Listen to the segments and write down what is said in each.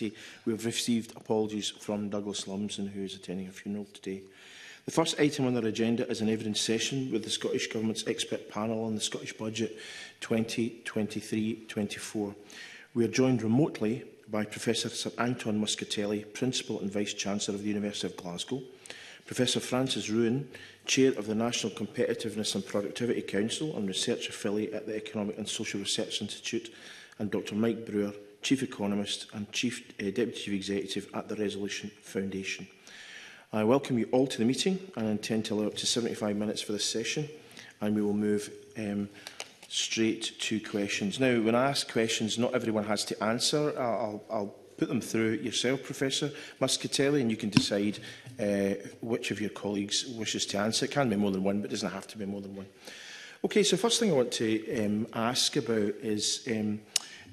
We have received apologies from Douglas Lumsden, who is attending a funeral today. The first item on our agenda is an evidence session with the Scottish Government's expert panel on the Scottish Budget 2023-24. We are joined remotely by Professor Sir Anton Muscatelli, Principal and Vice-Chancellor of the University of Glasgow, Professor Francis Ruin, Chair of the National Competitiveness and Productivity Council and Research Affiliate at the Economic and Social Research Institute, and Dr Mike Brewer, Chief Economist and Chief uh, Deputy Chief Executive at the Resolution Foundation. I welcome you all to the meeting and intend to allow up to 75 minutes for this session and we will move um, straight to questions. Now, when I ask questions, not everyone has to answer. I'll, I'll put them through yourself, Professor Muscatelli, and you can decide uh, which of your colleagues wishes to answer. It can be more than one, but it doesn't have to be more than one. Okay, so first thing I want to um, ask about is um,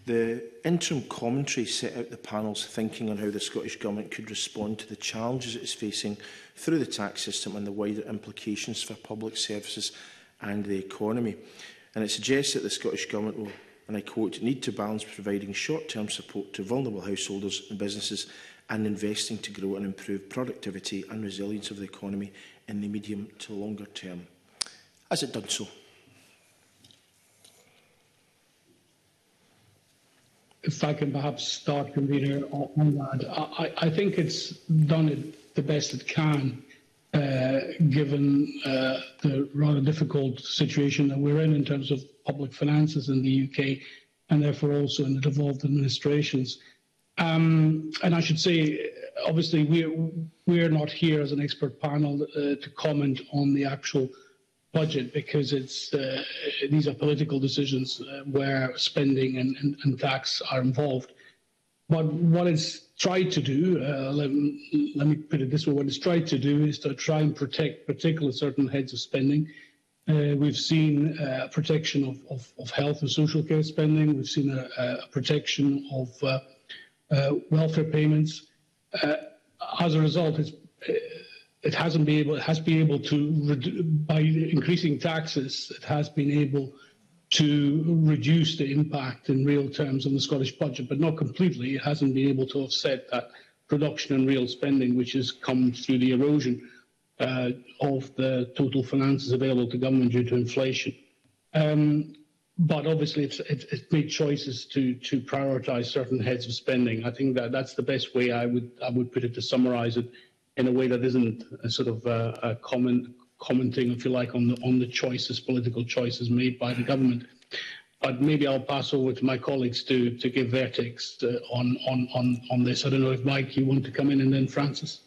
The interim commentary set out the panel's thinking on how the Scottish Government could respond to the challenges it is facing through the tax system and the wider implications for public services and the economy. And it suggests that the Scottish Government will, and I quote, need to balance providing short-term support to vulnerable householders and businesses and investing to grow and improve productivity and resilience of the economy in the medium to longer term. Has it done so? if I can perhaps start, convener, on that, I, I think it's done it the best it can, uh, given uh, the rather difficult situation that we're in in terms of public finances in the UK, and therefore also in the devolved administrations. Um, and I should say, obviously, we're we're not here as an expert panel uh, to comment on the actual budget because it's uh, these are political decisions uh, where spending and, and, and, tax are involved. But what it's tried to do, uh, let, let, me put it this way, what it's tried to do is to try and protect particular certain heads of spending. Uh, we've seen uh, protection of, of, of, health and social care spending. We've seen a, a protection of uh, welfare payments. as a result, it's it hasn't been able, it has been able to, by increasing taxes, it has been able to reduce the impact in real terms on the Scottish budget, but not completely. It hasn't been able to offset that production and real spending, which has come through the erosion uh, of the total finances available to government due to inflation. Um, but obviously, it's, it's, it's, made choices to to prioritise certain heads of spending. I think that that's the best way I would I would put it to summarise it in a way that isn't a sort of uh, a comment, commenting, if you like, on the on the choices, political choices made by the government. But maybe I'll pass over to my colleagues to to give their takes to, uh, on on on on this. I don't know if Mike, you want to come in, and then Francis.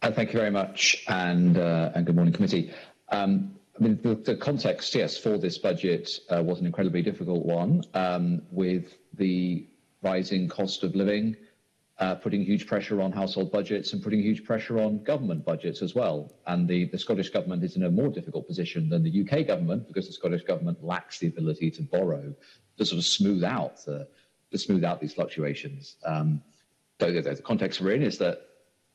Uh, thank you very much, and uh, and good morning, committee. Um, I mean, the, the, context, yes, for this budget uh, was an incredibly difficult one, um, with the rising cost of living, uh, putting huge pressure on household budgets and putting huge pressure on government budgets as well. And the, the Scottish government is in a more difficult position than the UK government because the Scottish government lacks the ability to borrow to sort of smooth out the, to smooth out these fluctuations. Um, so the, the context we're in is that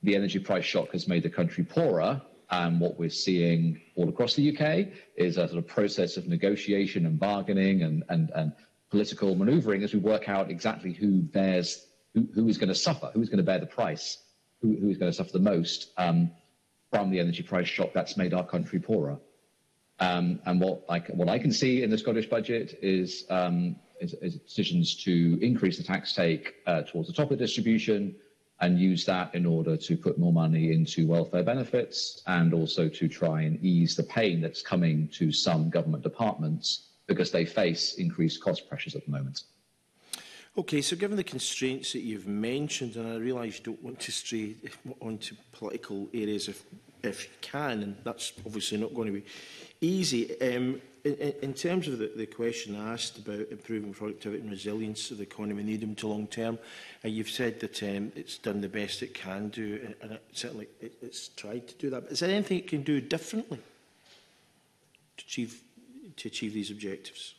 the energy price shock has made the country poorer. And what we're seeing all across the UK is a sort of process of negotiation and bargaining and, and, and political maneuvering as we work out exactly who bears who, who is going to suffer, who is going to bear the price, who, who is going to suffer the most um, from the energy price shock that's made our country poorer. Um, and what I, what I, can see in the Scottish budget is, um, is, is decisions to increase the tax take uh, towards the top of distribution and use that in order to put more money into welfare benefits and also to try and ease the pain that's coming to some government departments because they face increased cost pressures at the moment. Okay, so given the constraints that you've mentioned, and I realise you don't want to stray onto political areas if, if you can, and that's obviously not going to be easy. Um, in, in terms of the, the question asked about improving productivity and resilience of the economy medium to long term, uh, you've said that um, it's done the best it can do, and, and it, certainly it, it's tried to do that. But is there anything it can do differently to achieve, to achieve these objectives?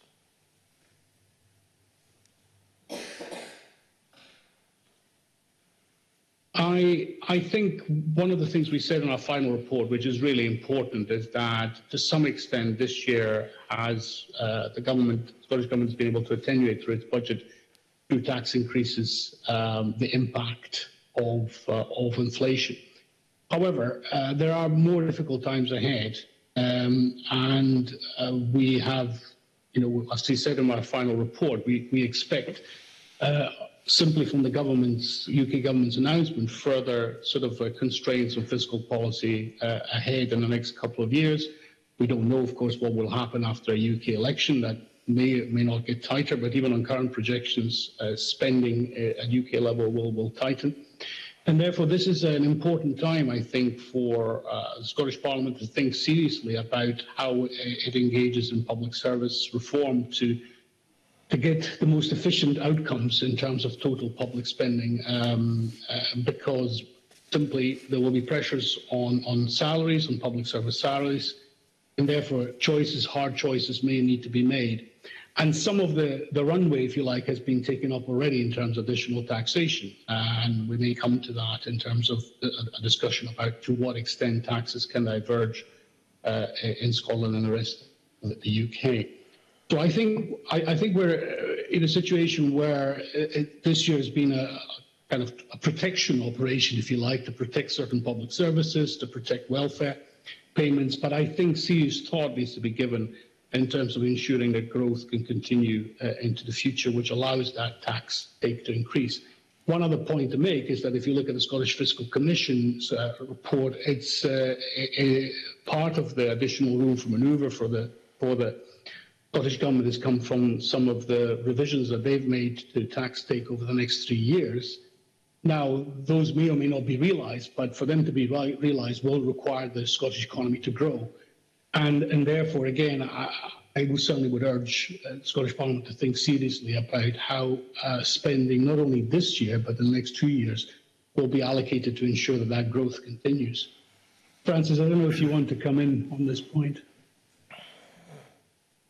I, I think one of the things we said in our final report, which is really important, is that to some extent this year, as uh, the government, Scottish government, has been able to attenuate through its budget through tax increases, um, the impact of uh, of inflation. However, uh, there are more difficult times ahead, um, and uh, we have you know, as he said in my final report, we, we expect uh, simply from the government's UK government's announcement further sort of uh, constraints on fiscal policy uh, ahead in the next couple of years. We don't know, of course, what will happen after a UK election. That may may not get tighter, but even on current projections, uh, spending uh, at UK level will will tighten. And therefore, this is an important time, I think, for uh, the Scottish Parliament to think seriously about how it engages in public service reform to to get the most efficient outcomes in terms of total public spending, um, uh, because simply there will be pressures on on salaries, on public service salaries, and therefore choices, hard choices, may need to be made. And some of the, the runway, if you like, has been taken up already in terms of additional taxation. And we may come to that in terms of a discussion about to what extent taxes can diverge uh, in Scotland and the rest of the UK. So I think I, I think we're uh, in a situation where uh, it, this year has been a, kind of a protection operation, if you like, to protect certain public services, to protect welfare payments. But I think serious thought needs to be given in terms of ensuring that growth can continue uh, into the future, which allows that tax take to increase. One other point to make is that if you look at the Scottish Fiscal Commission's uh, report, it's uh, a, a part of the additional room for manoeuvre for the for the Scottish government has come from some of the revisions that they've made to tax take over the next three years. Now, those may or may not be realised, but for them to be realised will require the Scottish economy to grow. And, and therefore, again, I, I certainly would urge uh, Scottish Parliament to think seriously about how uh, spending, not only this year, but the next two years, will be allocated to ensure that that growth continues. Francis, I don't know if you want to come in on this point.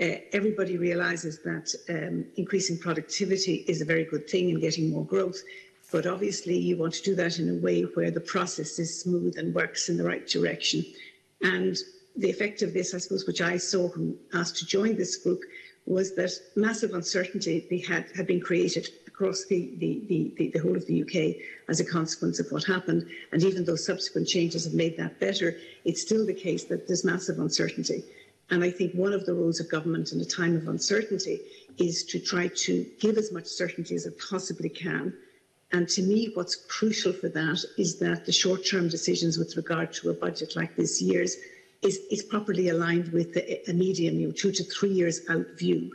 Uh, everybody realises that um, increasing productivity is a very good thing in getting more growth, but obviously you want to do that in a way where the process is smooth and works in the right direction. And the effect of this, I suppose, which I saw when asked to join this group, was that massive uncertainty had, had been created across the, the, the, the, whole of the UK as a consequence of what happened. And even though subsequent changes have made that better, it's still the case that there's massive uncertainty. And I think one of the roles of government in a time of uncertainty is to try to give as much certainty as it possibly can and to me, what's crucial for that is that the short term decisions with regard to a budget like this year's is, is properly aligned with a, a medium, you know, two to three years out view.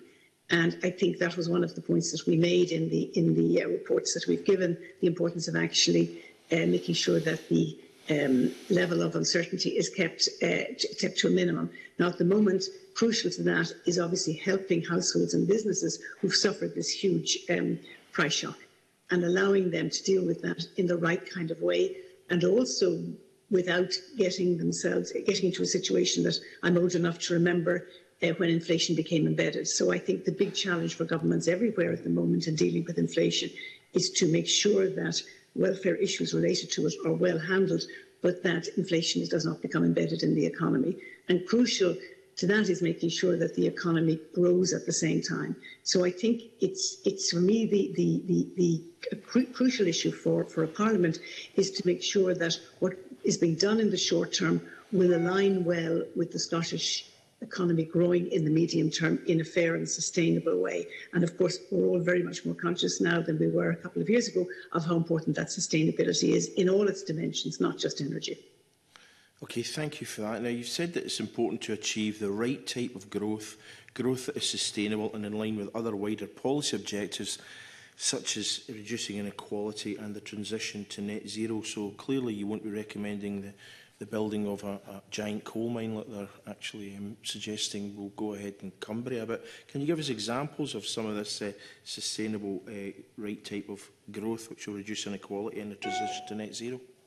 And I think that was one of the points that we made in the, in the uh, reports that we've given the importance of actually uh, making sure that the um, level of uncertainty is kept, uh, kept to a minimum. Now, at the moment, crucial to that is obviously helping households and businesses who've suffered this huge um, price shock and allowing them to deal with that in the right kind of way and also without getting themselves getting into a situation that I'm old enough to remember uh, when inflation became embedded. So I think the big challenge for governments everywhere at the moment in dealing with inflation is to make sure that welfare issues related to it are well handled, but that inflation does not become embedded in the economy. And crucial to that is making sure that the economy grows at the same time. So I think it's it's for me the the the, the cru- crucial issue for for a parliament is to make sure that what is being done in the short term will align well with the Scottish economy growing in the medium term in a fair and sustainable way. And of course, we're all very much more conscious now than we were a couple of years ago of how important that sustainability is in all its dimensions, not just energy. Okay, thank you for that. Now, you've said that it's important to achieve the right type of growth, growth that is sustainable and in line with other wider policy objectives, such as reducing inequality and the transition to net zero. So clearly you won't be recommending the, the building of a, a giant coal mine like they're actually um, suggesting will go ahead in Cumbria. But can you give us examples of some of this uh, sustainable uh, right type of growth which will reduce inequality and the transition to net zero?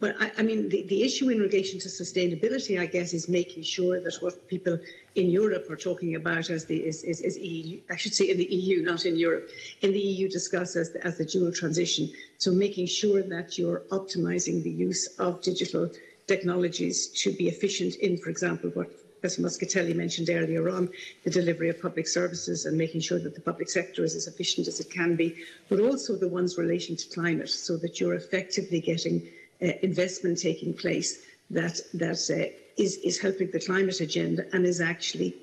Well, I, I mean, the, the issue in relation to sustainability, I guess, is making sure that what people in Europe are talking about as the is, is, is EU, I should say in the EU, not in Europe, in the EU discuss as the, as the dual transition. So making sure that you're optimizing the use of digital technologies to be efficient in, for example, what Professor Muscatelli mentioned earlier on, the delivery of public services and making sure that the public sector is as efficient as it can be, but also the ones relating to climate, so that you're effectively getting uh, investment taking place that, that uh, is, is helping the climate agenda and is actually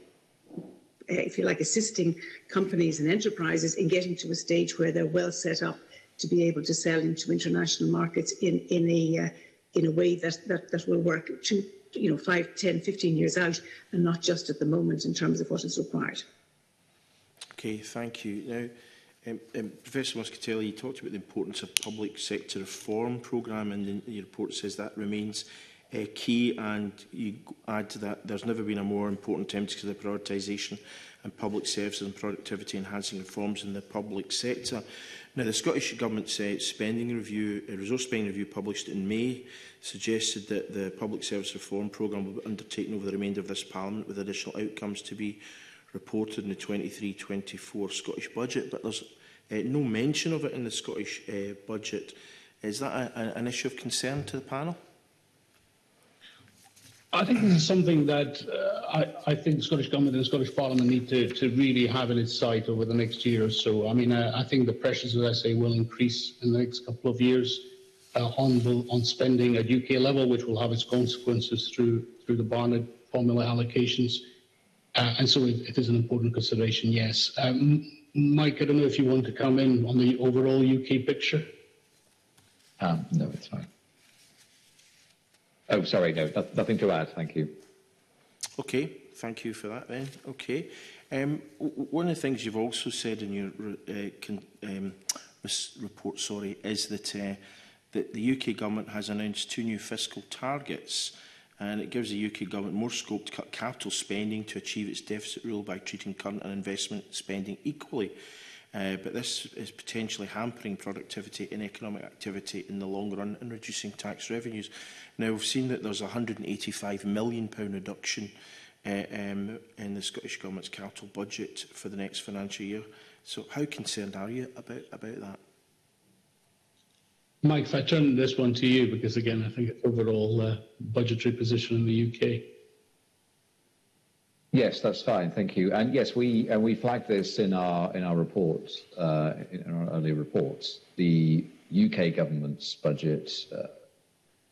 uh, if you like, assisting companies and enterprises in getting to a stage where they're well set up to be able to sell into international markets in, in a uh, in a way that, that, that will work two, you know, five, 10, 15 years out and not just at the moment in terms of what is required. Okay, thank you. Now, um, um, Professor Muscatelli, you talked about the importance of public sector reform programme and the, report says that remains uh, key and you add to that there's never been a more important time to the prioritisation and public services and productivity enhancing reforms in the public sector. Now, the Scottish Government's uh, spending review, uh, resource spending review published in May suggested that the public service reform programme will be undertaken over the remainder of this Parliament with additional outcomes to be reported in the 23-24 Scottish budget, but there's uh, no mention of it in the Scottish uh, budget. Is that a, a, an issue of concern to the panel? I think this is something that uh, I, I, think the Scottish Government and the Scottish Parliament need to, to really have in its sight over the next year or so. I mean, uh, I think the pressures, as I say, will increase in the next couple of years uh, on the, on spending at UK level, which will have its consequences through through the Barnett formula allocations. Uh, and so it, it is an important consideration, yes. Um, Mike, I don't know if you want to come in on the overall UK picture. Um, no, it's fine. Oh, sorry, no, nothing to add. Thank you. Okay, thank you for that then. Okay. Um, one of the things you've also said in your uh, con um, report sorry, is that, uh, that the UK government has announced two new fiscal targets and it gives the UK government more scope to cut capital spending to achieve its deficit rule by treating current and investment spending equally. Uh, but this is potentially hampering productivity in economic activity in the long run and reducing tax revenues. Now, we've seen that there's a £185 million reduction uh, um, in the Scottish Government's capital budget for the next financial year. So how concerned are you about, about that? Mike, if I turn this one to you, because again, I think it's overall uh, budgetary position in the UK. Yes, that's fine. Thank you. And yes, we and we flagged this in our in our reports, uh, in our early reports. The UK government's budget, uh,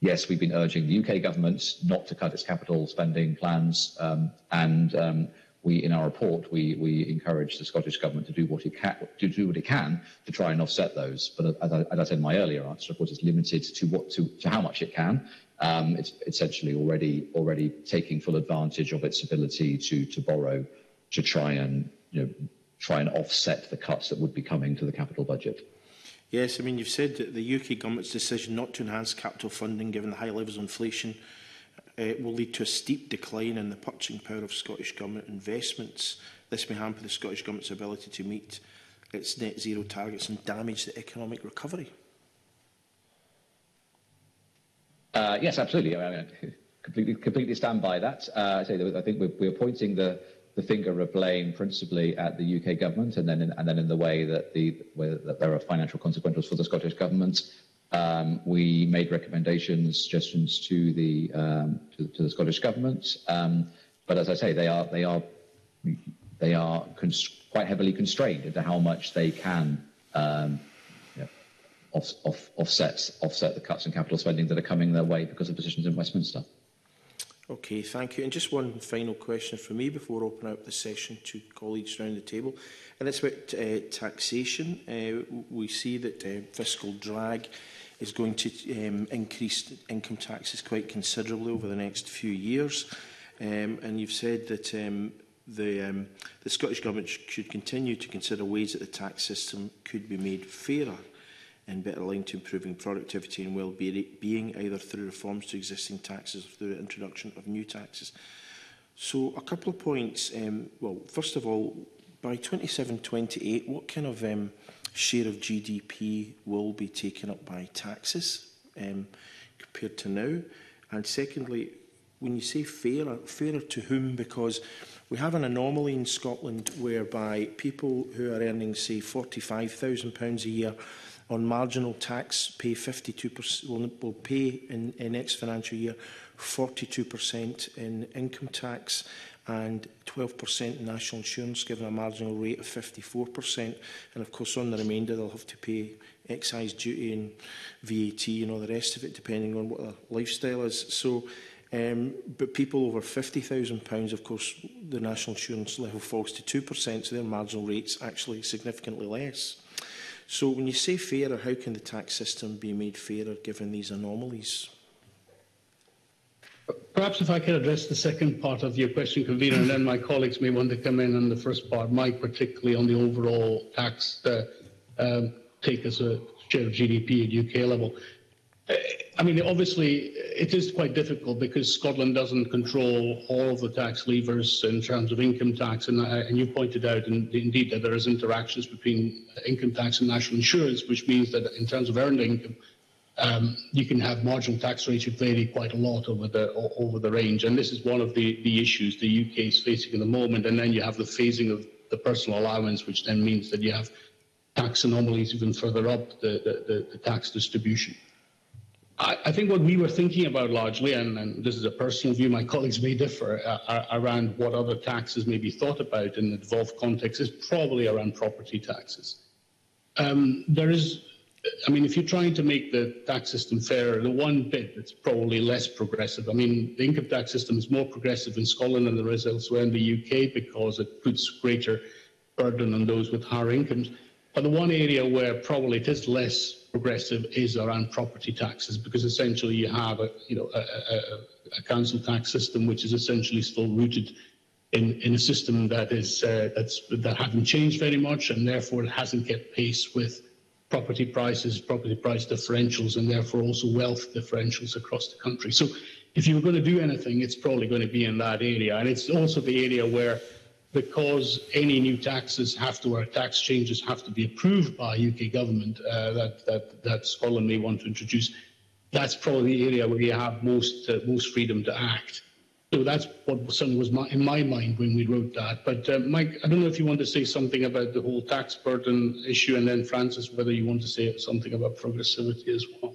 yes, we've been urging the UK government not to cut its capital spending plans. Um, and um, we, in our report, we, we encourage the Scottish government to do what it can to do what it can to try and offset those. But uh, as I, as I said in my earlier answer, of course, it's limited to what to, to how much it can. Um, it's essentially already already taking full advantage of its ability to to borrow to try and you know, try and offset the cuts that would be coming to the capital budget. Yes, I mean, you've said that the UK government's decision not to enhance capital funding, given the high levels of inflation, uh, will lead to a steep decline in the purchasing power of Scottish Government investments. This may hamper the Scottish Government's ability to meet its net zero targets and damage the economic recovery. Uh, yes, absolutely. I mean, I completely, completely stand by that. Uh, I, say that I think we're, we're pointing the, the finger of blame principally at the UK government, and then in, and then in the way that the way that there are financial consequentials for the Scottish government. Um, we made recommendations, suggestions to the um, to, to, the Scottish government, um, but as I say, they are they are they are quite heavily constrained into how much they can um, off, off, offset offset the cuts in capital spending that are coming their way because of decisions in Westminster. Okay, thank you. And just one final question for me before opening up the session to colleagues around the table, and it's about uh, taxation. Uh, we see that uh, fiscal drag is going to um, increase income taxes quite considerably over the next few years, um, and you've said that um, the, um, the Scottish Government should continue to consider ways that the tax system could be made fairer and better aligned to improving productivity and well-being, either through reforms to existing taxes or through the introduction of new taxes. So a couple of points. Um, well, first of all, by 27-28, what kind of um, share of GDP will be taken up by taxes um, compared to now? And secondly, when you say fairer, fairer to whom? Because we have an anomaly in Scotland whereby people who are earning, say, £45,000 a year on marginal tax pay 52%, will, will pay in, in next financial year 42% in income tax and 12% national insurance, given a marginal rate of 54%. And of course, on the remainder, they'll have to pay excise duty and VAT and all the rest of it, depending on what their lifestyle is. So, um, but people over £50,000, of course, the national insurance level falls to 2%, so their marginal rate's actually significantly less. So when you say fairer, how can the tax system be made fairer given these anomalies? Perhaps if I could address the second part of your question, convener, and then my colleagues may want to come in on the first part, Mike, particularly on the overall tax uh, um, take as a share of GDP at UK level. I mean, obviously, it is quite difficult because Scotland doesn't control all of the tax levers in terms of income tax, and, uh, and you pointed out in, indeed that there is interactions between income tax and national insurance, which means that in terms of earned income, um, you can have marginal tax rates which vary quite a lot over the over the range, and this is one of the, the issues the UK is facing at the moment. And then you have the phasing of the personal allowance, which then means that you have tax anomalies even further up the, the, the tax distribution. I, I think what we were thinking about largely, and, and, this is a personal view, my colleagues may differ, uh, uh, around what other taxes may be thought about in the devolved context is probably around property taxes. Um, there is, I mean, if you're trying to make the tax system fairer, the one bit that's probably less progressive, I mean, the income tax system is more progressive in Scotland than there is elsewhere in the UK because it puts greater burden on those with higher incomes. But the one area where probably it is less progressive is around property taxes, because essentially you have a, you know, a, a, a council tax system which is essentially still rooted in, in a system that is uh, that's that hasn't changed very much, and therefore it hasn't kept pace with property prices, property price differentials, and therefore also wealth differentials across the country. So if you were going to do anything, it's probably going to be in that area. And it's also the area where because any new taxes have to, or tax changes have to be approved by UK government uh, that, that, that Scotland may want to introduce, that's probably the area where you have most, uh, most freedom to act. So that's what was my, in my mind when we wrote that. But uh, Mike, I don't know if you want to say something about the whole tax burden issue, and then Francis, whether you want to say something about progressivity as well.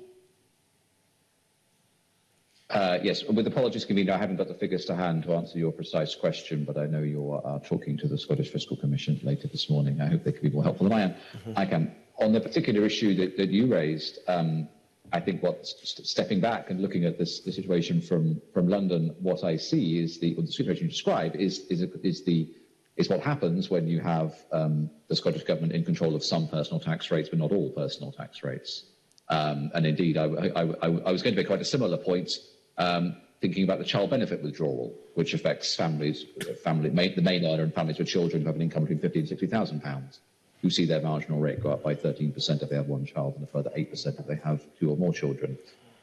Uh, yes, with apologies, convener, I haven't got the figures to hand to answer your precise question, but I know you are talking to the Scottish Fiscal Commission later this morning. I hope they can be more helpful than I am. Mm-hmm. I can. On the particular issue that, that you raised, um, I think what stepping back and looking at this the situation from from London, what I see is the, the situation you describe is is, is the is what happens when you have um, the Scottish government in control of some personal tax rates, but not all personal tax rates. Um, and indeed, I, I, I, I was going to make quite a similar point um, thinking about the child benefit withdrawal, which affects families, uh, family, main, the main earner and families with children who have an income between 50 and 60,000 pounds, who see their marginal rate go up by 13% if they have one child and a further 8% if they have two or more children.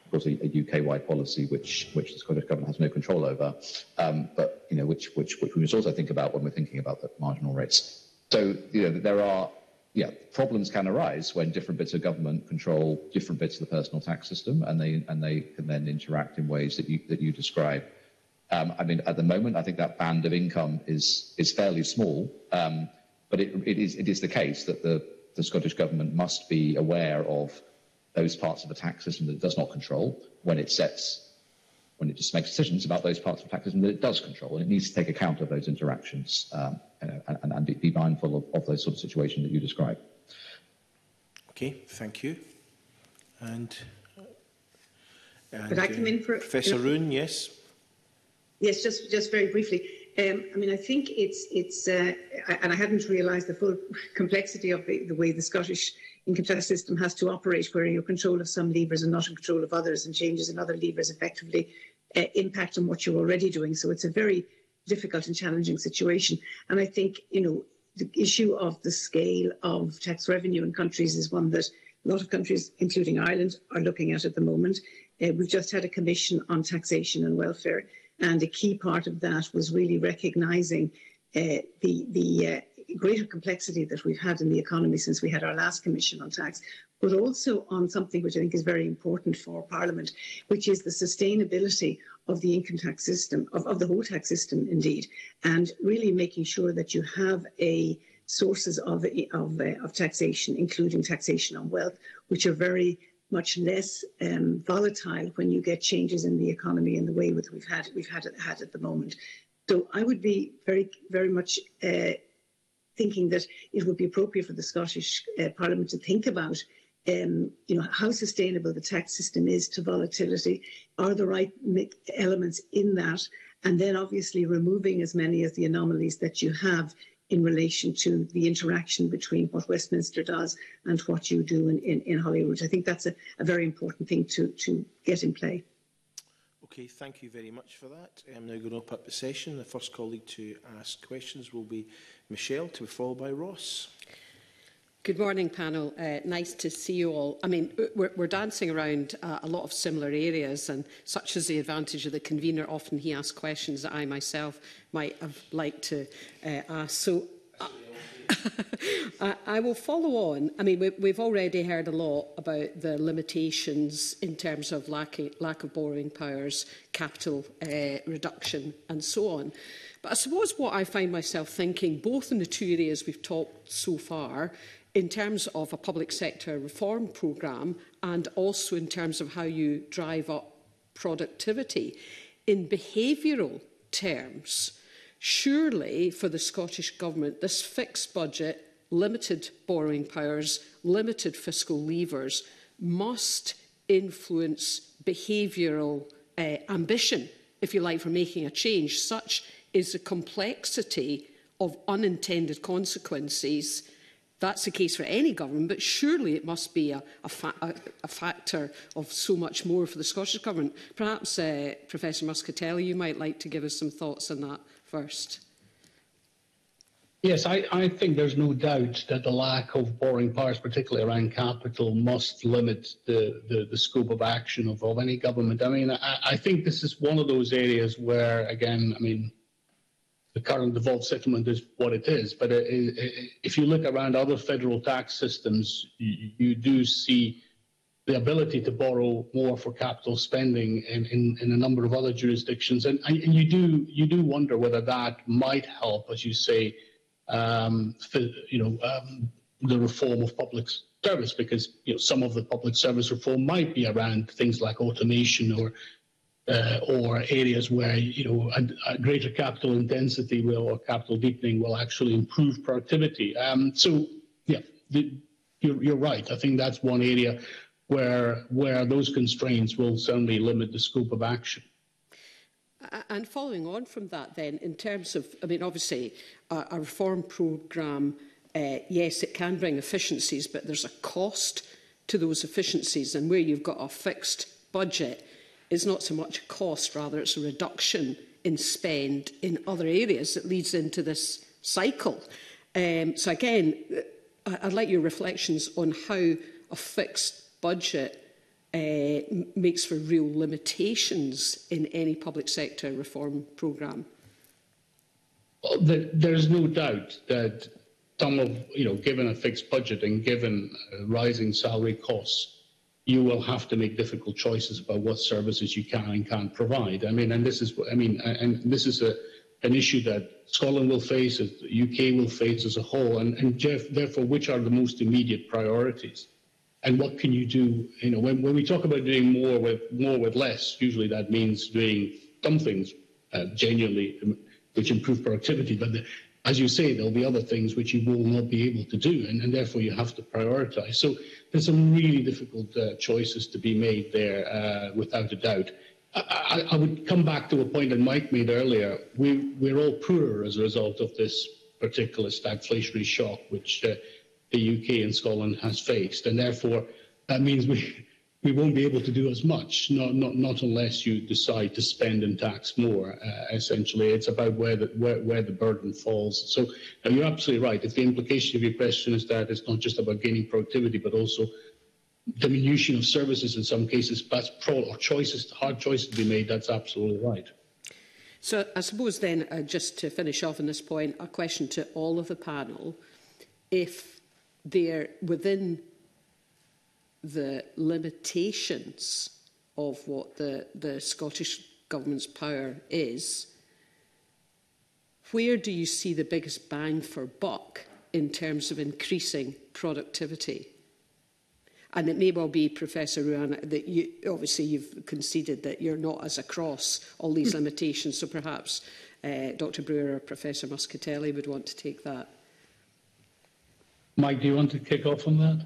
Of course, a, a UK-wide policy which which the Scottish government has no control over, um, but you know which which which we must also think about when we're thinking about the marginal rates. So you know there are yeah, problems can arise when different bits of government control different bits of the personal tax system, and they and they can then interact in ways that you that you describe. Um, I mean, at the moment, I think that band of income is is fairly small, um, but it, it is it is the case that the the Scottish government must be aware of those parts of the tax system that it does not control when it sets when it just makes decisions about those parts of the tax system that it does control, and it needs to take account of those interactions. Um, and, and be mindful of, of the sort of situation that you describe. Okay, thank you. And, uh, and I come uh, in for Professor Roon? Yes. Yes, just just very briefly. Um, I mean, I think it's it's, uh, and I hadn't realised the full complexity of the, the way the Scottish income tax system has to operate, where you're in control of some levers and not in control of others, and changes in other levers effectively uh, impact on what you're already doing. So it's a very difficult and challenging situation. And I think, you know, the issue of the scale of tax revenue in countries is one that a lot of countries, including Ireland, are looking at at the moment. Uh, we've just had a commission on taxation and welfare, and a key part of that was really recognising uh, the, the uh, greater complexity that we've had in the economy since we had our last commission on tax, but also on something which I think is very important for Parliament, which is the sustainability of the income tax system, of, of the whole tax system, indeed, and really making sure that you have a sources of, of, uh, of taxation, including taxation on wealth, which are very much less um, volatile when you get changes in the economy and the way that we've had we've had had at the moment. So I would be very very much uh, thinking that it would be appropriate for the Scottish uh, Parliament to think about um, you know, how sustainable the tax system is to volatility, are the right elements in that, and then obviously removing as many of the anomalies that you have in relation to the interaction between what Westminster does and what you do in, in, in Holyrood. I think that's a, a very important thing to, to get in play. Okay, thank you very much for that. I'm now going to open up the session. The first colleague to ask questions will be Michelle, to be followed by Ross. Good morning, panel. Uh, nice to see you all. I mean, we're, we're dancing around uh, a lot of similar areas, and such is the advantage of the convener. Often he asks questions that I myself might have liked to uh, ask. So uh, I, I will follow on. I mean, we, we've already heard a lot about the limitations in terms of lack, lack of borrowing powers, capital uh, reduction, and so on. But I suppose what I find myself thinking, both in the two areas we've talked so far, in terms of a public sector reform programme and also in terms of how you drive up productivity, in behavioural terms, surely for the Scottish Government, this fixed budget, limited borrowing powers, limited fiscal levers must influence behavioural uh, ambition, if you like, for making a change. Such is the complexity of unintended consequences That's the case for any government, but surely it must be a, a, fa a, a factor of so much more for the Scottish Government. Perhaps uh, Professor Muscatelli, you might like to give us some thoughts on that first. Yes, I, I, think there's no doubt that the lack of borrowing powers, particularly around capital, must limit the, the, the scope of action of, of, any government. I mean, I, I, think this is one of those areas where, again, I mean, the current devolved settlement is what it is. But it, uh, it, uh, uh, if you look around other federal tax systems, you, you, do see the ability to borrow more for capital spending in, in, in a number of other jurisdictions. And, and, you do you do wonder whether that might help, as you say, um, for, you know, um, the reform of public service, because you know, some of the public service reform might be around things like automation or uh, or areas where you know a, a, greater capital intensity will or capital deepening will actually improve productivity. Um, so yeah, the, you're, you're right. I think that's one area where where those constraints will certainly limit the scope of action. And following on from that, then, in terms of, I mean, obviously, a, a reform programme, uh, yes, it can bring efficiencies, but there's a cost to those efficiencies. And where you've got a fixed budget, is not so much a cost, rather it's a reduction in spend in other areas that leads into this cycle. Um, so again, I'd like your reflections on how a fixed budget uh, makes for real limitations in any public sector reform programme. Well, the, there's no doubt that some of, you know, given a fixed budget and given uh, rising salary costs, you will have to make difficult choices about what services you can and can't provide. I mean, and this is, I mean, and this is a, an issue that Scotland will face, as the UK will face as a whole, and, and Jeff, therefore, which are the most immediate priorities? And what can you do? You know, when, when we talk about doing more with more with less, usually that means doing some things uh, genuinely um, which improve productivity. But the, as you say, there'll be other things which you will not be able to do, and, and therefore you have to prioritise. So there's some really difficult uh, choices to be made there, uh, without a doubt. I, I, would come back to a point that Mike made earlier. We, we're all poorer as a result of this particular stagflationary shock, which uh, the UK and Scotland has faced, and therefore that means we we won't be able to do as much, not, not, not unless you decide to spend and tax more. Uh, essentially, it's about where the, where, where the burden falls. So now you're absolutely right. If the implication of your question is that it's not just about gaining productivity, but also diminution of services in some cases, that's pro or choices, hard choices to be made, that's absolutely right. So I suppose then, uh, just to finish off on this point, a question to all of the panel. If they're within the limitations of what the, the Scottish Government's power is, where do you see the biggest bang for buck in terms of increasing productivity? And it may well be, Professor Ruana, that you, obviously you've conceded that you're not as across all these hmm. limitations, so perhaps uh, Dr Brewer or Professor Muscatelli would want to take that. Mike, do you want to kick off on that?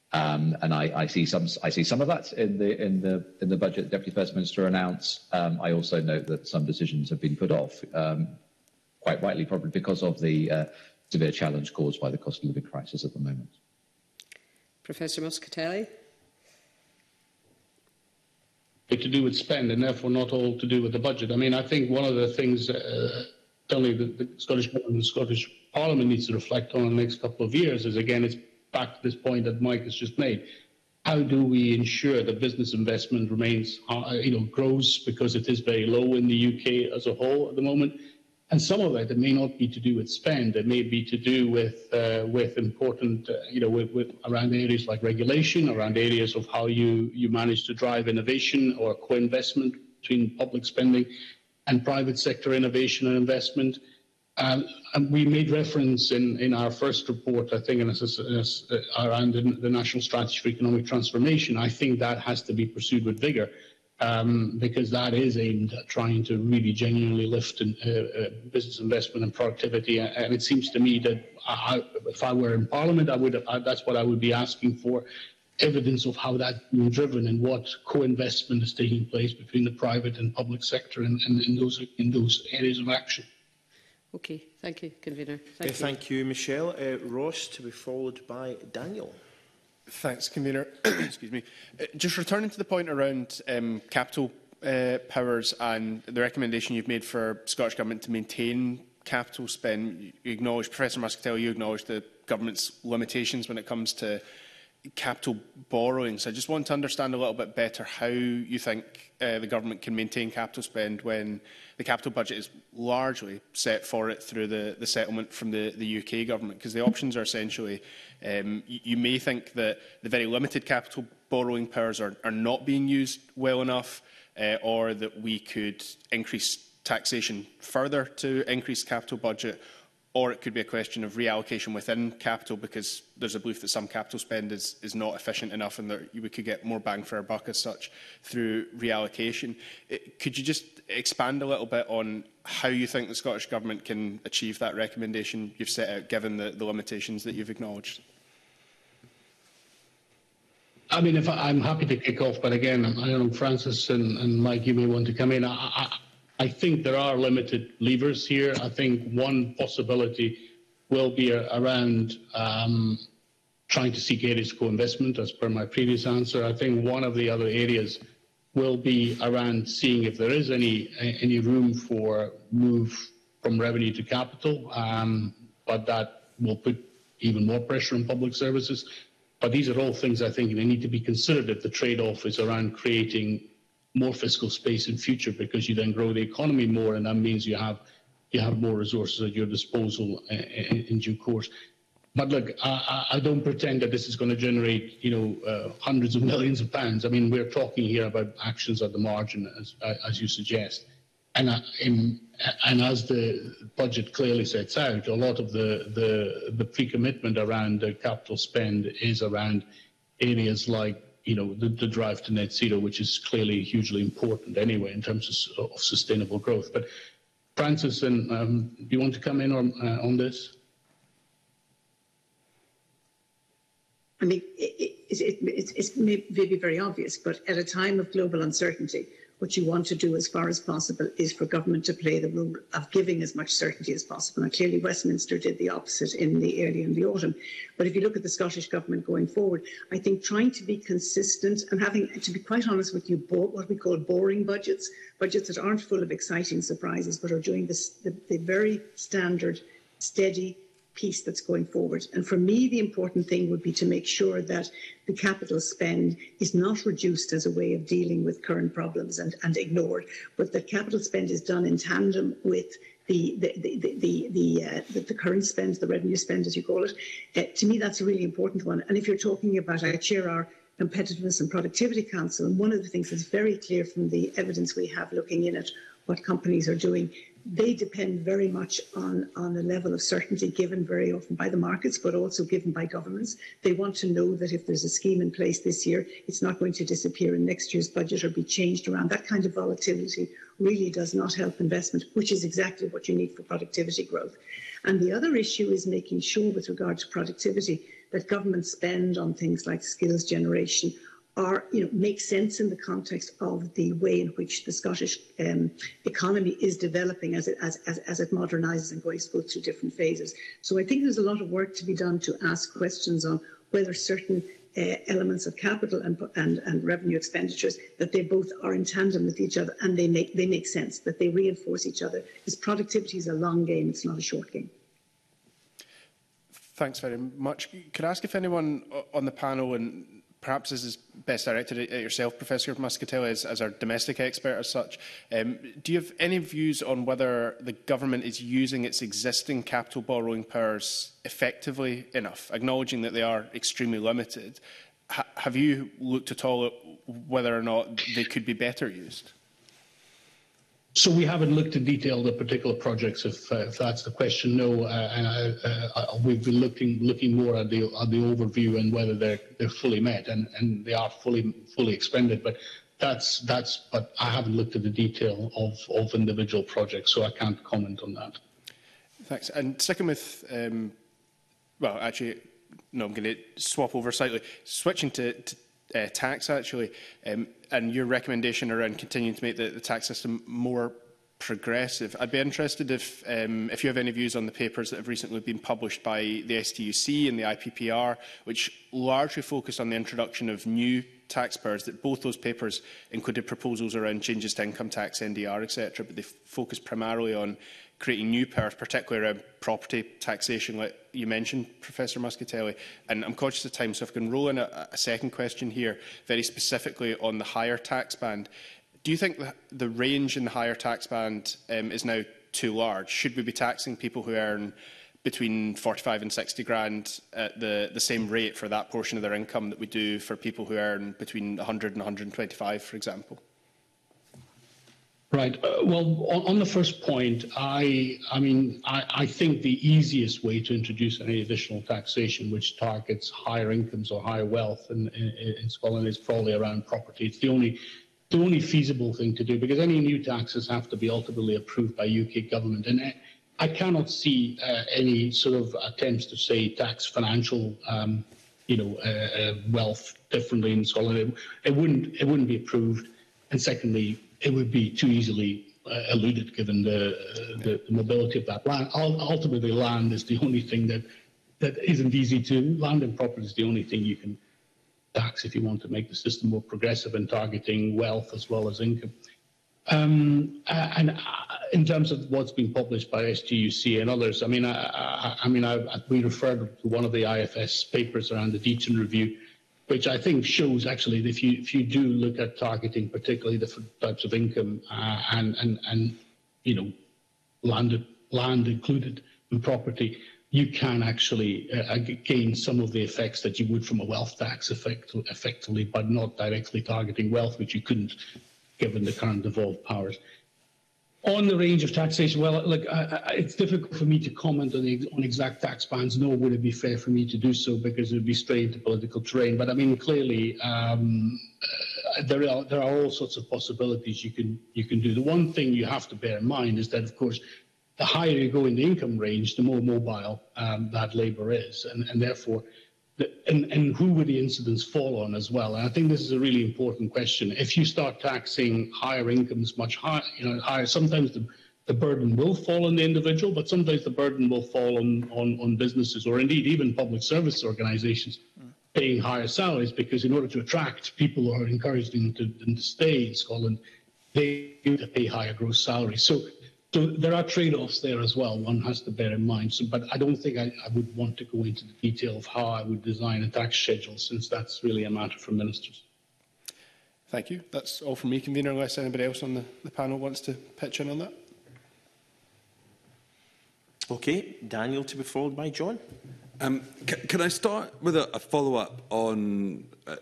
Um, and I, I, see some I see some of that in the in the in the budget Deputy First Minister announced. Um, I also note that some decisions have been put off, um, quite rightly probably because of the uh, severe challenge caused by the cost of living crisis at the moment. Professor Muscatelli. To do with spend and therefore not all to do with the budget. I mean, I think one of the things uh, certainly the, the Scottish government and the Scottish Parliament needs to reflect on in the next couple of years is again it's back to this point that Mike has just made. How do we ensure that business investment remains, uh, you know, grows because it is very low in the UK as a whole at the moment? And some of it, it may not be to do with spend. It may be to do with uh, with important, uh, you know, with, with around areas like regulation, around areas of how you you manage to drive innovation or co-investment between public spending and private sector innovation and investment and we made reference in, in our first report, I think, in a, around the National Strategy for Economic Transformation. I think that has to be pursued with vigour um, because that is aimed at trying to really genuinely lift in, uh, uh business investment and productivity. And it seems to me that I, uh, if I were in Parliament, I would I, uh, that's what I would be asking for evidence of how that's being driven and what co-investment is taking place between the private and public sector in, in, in those in those areas of action. Okay, thank you, Convener. Thank, uh, you. you, Michelle. Uh, Ross, to be followed by Daniel. Thanks, Convener. Excuse me. Uh, just returning to the point around um, capital uh, powers and the recommendation you've made for Scottish Government to maintain capital spend, you acknowledge, Professor Muscatel, you acknowledge the government's limitations when it comes to capital borrowings. I just want to understand a little bit better how you think uh, the government can maintain capital spend when the capital budget is largely set for it through the, the settlement from the, the UK government, because the options are essentially, um, you, you may think that the very limited capital borrowing powers are, are not being used well enough, uh, or that we could increase taxation further to increase capital budget, or it could be a question of reallocation within capital because there's a belief that some capital spend is, is not efficient enough and that we could get more bang for our buck as such through reallocation. It, eh, could you just expand a little bit on how you think the Scottish Government can achieve that recommendation you've set out given the, the limitations that you've acknowledged? I mean, if I, am happy to kick off, but again, I don't know, Francis and, and Mike, you may want to come in. I, I, I think there are limited levers here. I think one possibility will be around um, trying to seek areas of co-investment, as per my previous answer. I think one of the other areas will be around seeing if there is any any room for move from revenue to capital, um, but that will put even more pressure on public services. But these are all things I think they need to be considered if the trade-off is around creating more fiscal space in future because you then grow the economy more, and that means you have you have more resources at your disposal in, uh, uh, in due course. But look, I, I, don't pretend that this is going to generate, you know, uh, hundreds of millions of pounds. I mean, we're talking here about actions at the margin, as, uh, as you suggest, and I, in, and as the budget clearly sets out, a lot of the the, the pre-commitment around the capital spend is around areas like you know, the, the, drive to net zero, which is clearly hugely important anyway in terms of, of sustainable growth. But Francis, and um, do you want to come in on, uh, on this? I mean, it, it, it, it's maybe very obvious, but at a time of global uncertainty, what you want to do as far as possible is for government to play the role of giving as much certainty as possible. Now, clearly, Westminster did the opposite in the early and the autumn. But if you look at the Scottish government going forward, I think trying to be consistent and having, to be quite honest with you, what we call boring budgets, budgets that aren't full of exciting surprises, but are doing the, the very standard, steady, piece that's going forward. And for me, the important thing would be to make sure that the capital spend is not reduced as a way of dealing with current problems and, and ignored, but that capital spend is done in tandem with the the the the the, uh, the, the, current spend, the revenue spend, as you call it. Uh, to me, that's a really important one. And if you're talking about, I chair our Competitiveness and Productivity Council, and one of the things that's very clear from the evidence we have looking in at what companies are doing they depend very much on, on the level of certainty given very often by the markets, but also given by governments. They want to know that if there's a scheme in place this year, it's not going to disappear in next year's budget or be changed around. That kind of volatility really does not help investment, which is exactly what you need for productivity growth. And the other issue is making sure, with regard to productivity, that governments spend on things like skills generation, are, you know, make sense in the context of the way in which the Scottish um, economy is developing as it, as, as, as it modernises and goes, through different phases. So I think there's a lot of work to be done to ask questions on whether certain uh, elements of capital and, and, and revenue expenditures that they both are in tandem with each other and they make they make sense that they reinforce each other because productivity is a long game it's not a short game thanks very much could i ask if anyone on the panel and perhaps this is best directed at yourself, Professor Muscatella, as, as our domestic expert as such. Um, do you have any views on whether the government is using its existing capital borrowing powers effectively enough, acknowledging that they are extremely limited? H have you looked at all at whether or not they could be better used? So we haven't looked in detail the particular projects, if, uh, if that's the question. No, uh uh, uh, uh, we've been looking looking more at the at the overview and whether they're they're fully met, and, and they are fully fully expended. But that's that's. But I haven't looked at the detail of of individual projects, so I can't comment on that. Thanks. And sticking with, um, well, actually, no, I'm going to swap over slightly. Switching to, to uh, tax, actually. Um, and your recommendation around continuing to make the, the tax system more progressive. I'd be interested if, um, if you have any views on the papers that have recently been published by the STUC and the IPPR, which largely focus on the introduction of new tax powers, that both those papers included proposals around changes to income tax, NDR, etc., but they focus primarily on creating new powers, particularly around um, property taxation, like you mentioned, Professor Muscatelli. And I'm conscious of time, so if I can roll in a, a second question here, very specifically on the higher tax band. Do you think the, the range in the higher tax band um, is now too large? Should we be taxing people who earn between 45 and 60 grand at the, the same rate for that portion of their income that we do for people who earn between 100 and 125, for example? Right. Uh, well, on, on, the first point, I, I mean, I, I, think the easiest way to introduce any additional taxation which targets higher incomes or higher wealth in, in, in Scotland is probably around property. It's the only the only feasible thing to do because any new taxes have to be ultimately approved by UK government. And uh, I cannot see uh, any sort of attempts to say tax financial, um, you know, uh, uh wealth differently in Scotland. It, it, wouldn't it wouldn't be approved. And secondly, it would be too easily uh, eluded given the, uh, the, mobility of that land. Ultimately, land is the only thing that, that isn't easy to, land and property is the only thing you can tax if you want to make the system more progressive in targeting wealth as well as income. Um, and uh, in terms of what's been published by SGUC and others, I mean, I, I, I mean, I, we referred to one of the IFS papers around the Deaton review, which I think shows actually that if you if you do look at targeting particularly different types of income uh, and and and you know land land included and property, you can actually uh, uh, gain some of the effects that you would from a wealth tax effect, effectively, but not directly targeting wealth, which you couldn't given the current devolved powers. On the range of taxation, well, look, I, I, it's difficult for me to comment on, the, on exact tax bands, nor would it be fair for me to do so because it would be straight into political terrain. But I mean, clearly, um, uh, there are there are all sorts of possibilities you can you can do. The one thing you have to bear in mind is that, of course, the higher you go in the income range, the more mobile um, that labour is, and, and therefore and, and who would the incidents fall on as well? And I think this is a really important question. If you start taxing higher incomes much higher, you know, higher, sometimes the, the burden will fall on the individual, but sometimes the burden will fall on, on, on businesses or indeed even public service organizations paying higher salaries because in order to attract people who are encouraged them to, them to stay in Scotland, they need to pay higher gross salaries. So so there are trade-offs there as well. One has to bear in mind. So, but I don't think I, I would want to go into the detail of how I would design a tax schedule, since that's really a matter for ministers. Thank you. That's all from me, convener, unless anybody else on the, the panel wants to pitch in on that. Okay, Daniel to be followed by John. Um, can, I start with a, a follow-up on uh,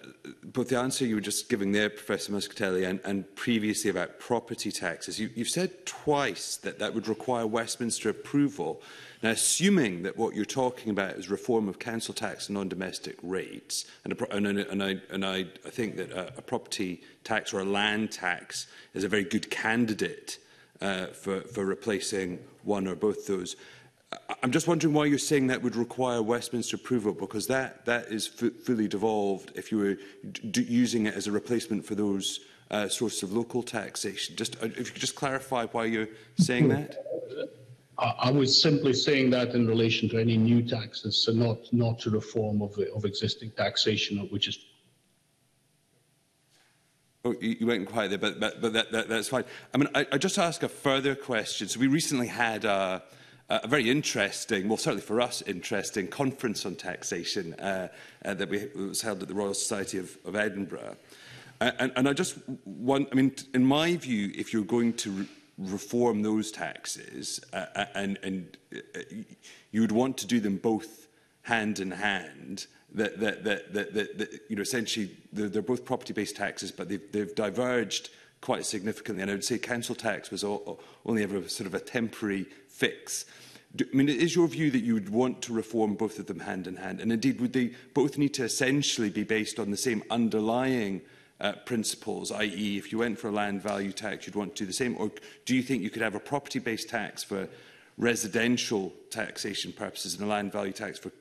both the answer you were just giving there, Professor Muscatelli, and, and previously about property taxes? You, you've said twice that that would require Westminster approval. Now, assuming that what you're talking about is reform of council tax and non-domestic rates, and, a, and, and, I, and I, I think that a, a property tax or a land tax is a very good candidate uh, for, for replacing one or both those I'm just wondering why you're saying that would require Westminster approval, because that, that is fully devolved if you were using it as a replacement for those uh, sources of local taxation. Just, uh, if you could just clarify why you're saying that. I, I was simply saying that in relation to any new taxes, so not, not to reform of, of existing taxation, which is Oh, you went quite there, but, but, but that, that, that's fine. I mean, I, I just ask a further question. So we recently had a, uh, a very interesting, well, certainly for us, interesting conference on taxation uh, uh, that we, was held at the Royal Society of, of Edinburgh. Uh, and, and I just want, I mean, in my view, if you're going to re reform those taxes, uh, uh, and, and uh, you would want to do them both hand in hand, that, that, that, that, that, that you know, essentially they're, they're both property-based taxes, but they've, they've diverged quite significantly. And I would say council tax was all, only ever sort of a temporary fix. Do, I mean, is your view that you would want to reform both of them hand in hand? And indeed, would they both need to essentially be based on the same underlying uh, principles, i.e. if you went for a land value tax, you'd want to do the same? Or do you think you could have a property-based tax for residential taxation purposes and a land value tax for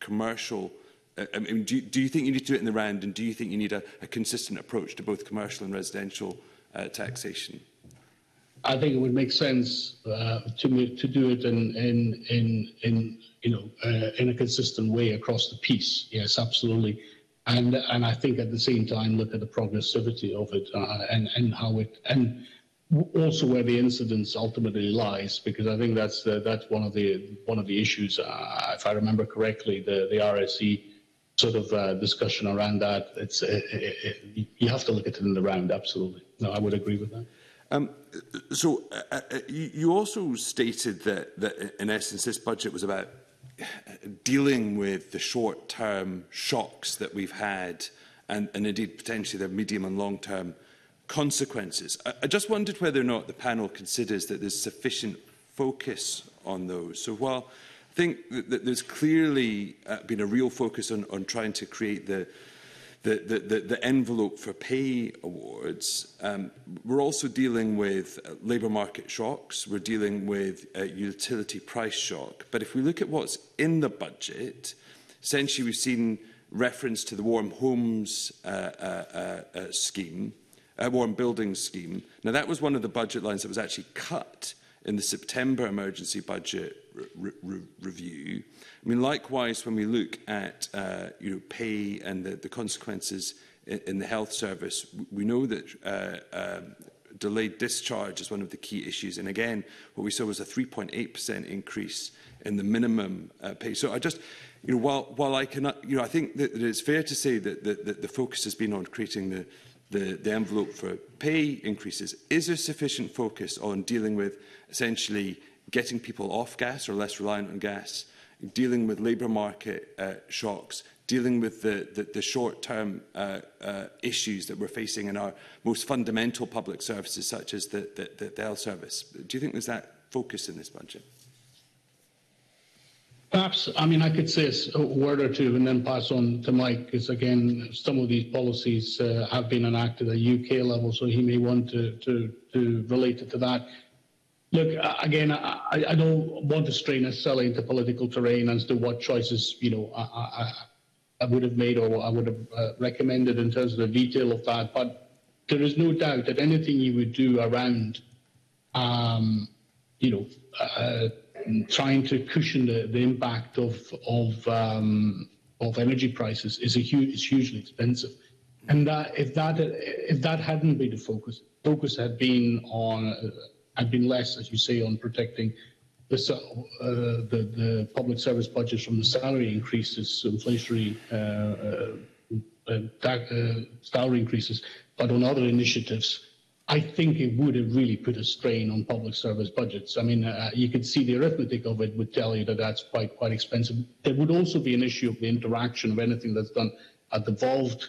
commercial uh, I mean, do, do you think you need to do it in the round and do you think you need a, a consistent approach to both commercial and residential uh, taxation? I think it would make sense uh, to to do it in in in in you know uh, in a consistent way across the piece. Yes, absolutely. And and I think at the same time look at the progressivity of it uh, and and how it and also where the incidence ultimately lies because I think that's the, that's one of the one of the issues. Uh, if I remember correctly, the the RSE sort of uh, discussion around that. It's it, it, it, you have to look at it in the round. Absolutely, no, I would agree with that. Um, so uh, uh, uh you also stated that, that, uh, in essence, this budget was about uh, dealing with the short-term shocks that we've had and, and indeed potentially the medium and long-term consequences. I, I just wondered whether or not the panel considers that there's sufficient focus on those. So while I think that, there's clearly been a real focus on, on trying to create the, the, the, the, the envelope for pay awards. Um, we're also dealing with uh, labour market shocks. We're dealing with a uh, utility price shock. But if we look at what's in the budget, essentially we've seen reference to the warm homes uh, uh, uh, uh scheme, uh, warm buildings scheme. Now that was one of the budget lines that was actually cut in the September emergency budget re re review. I mean, likewise, when we look at uh, you know pay and the, the consequences in, in the health service, we know that. Uh, uh, delayed discharge is one of the key issues. And again, what we saw was a 3.8% increase in the minimum uh, pay. So I just, you know, while, while I cannot, you know, I think that, it's fair to say that, that, that the focus has been on creating the, the, the envelope for pay increases. Is there sufficient focus on dealing with essentially getting people off gas or less reliant on gas, dealing with labour market uh, shocks, dealing with the, the, the short-term uh, uh, issues that we're facing in our most fundamental public services, such as the, the, the, the health service. Do you think there's that focus in this budget? Perhaps, I mean, I could say a word or two and then pass on to Mike, because again, some of these policies uh, have been enacted at UK level, so he may want to, to, to relate it to that. Look, again, I, I don't want to stray necessarily into political terrain as to what choices, you know, I, I, I would have made or I would have uh, recommended in terms of the detail of that. But there is no doubt that anything you would do around, um, you know, uh, uh trying to cushion the, the impact of of um, of energy prices is a huge, is hugely expensive. And that if that if that hadn't been the focus, focus had been on uh, had been less, as you say, on protecting the, uh, the, the public service budgets from the salary increases, inflationary uh, uh, uh, salary increases, but on other initiatives, I think it would have really put a strain on public service budgets. I mean, uh, you could see the arithmetic of it would tell you that that's quite quite expensive. There would also be an issue of the interaction of anything that's done at the involved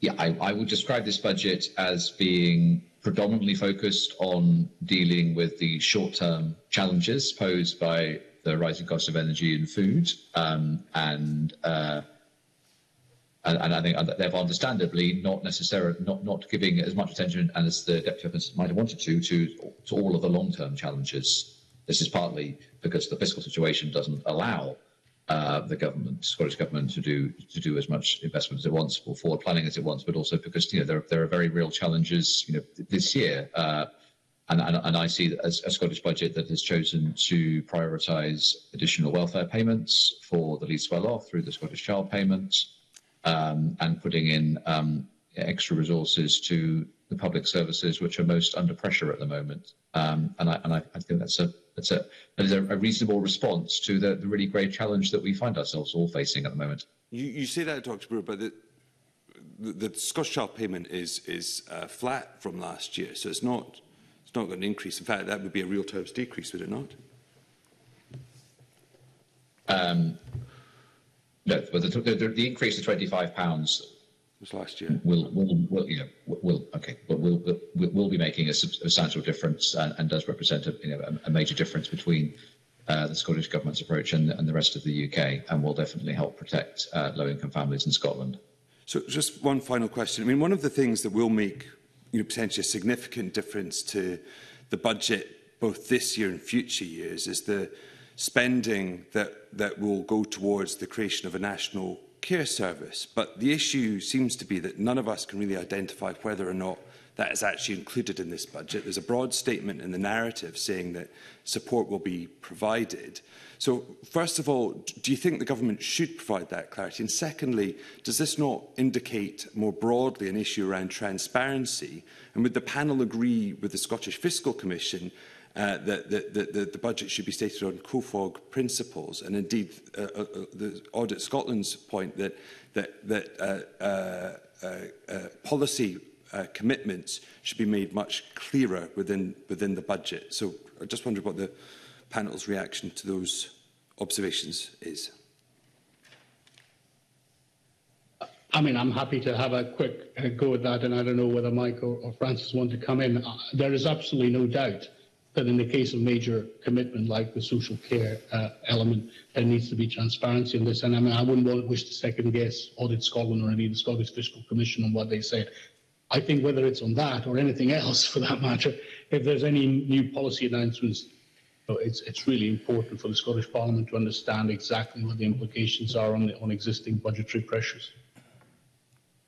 yeah, I, I would describe this budget as being predominantly focused on dealing with the short-term challenges posed by the rising cost of energy and food, um, and uh, and, and, I think, therefore, understandably, not necessarily not, not giving as much attention as the deputy office might have wanted to to, to all of the long-term challenges. This is partly because the fiscal situation doesn't allow uh, the government, Scottish government, to do to do as much investment as it wants or forward planning as it wants, but also because you know there there are very real challenges. You know, this year. Uh, and, and, and, I see as a Scottish budget that has chosen to prioritise additional welfare payments for the least well off through the Scottish Child Payments, um, and putting in um, extra resources to the public services which are most under pressure at the moment. Um, and I, and I, I, think that's a that's a that is a, reasonable response to the, the, really great challenge that we find ourselves all facing at the moment. You, you say that, Dr. Brewer, but the, the, the Scottish Child payment is is uh, flat from last year, so it's not it's not going to increase. In fact, that would be a real terms decrease, would it not? Um, no, but the, the, the increase of twenty five pounds was last year. Will will will you know will okay, but will will will be making a substantial difference and, and does represent a, you know, a, a major difference between uh, the Scottish government's approach and, and the rest of the UK, and will definitely help protect uh, low income families in Scotland. So, just one final question. I mean, one of the things that will make you know, potentially a significant difference to the budget both this year and future years is the spending that, that will go towards the creation of a national care service. But the issue seems to be that none of us can really identify whether or not that is actually included in this budget. There's a broad statement in the narrative saying that support will be provided. So, first of all, do you think the government should provide that clarity? And secondly, does this not indicate more broadly an issue around transparency? And would the panel agree with the Scottish Fiscal Commission uh, that, that, that, the budget should be stated on COFOG principles. And indeed, uh, uh, uh the Audit Scotland's point that, that, that uh, uh, uh, uh, policy uh, commitments should be made much clearer within, within the budget. So I just wondered what the panel's reaction to those observations is. I mean, I'm happy to have a quick uh, go at that, and I don't know whether Michael or Francis want to come in. Uh, there is absolutely no doubt that in the case of major commitment like the social care uh, element, there needs to be transparency in this. And I mean, I wouldn't wish to second guess Audit Scotland or any of the Scottish Fiscal Commission on what they said. I think whether it's on that or anything else for that matter, if there's any new policy announcements, it's, it's really important for the Scottish Parliament to understand exactly what the implications are on, the, on existing budgetary pressures.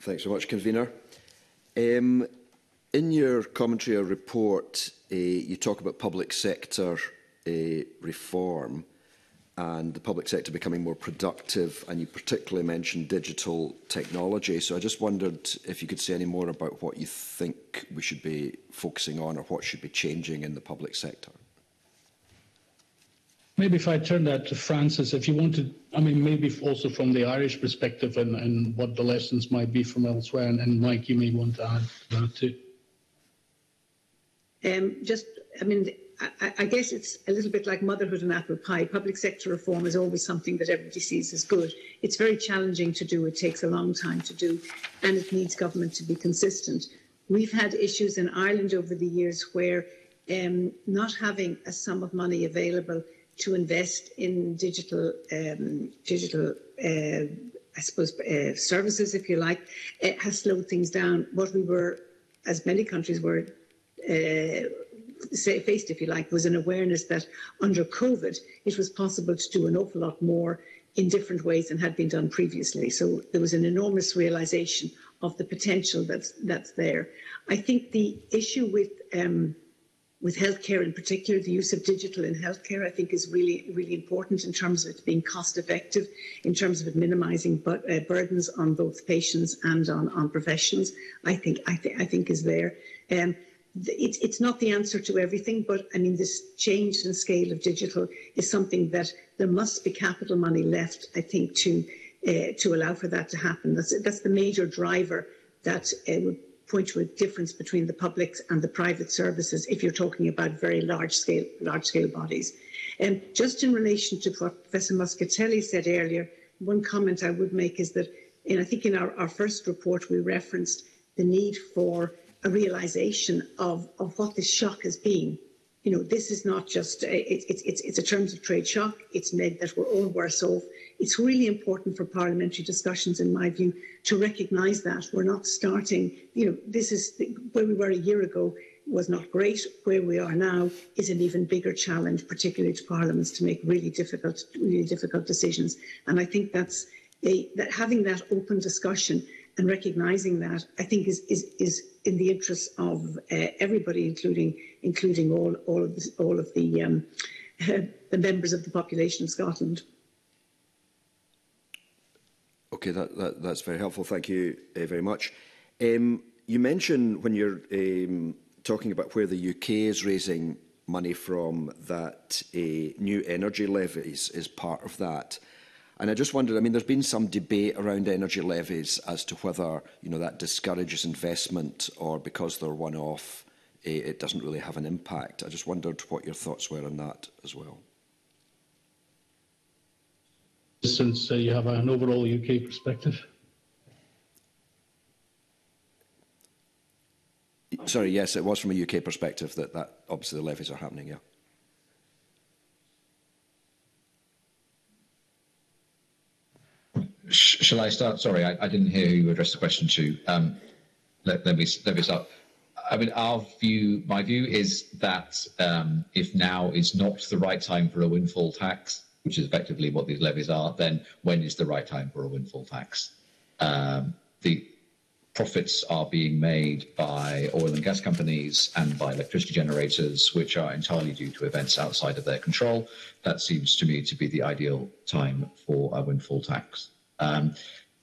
Thanks so much, convener. Um, In your commentary or report, uh, you talk about public sector uh, reform and the public sector becoming more productive, and you particularly mentioned digital technology. So I just wondered if you could say any more about what you think we should be focusing on or what should be changing in the public sector. Maybe if I turn that to Francis, if you wanted, I mean, maybe also from the Irish perspective and, and what the lessons might be from elsewhere, and, and Mike, you may want to add to that too. Um, just, I mean, I, I, guess it's a little bit like motherhood and apple pie. Public sector reform is always something that everybody sees as good. It's very challenging to do. It takes a long time to do, and it needs government to be consistent. We've had issues in Ireland over the years where um, not having a sum of money available to invest in digital, um, digital, uh, I suppose, uh, services, if you like, it has slowed things down. What we were, as many countries were uh, faced, if you like, was an awareness that under COVID, it was possible to do an awful lot more in different ways than had been done previously. So there was an enormous realization of the potential that's that's there. I think the issue with um, with healthcare in particular, the use of digital in healthcare, I think is really, really important in terms of it being cost effective, in terms of it minimising bu uh, burdens on both patients and on, on professions, I think, I, th I think is there. Um, it's, it's not the answer to everything, but I mean, this change in scale of digital is something that there must be capital money left, I think, to, uh, to allow for that to happen. That's, that's the major driver that uh, would point to a difference between the public and the private services if you're talking about very large scale, large scale bodies. And um, just in relation to what Professor Muscatelli said earlier, one comment I would make is that, and I think in our, our first report, we referenced the need for a realization of, of what this shock has been. You know, this is not just, a, it, it, it's, it's a terms of trade shock. It's meant that we're all worse off. It's really important for parliamentary discussions, in my view, to recognise that. We're not starting, you know, this is where we were a year ago was not great. Where we are now is an even bigger challenge, particularly to parliaments to make really difficult, really difficult decisions. And I think that's a, that having that open discussion and recognising that, I think, is, is, is in the interests of uh, everybody, including including all all of the, all of the, um, the members of the population of Scotland. Okay, that, that that's very helpful. Thank you uh, very much. Um, you mentioned when you're um, talking about where the UK is raising money from that uh, new energy levies is part of that. And I just wondered, I mean, there's been some debate around energy levies as to whether you know that discourages investment or because they're one-off, it doesn't really have an impact. I just wondered what your thoughts were on that as well. Since uh, you have an overall UK perspective. Sorry, yes, it was from a UK perspective that, that obviously the levies are happening, yeah. Sh- shall I start? Sorry, I, I, didn't hear who you addressed the question to. Um, let, let, me let me start. I mean, our view, my view is that um, if now is not the right time for a windfall tax, which is effectively what these levies are, then when is the right time for a windfall tax? Um, the profits are being made by oil and gas companies and by electricity generators, which are entirely due to events outside of their control. That seems to me to be the ideal time for a windfall tax. Um,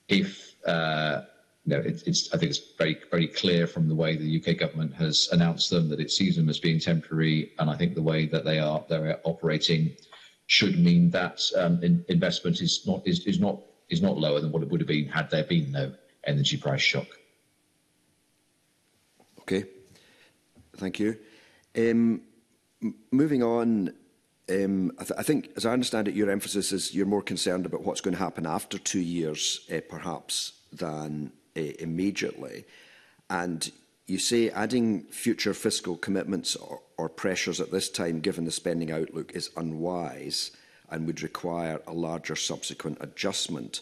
if uh, it, it's, I think it's very, very clear from the way the UK government has announced them that it sees them as being temporary, and I think the way that they are they're operating should mean that um, in, investment is not is, is not is not lower than what it would have been had there been no energy price shock. Okay, thank you. Um, moving on Um, I, th I think, as I understand it, your emphasis is you're more concerned about what's going to happen after two years, uh, perhaps, than uh, immediately. And you say adding future fiscal commitments or, or pressures at this time, given the spending outlook, is unwise and would require a larger subsequent adjustment.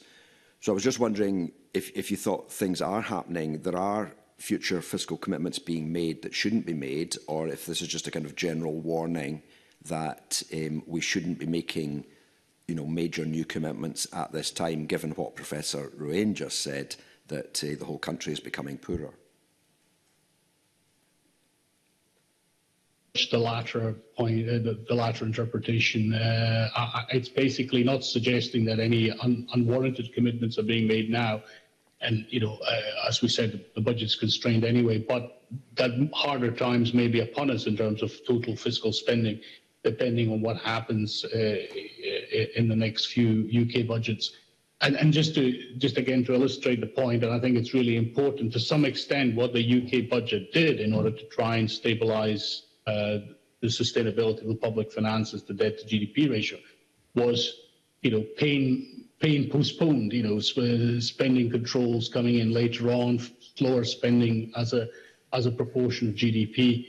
So I was just wondering if, if you thought things are happening, there are future fiscal commitments being made that shouldn't be made, or if this is just a kind of general warning that um, we shouldn't be making you know, major new commitments at this time, given what Professor Ruane just said, that uh, the whole country is becoming poorer? the latter point, uh, the, the, latter interpretation. Uh, I, it's basically not suggesting that any un, unwarranted commitments are being made now. And, you know, uh, as we said, the, budget budget's constrained anyway, but that harder times may be upon us in terms of total fiscal spending depending on what happens uh, in the next few UK budgets. And, and, just to just again to illustrate the point, and I think it's really important to some extent what the UK budget did in order to try and stabilise uh, the sustainability of the public finances, the debt to GDP ratio, was you know pain pain postponed, you know spending controls coming in later on, slower spending as a as a proportion of GDP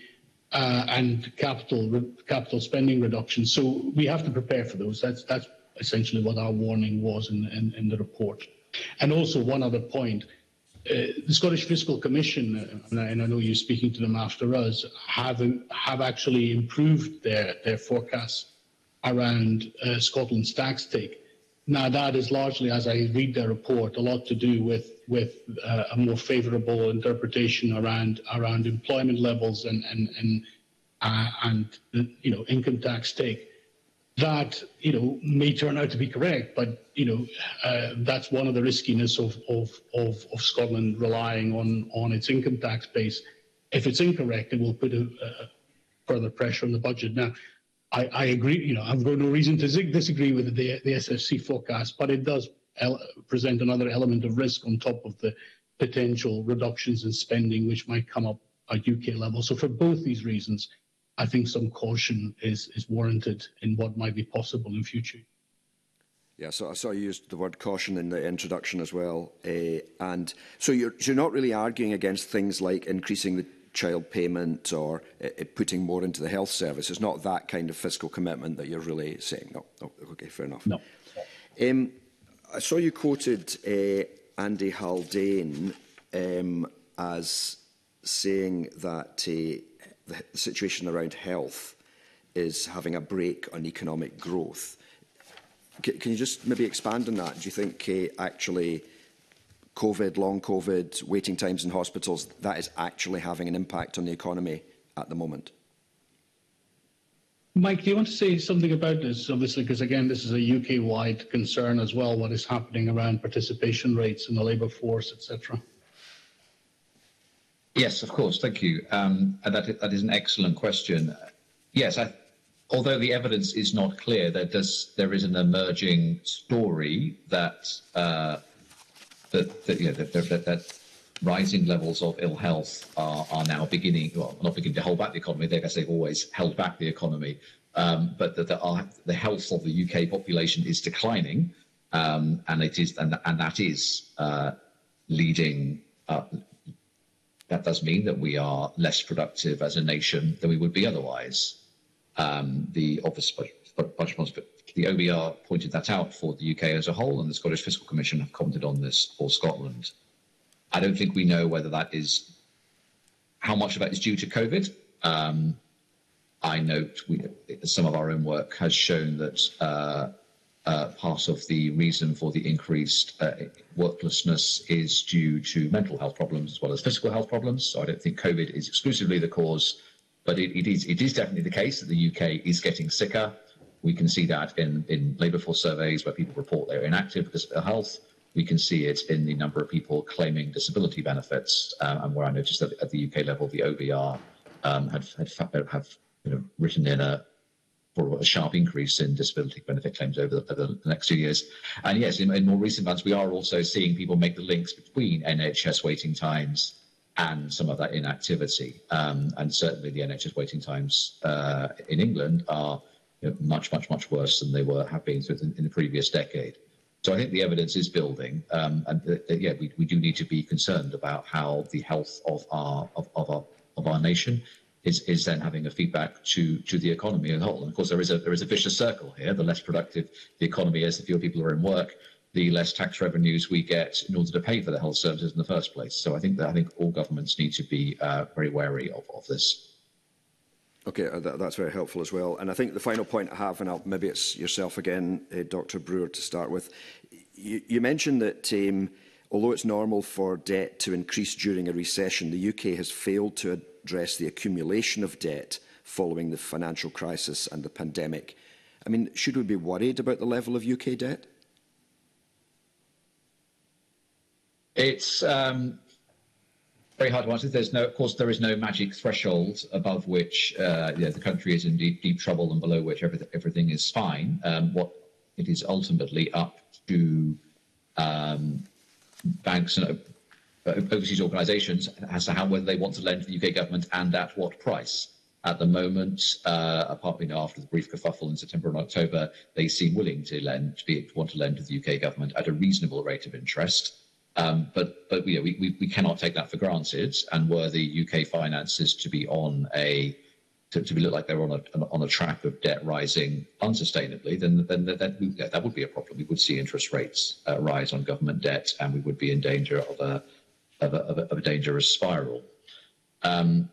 uh, and capital capital spending reductions. So we have to prepare for those. That's that's essentially what our warning was in in, in the report. And also one other point. Uh, the Scottish Fiscal Commission, uh, and I, and I, know you're speaking to them after us, have have actually improved their their forecasts around uh, Scotland's tax take. Now, that is largely, as I read the report, a lot to do with with uh, a more favourable interpretation around around employment levels and and and, uh, and you know income tax take. That you know may turn out to be correct, but you know uh, that's one of the riskiness of, of of of Scotland relying on on its income tax base. If it's incorrect, it will put a, a further pressure on the budget. Now, I, I, agree, you know, I've got no reason to disagree with the, the SFC forecast, but it does present another element of risk on top of the potential reductions in spending which might come up at UK level. So for both these reasons, I think some caution is, is warranted in what might be possible in future. Yeah, so I saw you used the word caution in the introduction as well. Uh, and so you're, so you're not really arguing against things like increasing the child payment or uh, uh, putting more into the health service. It's not that kind of fiscal commitment that you're really saying. No, no okay, fair enough. No. Um, I saw you quoted uh, Andy Haldane um, as saying that uh, the situation around health is having a break on economic growth. C can you just maybe expand on that? Do you think uh, actually COVID, long COVID, waiting times in hospitals, that is actually having an impact on the economy at the moment. Mike, do you want to say something about this? Obviously, because again, this is a UK wide concern as well what is happening around participation rates in the labour force, etc. Yes, of course. Thank you. Um, that, that is an excellent question. Yes, I, although the evidence is not clear, there, does, there is an emerging story that uh, that that, you know, that, that, that rising levels of ill health are, are now beginning, well, not beginning to hold back the economy. They, guess they've always held back the economy, um, but that the health of the UK population is declining, um, and it is, and, and that is uh, leading. Uh, that does mean that we are less productive as a nation than we would be otherwise. Um, the obvious the OBR pointed that out for the UK as a whole, and the Scottish Fiscal Commission have commented on this for Scotland. I don't think we know whether that is how much of that is due to COVID. Um, I note we, some of our own work has shown that uh, uh, part of the reason for the increased uh, worklessness is due to mental health problems as well as physical health problems. So I don't think COVID is exclusively the cause, but it, it is it is definitely the case that the UK is getting sicker. We can see that in, in labour force surveys where people report they're inactive because of their health. We can see it in the number of people claiming disability benefits, um, and where I noticed that at the UK level, the OBR um, had, had have you know, written in a for a sharp increase in disability benefit claims over the, over the next two years. And yes, in, in more recent months, we are also seeing people make the links between NHS waiting times and some of that inactivity. Um, and certainly the NHS waiting times uh, in England are you know, much, much, much worse than they were have been in, in the previous decade. So I think the evidence is building, um, and uh, uh, yeah, we, we do need to be concerned about how the health of our of, of our of our nation is is then having a feedback to to the economy as a whole. And of course, there is a there is a vicious circle here. The less productive the economy is, the fewer people are in work, the less tax revenues we get in order to pay for the health services in the first place. So I think that I think all governments need to be uh, very wary of of this. Okay, uh, that, that's very helpful as well. And I think the final point I have, and I'll, maybe it's yourself again, uh, Dr Brewer, to start with. You, you mentioned that um, although it's normal for debt to increase during a recession, the UK has failed to address the accumulation of debt following the financial crisis and the pandemic. I mean, should we be worried about the level of UK debt? It's um, very hard to answer. There's no, of course, there is no magic threshold above which uh, yeah, the country is in deep, deep trouble and below which everything, everything is fine. Um, what it is ultimately up to um, banks and uh, overseas organisations as to how whether they want to lend to the UK government and at what price. At the moment, uh, apart you know, after the brief kerfuffle in September and October, they seem willing to lend, to be, want to lend to the UK government at a reasonable rate of interest. Um, but but you know, we, we, we cannot take that for granted, and were the UK finances to be on a to, to be look like they're on a on a track of debt rising unsustainably, then then, then that, that would be a problem. We would see interest rates uh, rise on government debt, and we would be in danger of a of a, of a, of a dangerous spiral. Um,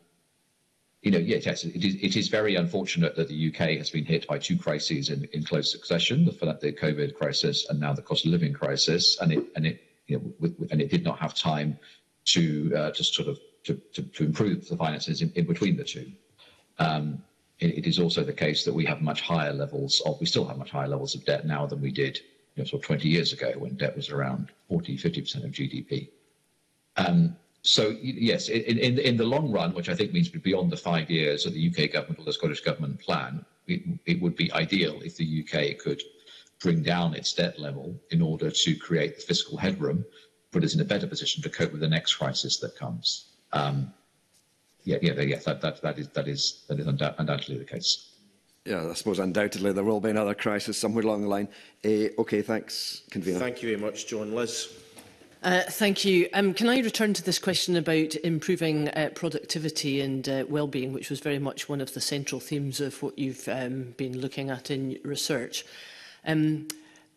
you know, yes, yes, it is, it is very unfortunate that the UK has been hit by two crises in, in close succession: the, the COVID crisis and now the cost of living crisis, and it and it you know, with, with, and it did not have time to uh, to sort of to, to, to, improve the finances in, in between the two. Um, it, it is also the case that we have much higher levels of we still have much higher levels of debt now than we did you know, sort of 20 years ago when debt was around 40, 50 percent of GDP. Um, so yes, in, in, in the long run, which I think means beyond the five years of the UK government or the Scottish government plan, it, it would be ideal if the UK could bring down its debt level in order to create the fiscal headroom, put us in a better position to cope with the next crisis that comes. Um, yeah, yeah, yeah. That, that, that is that is that is undoubtedly the case. Yeah, I suppose undoubtedly there will be another crisis somewhere along the line. Uh, okay, thanks, convener. Thank you very much, John. Liz. Uh, thank you. Um, can I return to this question about improving uh, productivity and uh, well-being, which was very much one of the central themes of what you've um, been looking at in research? Um,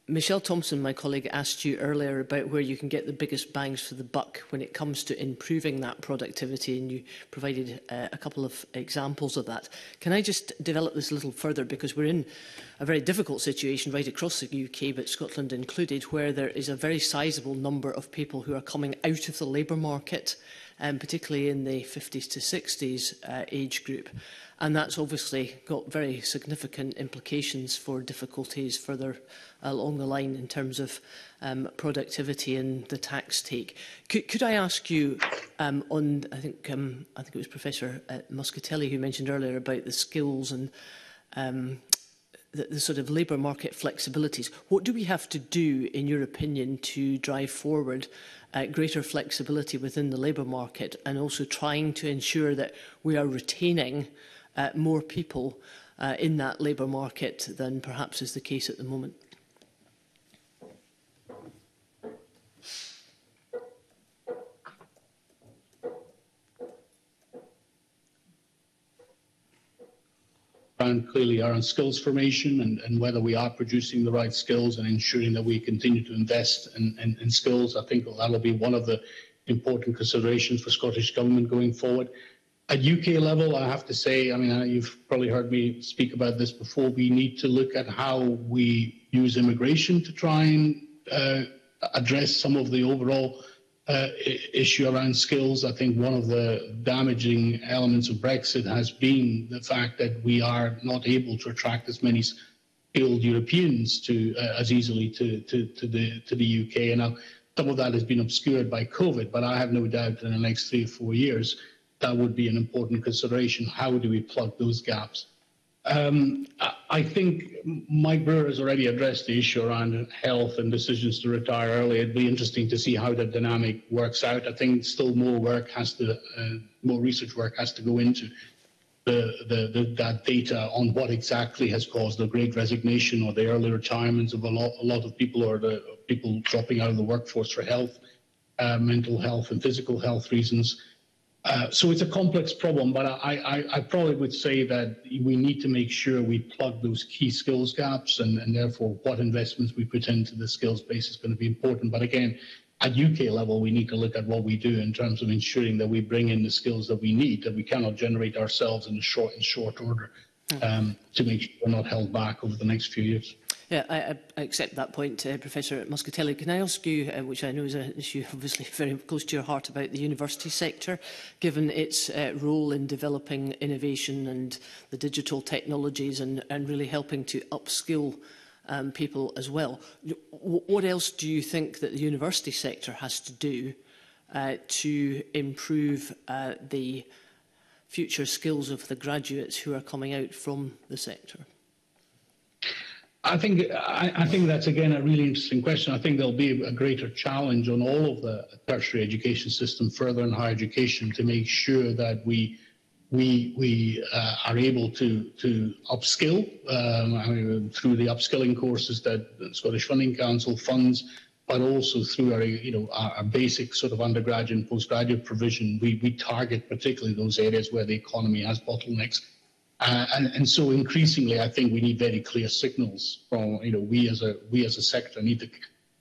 Michelle Thompson, my colleague, asked you earlier about where you can get the biggest bangs for the buck when it comes to improving that productivity, and you provided uh, a couple of examples of that. Can I just develop this a little further? Because we're in a very difficult situation right across the UK, but Scotland included, where there is a very sizable number of people who are coming out of the labour market um, particularly in the 50s to 60s uh, age group. And that's obviously got very significant implications for difficulties further along the line in terms of um, productivity and the tax take. Could, could I ask you um, on, I think, um, I think it was Professor uh, Muscatelli who mentioned earlier about the skills and um, the, the sort of labour market flexibilities. What do we have to do, in your opinion, to drive forward uh, greater flexibility within the labour market and also trying to ensure that we are retaining uh, more people uh, in that labour market than perhaps is the case at the moment? around clearly around skills formation and, and whether we are producing the right skills and ensuring that we continue to invest in, in, in skills. I think that'll be one of the important considerations for Scottish Government going forward. At UK level, I have to say, I mean, you've probably heard me speak about this before. We need to look at how we use immigration to try and uh, address some of the overall uh, issue around skills. I think one of the damaging elements of Brexit has been the fact that we are not able to attract as many skilled Europeans to uh, as easily to, to, to, the to the UK. And now some of that has been obscured by COVID, but I have no doubt that in the next three or four years that would be an important consideration. How do we plug those gaps? Um, I think Mike Brewer has already addressed the issue around health and decisions to retire early. It'd be interesting to see how that dynamic works out. I think still more work has to, uh, more research work has to go into the, the, the, that data on what exactly has caused the great resignation or the early retirements of a lot, a lot of people or the people dropping out of the workforce for health, uh, mental health, and physical health reasons. Uh, so it's a complex problem, but I, I, I, probably would say that we need to make sure we plug those key skills gaps and, and therefore what investments we put into the skills base is going to be important. But again, at UK level, we need to look at what we do in terms of ensuring that we bring in the skills that we need that we cannot generate ourselves in short and short order mm. um, to make sure we're not held back over the next few years. Yeah, I, I accept that point, uh, Professor Muscatelli. Can I ask you, uh, which I know is an issue obviously very close to your heart, about the university sector, given its uh, role in developing innovation and the digital technologies and, and really helping to upskill um, people as well. W what else do you think that the university sector has to do uh, to improve uh, the future skills of the graduates who are coming out from the sector? I think I, I, think that's again a really interesting question. I think there'll be a greater challenge on all of the tertiary education system, further and higher education, to make sure that we we we uh, are able to to upskill um, I mean, through the upskilling courses that the Scottish Funding Council funds, but also through our you know our, our basic sort of undergraduate and postgraduate provision. We we target particularly those areas where the economy has bottlenecks uh, and, and so increasingly, I think we need very clear signals from, you know, we as a, we as a sector need to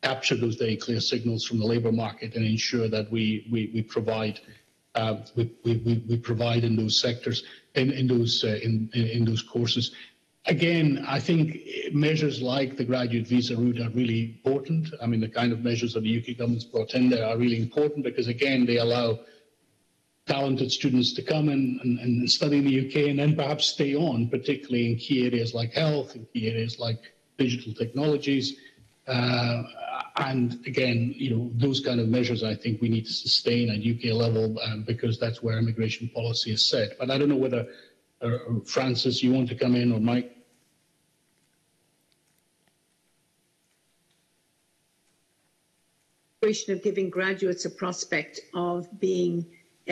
capture those very clear signals from the labor market and ensure that we, we, we provide uh, we, we, we provide in those sectors in, in those uh, in, in those courses. Again, I think measures like the graduate visa route are really important. I mean, the kind of measures that the UK government's brought in there are really important because, again, they allow talented students to come and, and, and study in the UK and then perhaps stay on, particularly in key areas like health, in key areas like digital technologies. Uh, and again, you know, those kind of measures I think we need to sustain at UK level um, because that's where immigration policy is set. But I don't know whether, uh, Francis, you want to come in or Mike. Of giving graduates a prospect of being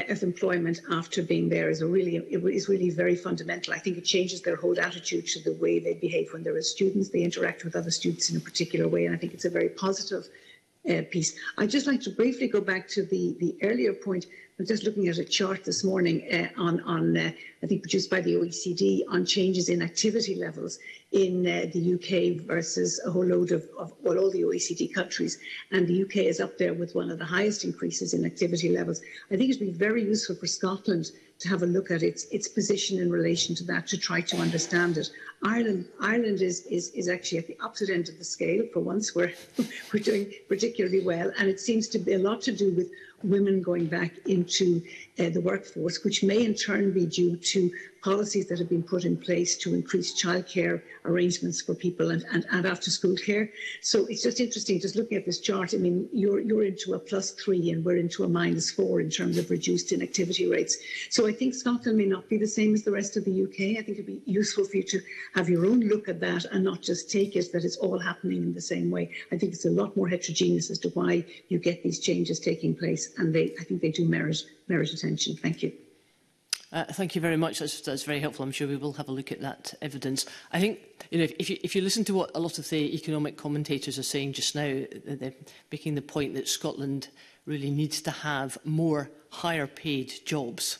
of employment after being there is really is really very fundamental. I think it changes their whole attitude to the way they behave when they're as students. They interact with other students in a particular way, and I think it's a very positive uh, piece. I'd just like to briefly go back to the, the earlier point. I am just looking at a chart this morning uh, on, on uh, I think, produced by the OECD on changes in activity levels in uh, the UK versus a whole load of, of well, all the OECD countries. And the UK is up there with one of the highest increases in activity levels. I think it would be very useful for Scotland to have a look at its its position in relation to that to try to understand it. Ireland Ireland is is, is actually at the opposite end of the scale. For once, we're we're doing particularly well, and it seems to be a lot to do with women going back into uh, the workforce, which may in turn be due to policies that have been put in place to increase childcare arrangements for people and, and, and after school care. So it's just interesting, just looking at this chart, I mean, you're, you're into a plus three and we're into a minus four in terms of reduced inactivity rates. So I think Scotland may not be the same as the rest of the UK. I think it'd be useful for you to have your own look at that and not just take it that it's all happening in the same way. I think it's a lot more heterogeneous as to why you get these changes taking place and they, I think they do merit, merit attention. Thank you. Uh, thank you very much. That's, that's very helpful. I'm sure we will have a look at that evidence. I think you know, if, if, you, if you listen to what a lot of the economic commentators are saying just now, they're making the point that Scotland really needs to have more higher paid jobs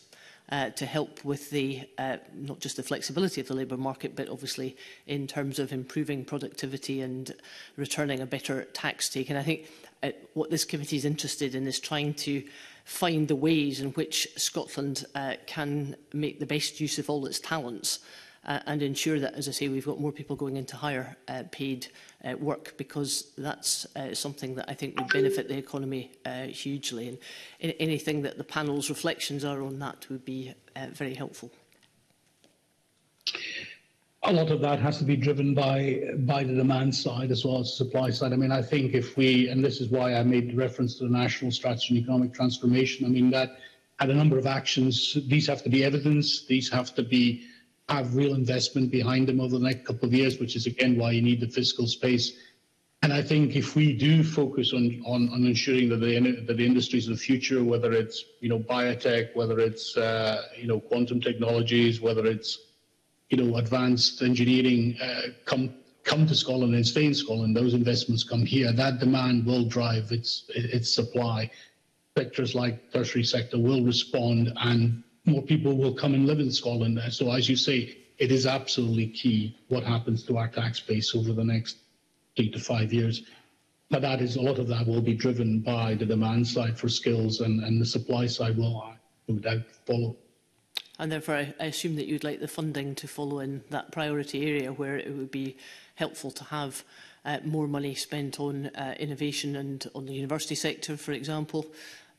uh, to help with the uh, not just the flexibility of the labour market, but obviously in terms of improving productivity and returning a better tax take. And I think uh, what this committee is interested in is trying to find the ways in which Scotland uh, can make the best use of all its talents uh, and ensure that, as I say, we've got more people going into higher uh, paid uh, work because that's uh, something that I think would benefit the economy uh, hugely. And anything that the panel's reflections are on that would be uh, very helpful. a lot of that has to be driven by by the demand side as well as the supply side. I mean, I think if we, and this is why I made reference to the national strategy on economic transformation. I mean that had a number of actions. These have to be evidence. These have to be have real investment behind them over the next couple of years, which is again why you need the fiscal space. And I think if we do focus on on, on ensuring that the that the industries of the future, whether it's you know biotech, whether it's uh, you know quantum technologies, whether it's you know, advanced engineering uh, come come to Scotland and stay in Scotland. Those investments come here. That demand will drive its its supply. Sectors like tertiary sector will respond, and more people will come and live in Scotland. So, as you say, it is absolutely key what happens to our tax base over the next three to five years. But that is a lot of that will be driven by the demand side for skills, and, and the supply side will no doubt follow. And therefore, I, I assume that you'd like the funding to follow in that priority area where it would be helpful to have uh, more money spent on uh, innovation and on the university sector, for example,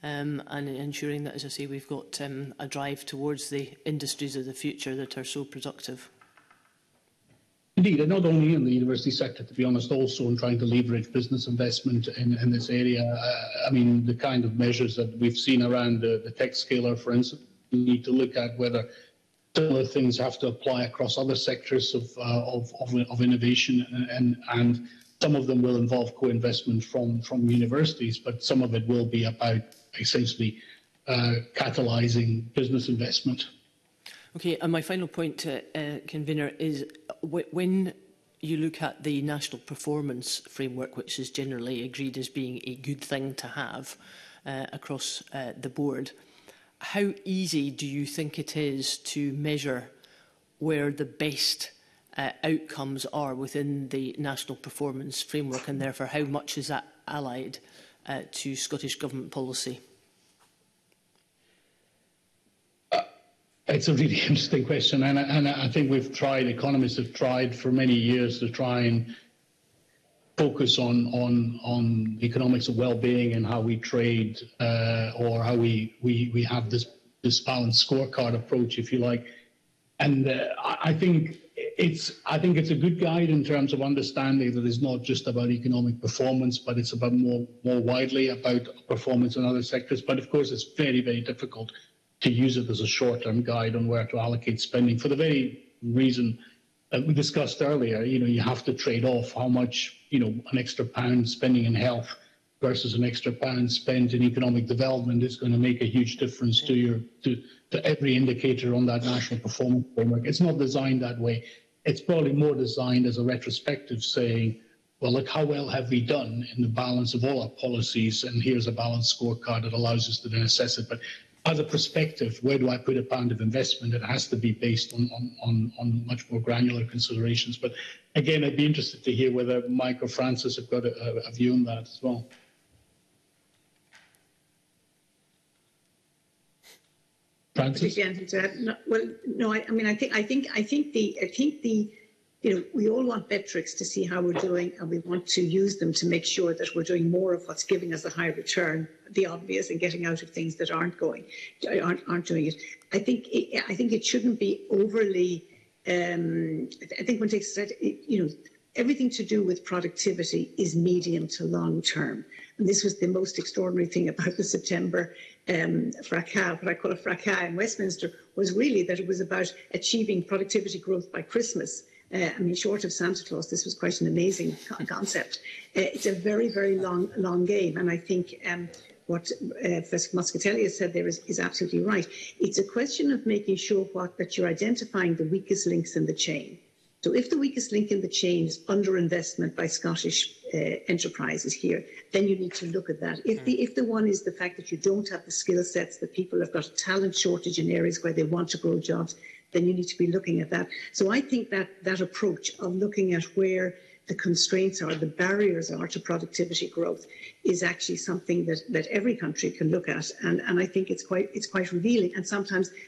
um, and ensuring that, as I say, we've got um, a drive towards the industries of the future that are so productive. Indeed, and not only in the university sector, to be honest, also in trying to leverage business investment in, in this area. Uh, I mean, the kind of measures that we've seen around the, the tech scaler, for instance, we need to look at whether similar things have to apply across other sectors of, uh, of, of, of, innovation and, and some of them will involve co-investment from, from universities, but some of it will be about essentially uh, catalyzing business investment. Okay, and my final point, uh, uh, convener, is uh, when you look at the national performance framework, which is generally agreed as being a good thing to have uh, across uh, the board, how easy do you think it is to measure where the best uh, outcomes are within the national performance framework and therefore how much is that allied uh, to Scottish Government policy? Uh, it's a really interesting question, and, and I think we've tried, economists have tried for many years to try and focus on on on economics of well-being and how we trade uh, or how we, we we have this this balanced scorecard approach, if you like. And uh, I think it's I think it's a good guide in terms of understanding that it's not just about economic performance, but it's about more more widely about performance in other sectors. But of course, it's very very difficult to use it as a short-term guide on where to allocate spending for the very reason that we discussed earlier. You know, you have to trade off how much you know, an extra pound spending in health versus an extra pound spent in economic development is going to make a huge difference to your to, to every indicator on that national performance framework. It's not designed that way. It's probably more designed as a retrospective saying, well, look, how well have we done in the balance of all our policies? And here's a balanced scorecard that allows us to then assess it. But other perspective, where do I put a pound of investment? It has to be based on, on, on, on much more granular considerations. But again, I'd be interested to hear whether Mike or Francis have got a, a view on that as well. Francis? Again, no, well, no, I, I mean, I think, I think, I think the, I think the, you know, we all want metrics to see how we're doing, and we want to use them to make sure that we're doing more of what's giving us a high return, the obvious, and getting out of things that aren't going, aren't, aren't doing it. I think it, I think it shouldn't be overly. Um, I think one takes said, you know, everything to do with productivity is medium to long term, and this was the most extraordinary thing about the September um, fracas, what I call a fracas in Westminster, was really that it was about achieving productivity growth by Christmas uh, I mean, short of Santa Claus, this was quite an amazing concept. Uh, it's a very, very long, long game, and I think um, what uh, Muscatelli Moscatelli has said there is, is absolutely right. It's a question of making sure what that you're identifying the weakest links in the chain. So if the weakest link in the chain is underinvestment by Scottish uh, enterprises here, then you need to look at that. If the if the one is the fact that you don't have the skill sets, that people have got a talent shortage in areas where they want to grow jobs, then you need to be looking at that. So I think that that approach of looking at where the constraints are, the barriers are to productivity growth is actually something that, that every country can look at. And, and I think it's quite, it's quite revealing. And sometimes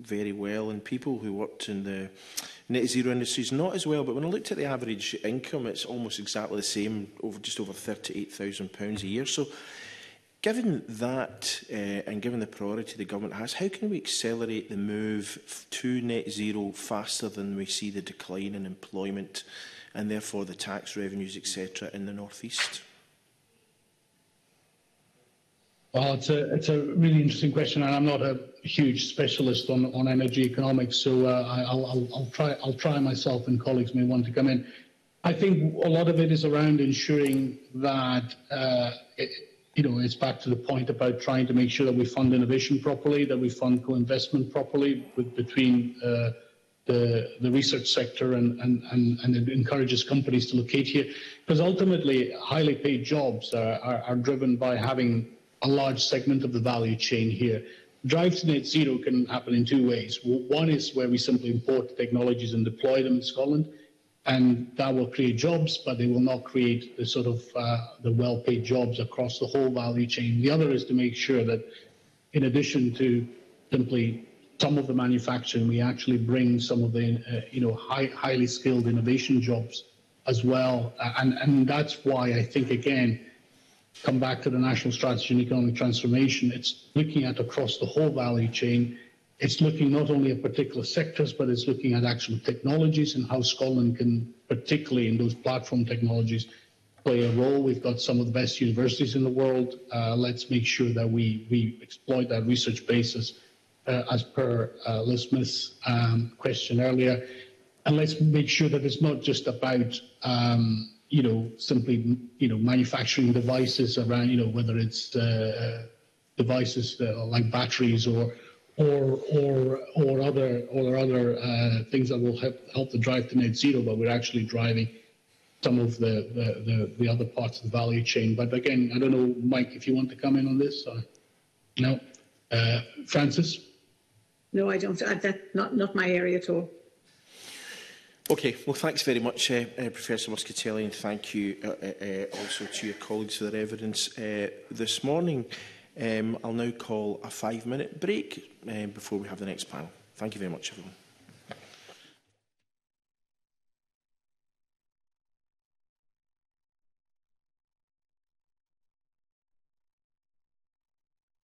very well, and people who worked in the net zero industries not as well. But when I looked at the average income, it's almost exactly the same, over just over £38,000 a year. So Given that, uh, and given the priority the government has, how can we accelerate the move to net zero faster than we see the decline in employment and therefore the tax revenues, etc., in the North East? Well, it's a, it's a really interesting question, and I'm not a huge specialist on, on energy economics, so uh, I'll, I'll, I'll, try, I'll try myself, and colleagues may want to come in. I think a lot of it is around ensuring that uh, it, you know, it's back to the point about trying to make sure that we fund innovation properly, that we fund co-investment properly with, between uh, the, the research sector and, and, and, and it encourages companies to locate here. Because ultimately, highly paid jobs are, are, are driven by having a large segment of the value chain here. Drive to net zero can happen in two ways. One is where we simply import technologies and deploy them in Scotland and that will create jobs, but they will not create the sort of uh, the well-paid jobs across the whole value chain. The other is to make sure that, in addition to simply some of the manufacturing, we actually bring some of the uh, you know high, highly skilled innovation jobs as well, and and that's why I think again. Come back to the national strategy and economic transformation. It's looking at across the whole value chain it's looking not only at particular sectors, but it's looking at actual technologies and how Scotland can, particularly in those platform technologies, play a role. We've got some of the best universities in the world. Uh, let's make sure that we, we exploit that research basis uh, as per uh, Liz Smith's um, question earlier. And let's make sure that it's not just about, um, you know, simply, you know, manufacturing devices around, you know, whether it's uh, devices uh, like batteries or or or or other or other uh, things that will help help the drive to net zero, but we're actually driving some of the, the, the, the other parts of the value chain. But again, I don't know, Mike, if you want to come in on this. Or, no, uh, Francis. No, I don't. I, that's not not my area at all. Okay, well, thanks very much, uh, uh, Professor Muscatelli, and thank you uh, uh, uh, also to your colleagues for their evidence uh, this morning. Um, I'll now call a five-minute break um, before we have the next panel. Thank you very much, everyone.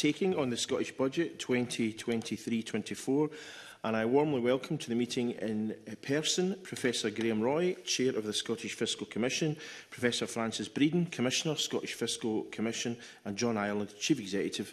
taking on the Scottish Budget 2023-24 and I warmly welcome to the meeting in person Professor Graham Roy, Chair of the Scottish Fiscal Commission, Professor Francis Breeden, Commissioner, Scottish Fiscal Commission and John Ireland, Chief Executive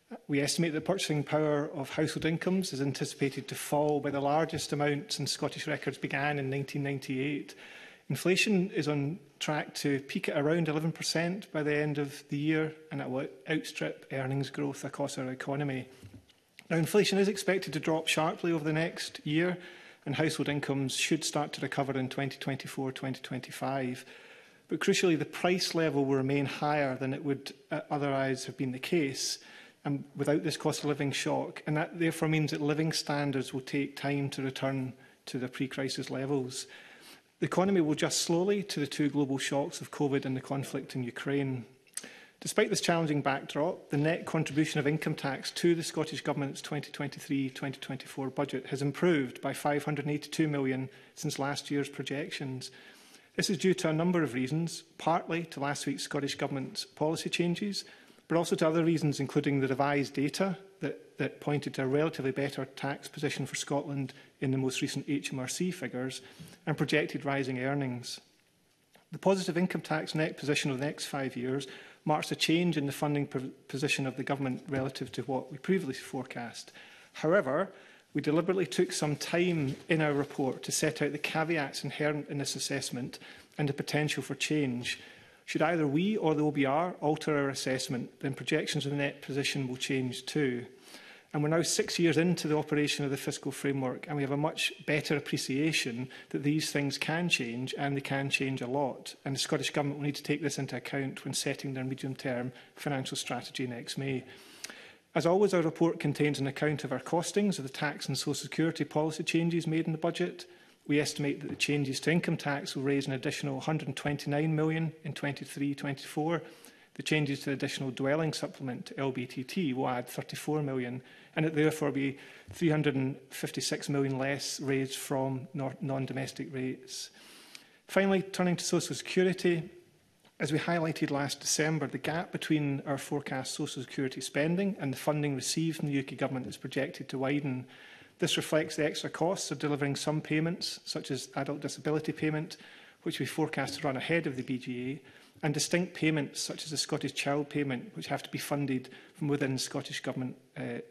We estimate that the purchasing power of household incomes is anticipated to fall by the largest amount since Scottish records began in 1998. Inflation is on track to peak at around 11% by the end of the year and it will outstrip earnings growth across our economy. Now, inflation is expected to drop sharply over the next year, and household incomes should start to recover in 2024-2025. But crucially, the price level will remain higher than it would uh, otherwise have been the case and um, without this cost of living shock. And that therefore means that living standards will take time to return to their pre-crisis levels. The economy will adjust slowly to the two global shocks of COVID and the conflict in Ukraine. Despite this challenging backdrop, the net contribution of income tax to the Scottish Government's 2023-2024 budget has improved by 582 million since last year's projections. This is due to a number of reasons, partly to last week's Scottish Government's policy changes, but also to other reasons, including the revised data that, that pointed to a relatively better tax position for Scotland in the most recent HMRC figures and projected rising earnings. The positive income tax net position over the next five years marks a change in the funding position of the government relative to what we previously forecast. However, we deliberately took some time in our report to set out the caveats inherent in this assessment and the potential for change. Should either we or the OBR alter our assessment, then projections of the net position will change too. And we're now six years into the operation of the fiscal framework, and we have a much better appreciation that these things can change, and they can change a lot. And the Scottish Government will need to take this into account when setting their medium-term financial strategy next May. As always, our report contains an account of our costings of the tax and social security policy changes made in the budget. We estimate that the changes to income tax will raise an additional £129 million in 23-24. The changes to the additional dwelling supplement, LBTT, will add £34 million and it therefore be 356 million less raised from non-domestic rates. Finally, turning to social security, as we highlighted last December, the gap between our forecast social security spending and the funding received from the UK government is projected to widen. This reflects the extra costs of delivering some payments, such as adult disability payment, which we forecast to run ahead of the BGA, and distinct payments such as the Scottish Child Payment, which have to be funded from within Scottish Government uh,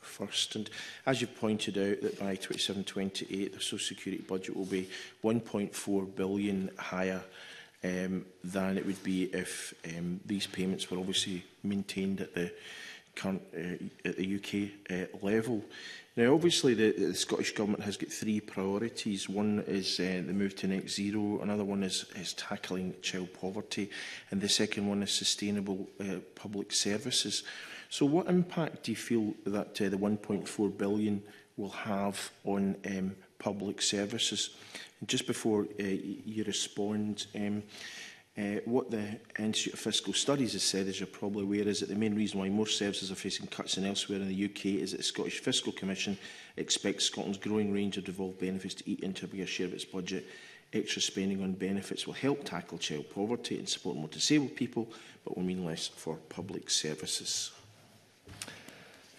first. And as you pointed out, that by 27-28, the social security budget will be 1.4 billion higher um, than it would be if um, these payments were obviously maintained at the current uh, at the UK uh, level. Now, obviously, the, the Scottish Government has got three priorities. One is uh, the move to net zero, another one is, is tackling child poverty, and the second one is sustainable uh, public services. So what impact do you feel that uh, the 1.4 billion will have on um, public services? And just before uh, you respond, um, Uh, what the Institute of Fiscal Studies has said, as you're probably aware, is that the main reason why more services are facing cuts than elsewhere in the UK is that the Scottish Fiscal Commission expects Scotland's growing range of devolved benefits to eat into a bigger share of its budget. Extra spending on benefits will help tackle child poverty and support more disabled people, but will mean less for public services.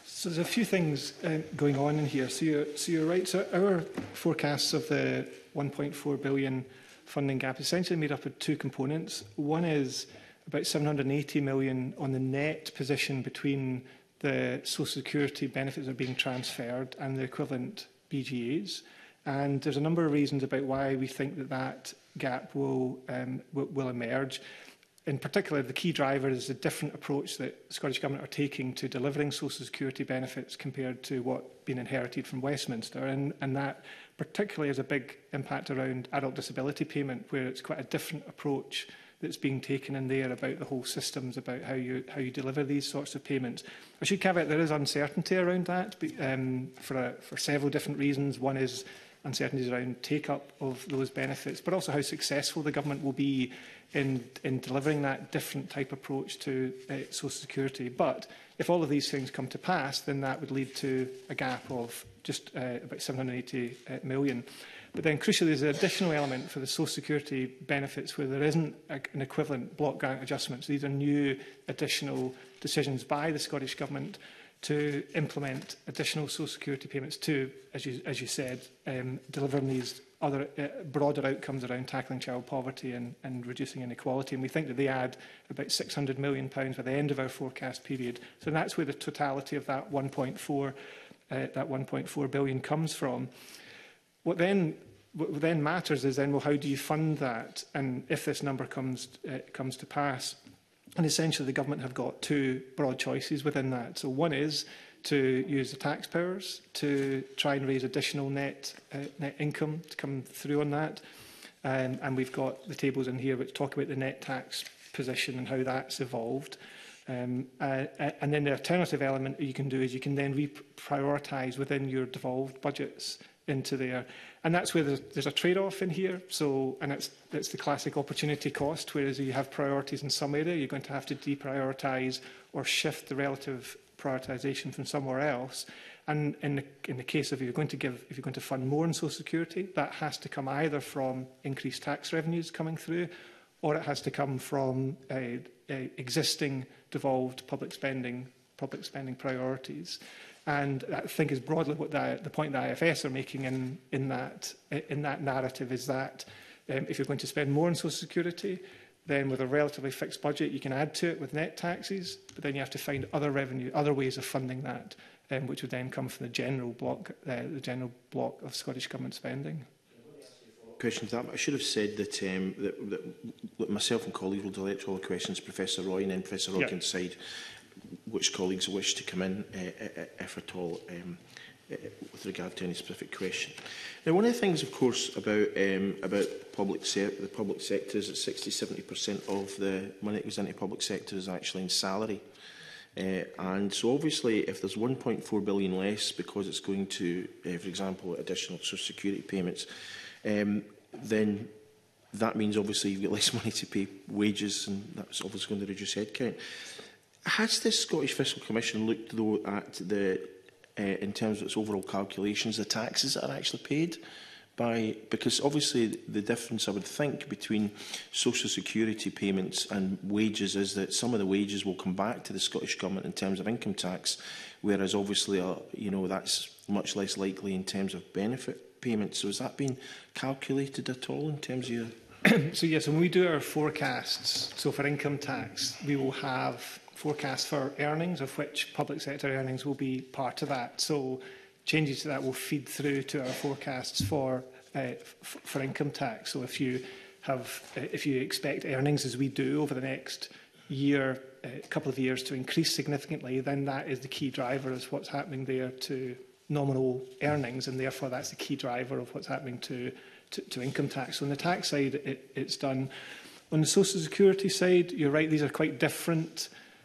So there's a few things uh, going on in here. So you're, so you're right. So our forecasts of the 1.4 billion funding gap essentially made up of two components. One is about 780 million on the net position between the social security benefits that are being transferred and the equivalent BGAs. And there's a number of reasons about why we think that that gap will, um, will emerge. In particular, the key driver is the different approach that the Scottish Government are taking to delivering social security benefits compared to what been inherited from Westminster. And, and that particularly as a big impact around adult disability payment, where it's quite a different approach that's being taken in there about the whole systems, about how you, how you deliver these sorts of payments. I should caveat there is uncertainty around that um, for, a, for several different reasons. One is uncertainties around take-up of those benefits, but also how successful the government will be in, in delivering that different type approach to uh, social security. But if all of these things come to pass, then that would lead to a gap of just uh, about 780 uh, million. But then crucially, there's an additional element for the social security benefits where there isn't a, an equivalent block grant adjustment. So these are new additional decisions by the Scottish Government to implement additional social security payments to, as you, as you said, um, delivering these other uh, broader outcomes around tackling child poverty and, and reducing inequality. And we think that they add about £600 million by the end of our forecast period. So that's where the totality of that 1.4 uh, that 1.4 billion comes from. What then what then matters is then well how do you fund that and if this number comes uh, comes to pass And essentially, the government have got two broad choices within that. So one is to use the taxpayers to try and raise additional net uh, net income to come through on that. Um, and we've got the tables in here which talk about the net tax position and how that's evolved. Um, uh, uh and then the alternative element you can do is you can then reprioritise within your devolved budgets into there. And that's where there's, there's a trade-off in here. So, and it's, it's the classic opportunity cost, whereas you have priorities in some area, you're going to have to deprioritise or shift the relative prioritisation from somewhere else. And in the, in the case of if you're going to give, if you're going to fund more in social security, that has to come either from increased tax revenues coming through, or it has to come from a, uh, a uh, existing devolved public spending, public spending priorities. And I think is broadly what the, the point that IFS are making in, in, that, in that narrative is that um, if you're going to spend more on social security, then with a relatively fixed budget, you can add to it with net taxes, but then you have to find other revenue, other ways of funding that, um, which would then come from the general block, uh, the general block of Scottish government spending. Question to that. I should have said that, um, that, that myself and colleagues will direct all the questions Professor Roy and then Professor Roy yep. can decide which colleagues wish to come in, uh, if at all, um, with regard to any specific question. Now, one of the things, of course, about um, about public the public sector is that 60-70% of the money that goes into public sector is actually in salary. Uh, and so obviously if there's 1.4 billion less because it's going to, uh, for example, additional social security payments, um, then that means obviously you've got less money to pay wages and that's obviously going to reduce headcount. Has the Scottish Fiscal Commission looked, though, at the, uh, in terms of its overall calculations, the taxes that are actually paid? by because obviously the difference I would think between social security payments and wages is that some of the wages will come back to the Scottish government in terms of income tax whereas obviously uh, you know that's much less likely in terms of benefit payments so has that been calculated at all in terms of your so yes when we do our forecasts so for income tax we will have forecast for earnings, of which public sector earnings will be part of that. So changes to that will feed through to our forecasts for uh, for income tax. So if you have, uh, if you expect earnings as we do over the next year, uh, couple of years to increase significantly, then that is the key driver as what's happening there to nominal earnings, and therefore that's the key driver of what's happening to to, to income tax. So on the tax side, it, it's done. On the social security side, you're right; these are quite different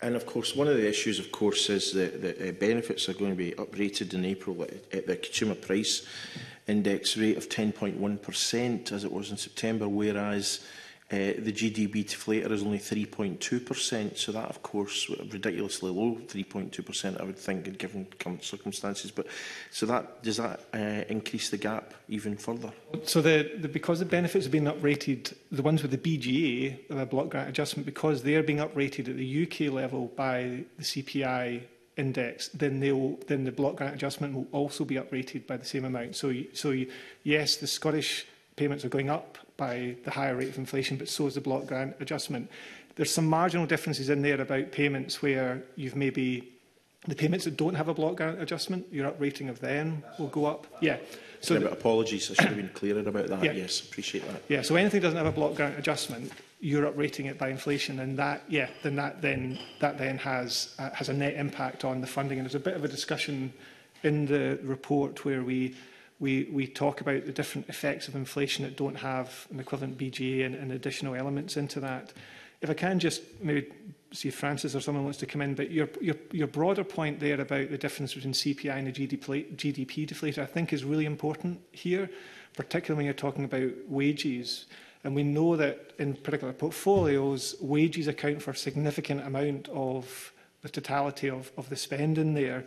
And of course, one of the issues, of course, is that the uh, benefits are going to be uprated in April at, at the consumer price index rate of 10.1%, as it was in September, whereas Uh, the GDB deflator is only 3.2%, so that, of course, ridiculously low, 3.2%, I would think, given current circumstances. But so that does that uh, increase the gap even further? So the, the, because the benefits have been uprated, the ones with the BGA, the uh, block grant adjustment, because they are being uprated at the UK level by the CPI index, then they'll then the block grant adjustment will also be uprated by the same amount. So, so yes, the Scottish payments are going up by the higher rate of inflation, but so is the block grant adjustment. There's some marginal differences in there about payments where you've maybe the payments that don't have a block grant adjustment, your uprating of them will go up. Yeah. So yeah, apologies, I should have been clearer about that. Yeah. Yes, appreciate that. Yeah, so anything that doesn't have a block grant adjustment, you're uprating it by inflation, and that yeah, then that then that then has uh, has a net impact on the funding. And there's a bit of a discussion in the report where we we, we talk about the different effects of inflation that don't have an equivalent BGA and, and additional elements into that. If I can just maybe see if Francis or someone wants to come in, but your, your, your broader point there about the difference between CPI and a GDP, GDP deflator I think is really important here, particularly when you're talking about wages. And we know that in particular portfolios, wages account for a significant amount of the totality of, of the in there.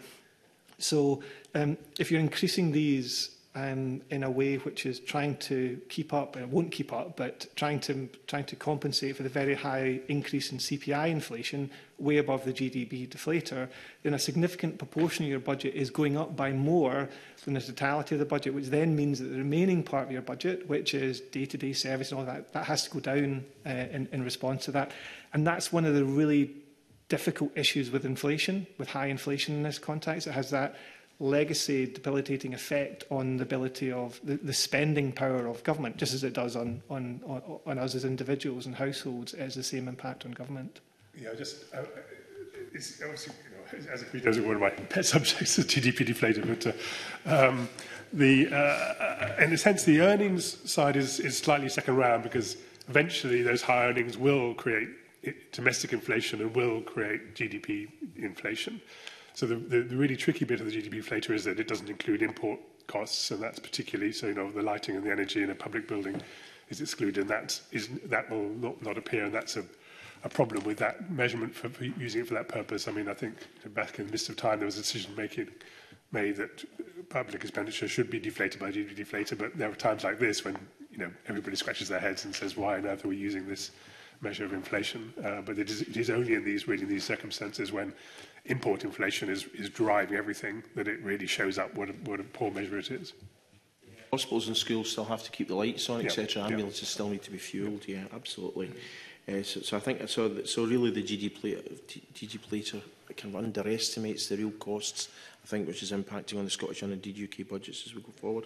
So um, if you're increasing these um, in a way which is trying to keep up, and uh, won't keep up, but trying to, trying to compensate for the very high increase in CPI inflation, way above the GDP deflator, then a significant proportion of your budget is going up by more than the totality of the budget, which then means that the remaining part of your budget, which is day-to-day -day service and all that, that has to go down uh, in, in response to that. And that's one of the really difficult issues with inflation, with high inflation in this context. It has that legacy debilitating effect on the ability of the, the spending power of government, just as it does on, on, on, on us as individuals and households, as the same impact on government. Yeah, just uh, it's obviously, you know, as a Queen doesn't one of my pet subjects, the GDP deflator, but uh, um, the, uh, in a sense, the earnings side is, is slightly second round because eventually those high earnings will create domestic inflation and will create GDP inflation. So the, the, the really tricky bit of the GDP deflator is that it doesn't include import costs, and that's particularly, so you know, the lighting and the energy in a public building is excluded, and that, is, that will not, not appear, and that's a, a problem with that measurement for, for using it for that purpose. I mean, I think back in the midst of time, there was a decision making made that public expenditure should be deflated by GDP deflator, but there are times like this when you know everybody scratches their heads and says, why on earth are we using this measure of inflation? Uh, but it is, it is only in these really in these circumstances when import inflation is, is driving everything, that it really shows up what a, what a poor measure it is. Hospitals and schools still have to keep the lights on, etc. etc. Ambulances yep. still need to be fueled. Yeah, yeah absolutely. Uh, so, so I think so. That, so really, the GDP plater kind of underestimates the real costs. I think which is impacting on the Scottish and indeed UK budgets as we go forward.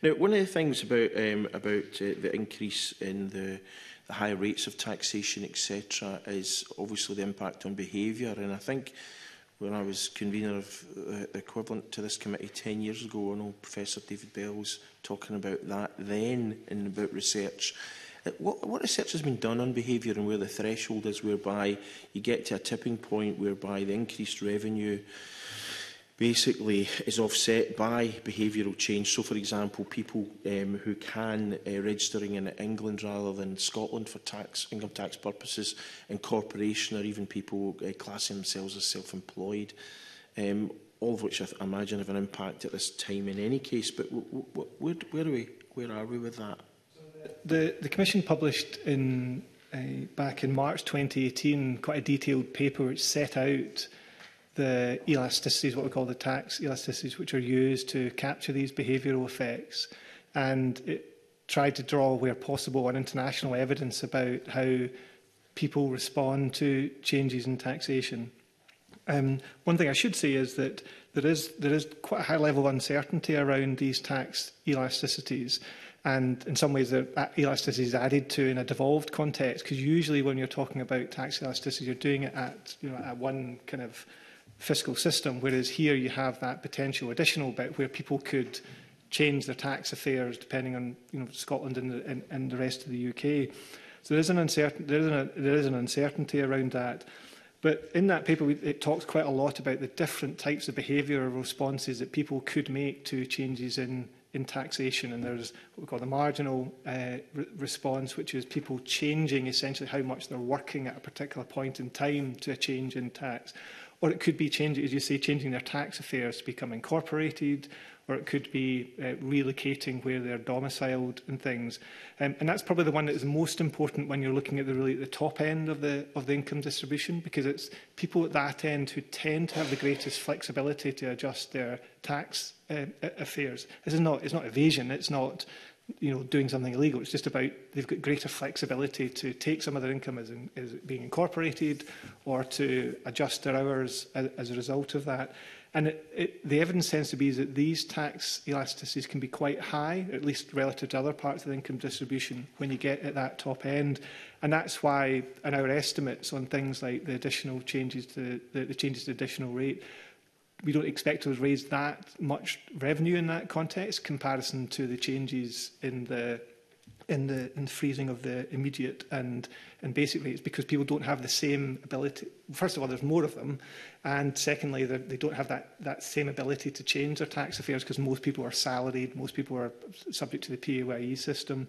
Now, one of the things about um, about uh, the increase in the the high rates of taxation, etc., is obviously the impact on behaviour. And I think when I was convener of uh, equivalent to this committee 10 years ago. I know Professor David Bell was talking about that then and about research. Uh, what, what research has been done on behaviour and where the threshold is whereby you get to a tipping point whereby the increased revenue basically is offset by behavioural change. So, for example, people um, who can, uh, registering in England rather than Scotland for tax income tax purposes, incorporation, or even people uh, classing themselves as self-employed, um, all of which I imagine have an impact at this time in any case. But where, where, are, we, where are we with that? The, the Commission published in, uh, back in March 2018 quite a detailed paper which set out the elasticities, what we call the tax elasticities, which are used to capture these behavioural effects. And it tried to draw, where possible, on international evidence about how people respond to changes in taxation. Um, one thing I should say is that there is, there is quite a high level of uncertainty around these tax elasticities. And in some ways, the elasticity is added to in a devolved context, because usually when you're talking about tax elasticity, you're doing it at, you know, at one kind of fiscal system, whereas here you have that potential additional bit where people could change their tax affairs depending on you know, Scotland and the, and, and the rest of the UK. So there is, an uncertain, there, is an, there is an uncertainty around that. But in that paper, it talks quite a lot about the different types of behavioural responses that people could make to changes in, in taxation. And there's what we call the marginal uh, re response, which is people changing essentially how much they're working at a particular point in time to a change in tax. Or it could be changing, as you say, changing their tax affairs to become incorporated, or it could be uh, relocating where they're domiciled and things. Um, and that's probably the one that is most important when you're looking at the really at the top end of the of the income distribution, because it's people at that end who tend to have the greatest flexibility to adjust their tax uh, affairs. This is not it's not evasion. It's not you know, doing something illegal. It's just about they've got greater flexibility to take some of their income as, in, as being incorporated or to adjust their hours as, as a result of that. And it, it, the evidence tends to be that these tax elasticities can be quite high, at least relative to other parts of the income distribution, when you get at that top end. And that's why, in our estimates on things like the additional changes to the, the changes to additional rate, we don't expect to have raised that much revenue in that context comparison to the changes in the in the in the freezing of the immediate and and basically it's because people don't have the same ability first of all there's more of them and secondly they don't have that that same ability to change their tax affairs because most people are salaried most people are subject to the PAYE system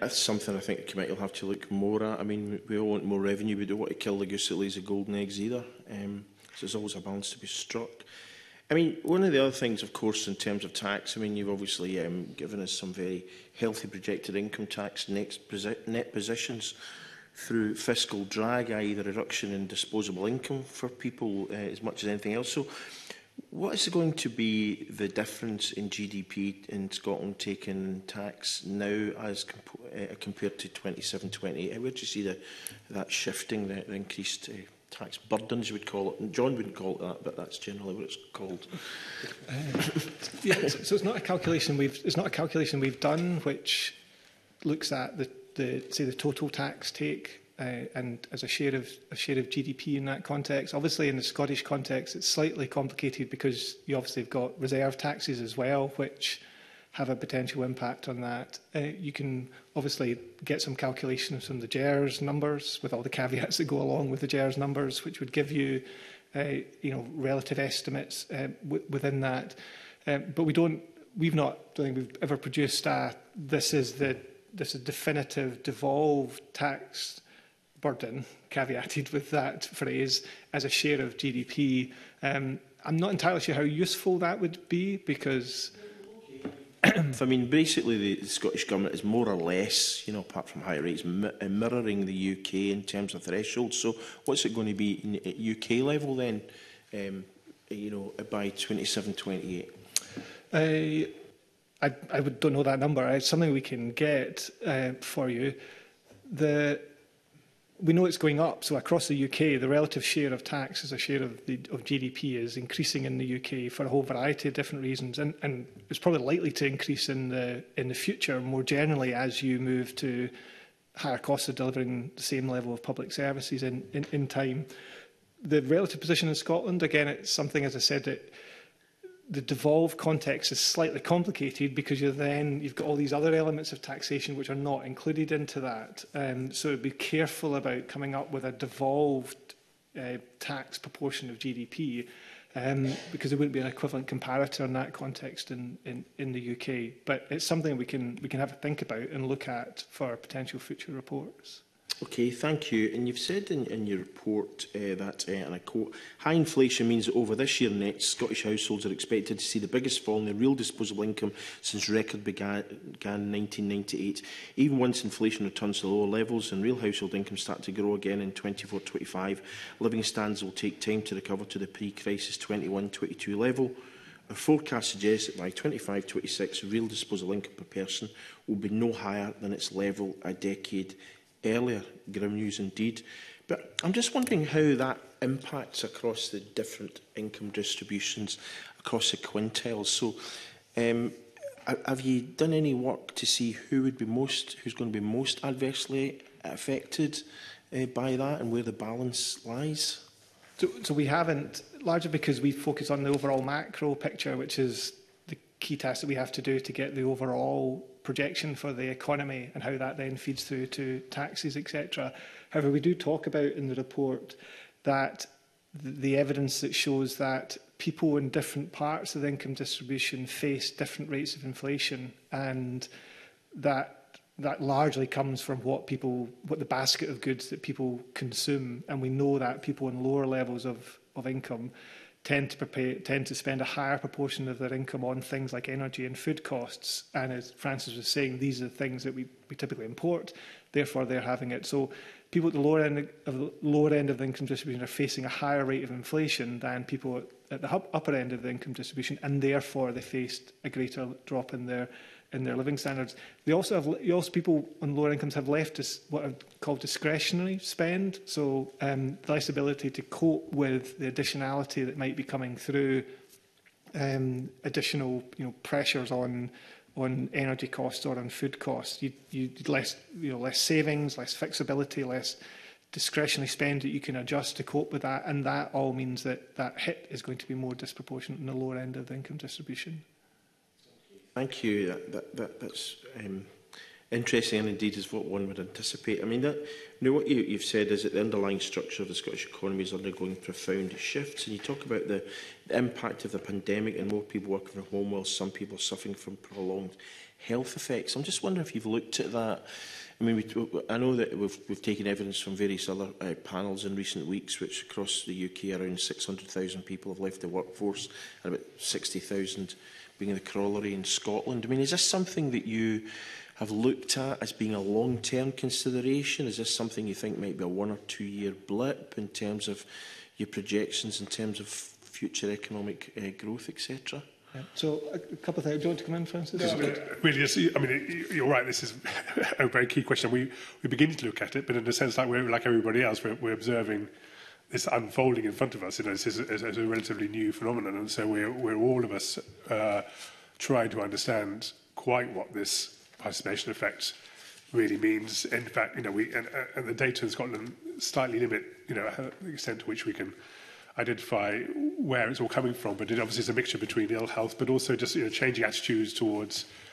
That's something I think the committee will have to look more at. I mean, we all want more revenue. We don't want to kill the goose that lays the golden eggs either. Um, so there's always a balance to be struck. I mean, one of the other things, of course, in terms of tax, I mean, you've obviously um, given us some very healthy projected income tax next net positions through fiscal drag, i.e. the reduction in disposable income for people uh, as much as anything else. So what is going to be the difference in GDP in Scotland taking tax now as comp uh, compared to 27, 28? Where do you see the, that shifting, the, the increased uh, tax burden, as you would call it. John wouldn't call it that, but that's generally what it's called. Uh, yeah, so, so it's not a calculation we've it's not a calculation we've done which looks at the the say the total tax take uh, and as a share of a share of GDP in that context. Obviously, in the Scottish context, it's slightly complicated because you obviously have got reserve taxes as well, which have a potential impact on that. Uh, you can obviously get some calculations from the JERS numbers with all the caveats that go along with the JERS numbers, which would give you, uh, you know, relative estimates uh, within that. Uh, but we don't, we've not, I don't think we've ever produced a, this is the this a definitive devolved tax burden, caveated with that phrase, as a share of GDP. Um, I'm not entirely sure how useful that would be because... I mean, basically, the Scottish Government is more or less, you know, apart from higher rates, mi uh, mirroring the UK in terms of thresholds. So what's it going to be at UK level then, um, you know, by 27, 28? Uh, I, I would, don't know that number. It's something we can get uh, for you. The, we know it's going up. So across the UK, the relative share of tax as a share of, the, of GDP is increasing in the UK for a whole variety of different reasons, and, and it's probably likely to increase in the in the future more generally as you move to higher costs of delivering the same level of public services in, in, in time. The relative position in Scotland, again, it's something, as I said, that the devolved context is slightly complicated because you then you've got all these other elements of taxation which are not included into that. Um, so be careful about coming up with a devolved uh, tax proportion of GDP um, because there wouldn't be an equivalent comparator in that context in, in, in the UK. But it's something we can we can have a think about and look at for potential future reports. Okay, thank you. And you've said in, in your report uh, that, uh, and I quote, high inflation means that over this year and next, Scottish households are expected to see the biggest fall in their real disposable income since record began, began 1998. Even once inflation returns to lower levels and real household income start to grow again in 24-25, living standards will take time to recover to the pre-crisis 21-22 level. A forecast suggests that by 25-26, real disposable income per person will be no higher than its level a decade earlier, grim news indeed. But I'm just wondering how that impacts across the different income distributions across the quintiles. So um, have you done any work to see who would be most, who's going to be most adversely affected uh, by that and where the balance lies? So, so we haven't, largely because we focus on the overall macro picture, which is the key task that we have to do to get the overall projection for the economy and how that then feeds through to taxes, etc. However, we do talk about in the report that the evidence that shows that people in different parts of the income distribution face different rates of inflation and that that largely comes from what people what the basket of goods that people consume and we know that people in lower levels of of income tend to, prepare, tend to spend a higher proportion of their income on things like energy and food costs. And as Francis was saying, these are the things that we, we typically import, therefore they're having it. So people at the lower end of the lower end of the income distribution are facing a higher rate of inflation than people at the upper end of the income distribution, and therefore they faced a greater drop in their in their living standards. They also have also people on lower incomes have left dis, what are called discretionary spend, so um, less ability to cope with the additionality that might be coming through um, additional you know pressures on on energy costs or on food costs. You you less you know less savings, less flexibility, less discretionary spend that you can adjust to cope with that, and that all means that that hit is going to be more disproportionate in the lower end of the income distribution. Thank you. That, that, that, that's um, interesting and indeed is what one would anticipate. I mean, that, you know, what you, you've said is that the underlying structure of the Scottish economy is undergoing profound shifts, and you talk about the, the impact of the pandemic and more people working from home while some people are suffering from prolonged health effects. I'm just wondering if you've looked at that I mean, we, I know that we've, we've taken evidence from various other uh, panels in recent weeks, which across the UK around 600,000 people have left the workforce and about 60,000 being in the corollary in Scotland. I mean, is this something that you have looked at as being a long-term consideration? Is this something you think might be a one or two-year blip in terms of your projections, in terms of future economic uh, growth, etc.? Yeah. So a couple of things. Do you want to come in, Francis? No, yeah. mean, really, see, I mean, you're right. This is a very key question. We we beginning to look at it, but in a sense, like we're like everybody else, we're, we're observing this unfolding in front of us. You know, this is a, is a relatively new phenomenon, and so we're we're all of us uh, trying to understand quite what this participation effect really means. In fact, you know, we and, and the data in Scotland slightly limit, you know, the extent to which we can identify where it's all coming from, but it obviously is a mixture between ill health, but also just you know, changing attitudes towards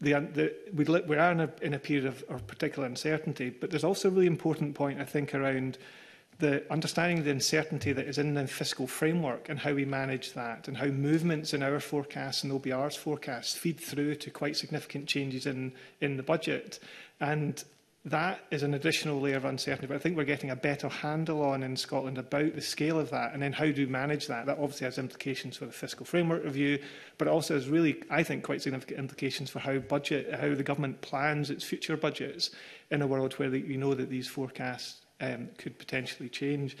the, the, we, we are in a, in a period of, of particular uncertainty. But there's also a really important point, I think, around the understanding the uncertainty that is in the fiscal framework and how we manage that and how movements in our forecasts and OBR's forecasts feed through to quite significant changes in, in the budget. And that is an additional layer of uncertainty, but I think we're getting a better handle on in Scotland about the scale of that and then how do we manage that. That obviously has implications for the fiscal framework review, but it also has really, I think, quite significant implications for how budget, how the government plans its future budgets in a world where the, you know that these forecasts um, could potentially change.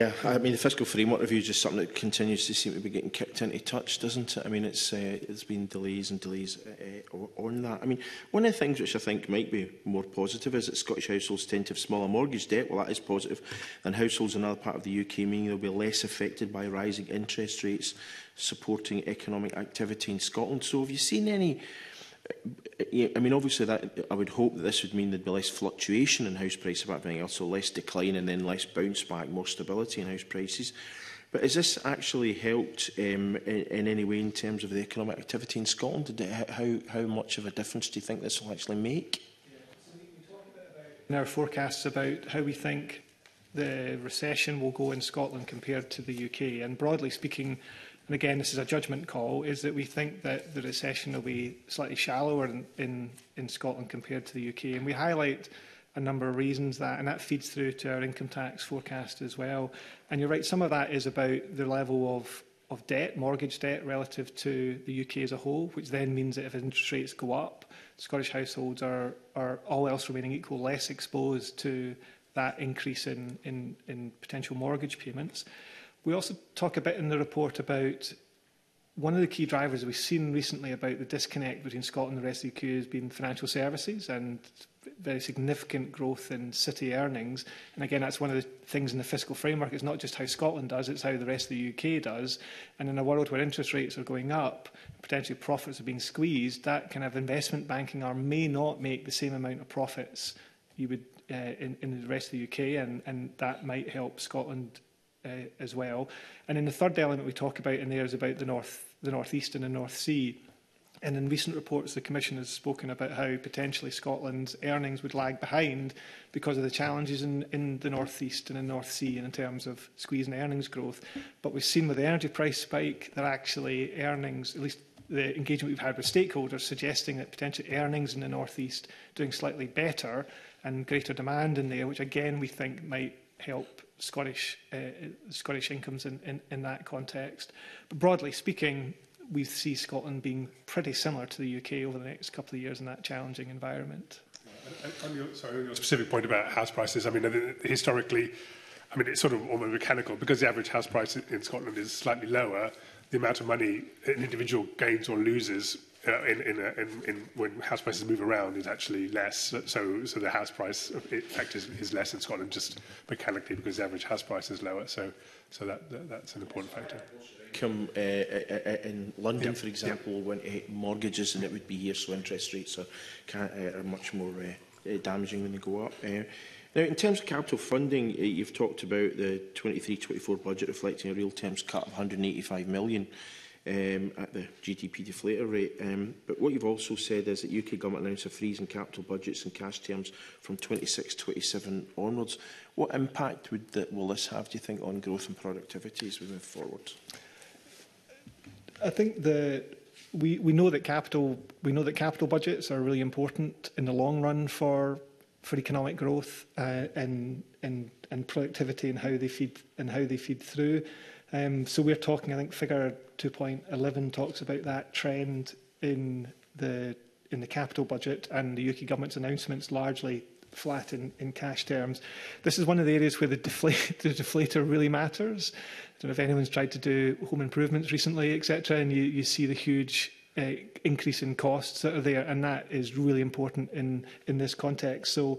Yeah, I mean the fiscal framework review is just something that continues to seem to be getting kicked into touch, doesn't it? I mean it's uh, there's been delays and delays uh, on that. I mean one of the things which I think might be more positive is that Scottish households tend to have smaller mortgage debt. Well, that is positive, and households in another part of the UK, meaning they'll be less affected by rising interest rates, supporting economic activity in Scotland. So have you seen any? I mean, obviously, that I would hope that this would mean there'd be less fluctuation in house price about everything else, so less decline and then less bounce back, more stability in house prices. But has this actually helped um, in, in any way in terms of the economic activity in Scotland? Did it, how, how much of a difference do you think this will actually make? Yeah. So we talk a bit about in our forecasts about how we think the recession will go in Scotland compared to the UK. And broadly speaking, and again, this is a judgment call, is that we think that the recession will be slightly shallower in, in, in Scotland compared to the UK. And we highlight a number of reasons that, and that feeds through to our income tax forecast as well. And you're right, some of that is about the level of, of debt, mortgage debt, relative to the UK as a whole, which then means that if interest rates go up, Scottish households are, are all else remaining equal, less exposed to that increase in, in, in potential mortgage payments. We also talk a bit in the report about one of the key drivers we've seen recently about the disconnect between Scotland and the rest of the EU has been financial services and very significant growth in city earnings. And again, that's one of the things in the fiscal framework. It's not just how Scotland does, it's how the rest of the UK does. And in a world where interest rates are going up, potentially profits are being squeezed, that kind of investment banking arm may not make the same amount of profits you would uh, in, in the rest of the UK, and, and that might help Scotland uh, as well. And then the third element we talk about in there is about the north, the northeast and the North Sea. And in recent reports, the Commission has spoken about how potentially Scotland's earnings would lag behind because of the challenges in, in the North East and the North Sea and in terms of squeezing earnings growth. But we've seen with the energy price spike that actually earnings, at least the engagement we've had with stakeholders, suggesting that potential earnings in the North East doing slightly better and greater demand in there, which again we think might help Scottish uh, uh, Scottish incomes in, in, in that context. But broadly speaking, we see Scotland being pretty similar to the UK over the next couple of years in that challenging environment. On your, sorry, on your specific point about house prices, I mean, uh, historically, I mean, it's sort of almost mechanical because the average house price in Scotland is slightly lower. The amount of money an individual gains or loses uh, in, in, a, in, in when house prices move around is actually less. So, so the house price effect is, is less in Scotland just mechanically because the average house price is lower. So, so that, that that's an important factor. Come uh, uh, uh, uh in London, yep. for example, yep. when uh, mortgages and it would be here, so interest rates are, can, uh, are much more uh, damaging when they go up. Uh, now, in terms of capital funding, uh, you've talked about the 23-24 budget reflecting a real terms cut of 185 million. million um, at the GDP deflator rate. Um, but what you've also said is that UK government announced a freeze in capital budgets and cash terms from 26-27 onwards. What impact would that, will this have, do you think, on growth and productivity as we move forward? I think the we, we know that capital we know that capital budgets are really important in the long run for for economic growth uh, and and and productivity and how they feed and how they feed through. Um, so we're talking, I think figure 2.11 talks about that trend in the in the capital budget and the UK government's announcements largely flat in, in cash terms. This is one of the areas where the, deflate, the deflator really matters. I don't know if anyone's tried to do home improvements recently, etc., and you, you see the huge uh, increase in costs that are there, and that is really important in, in this context. So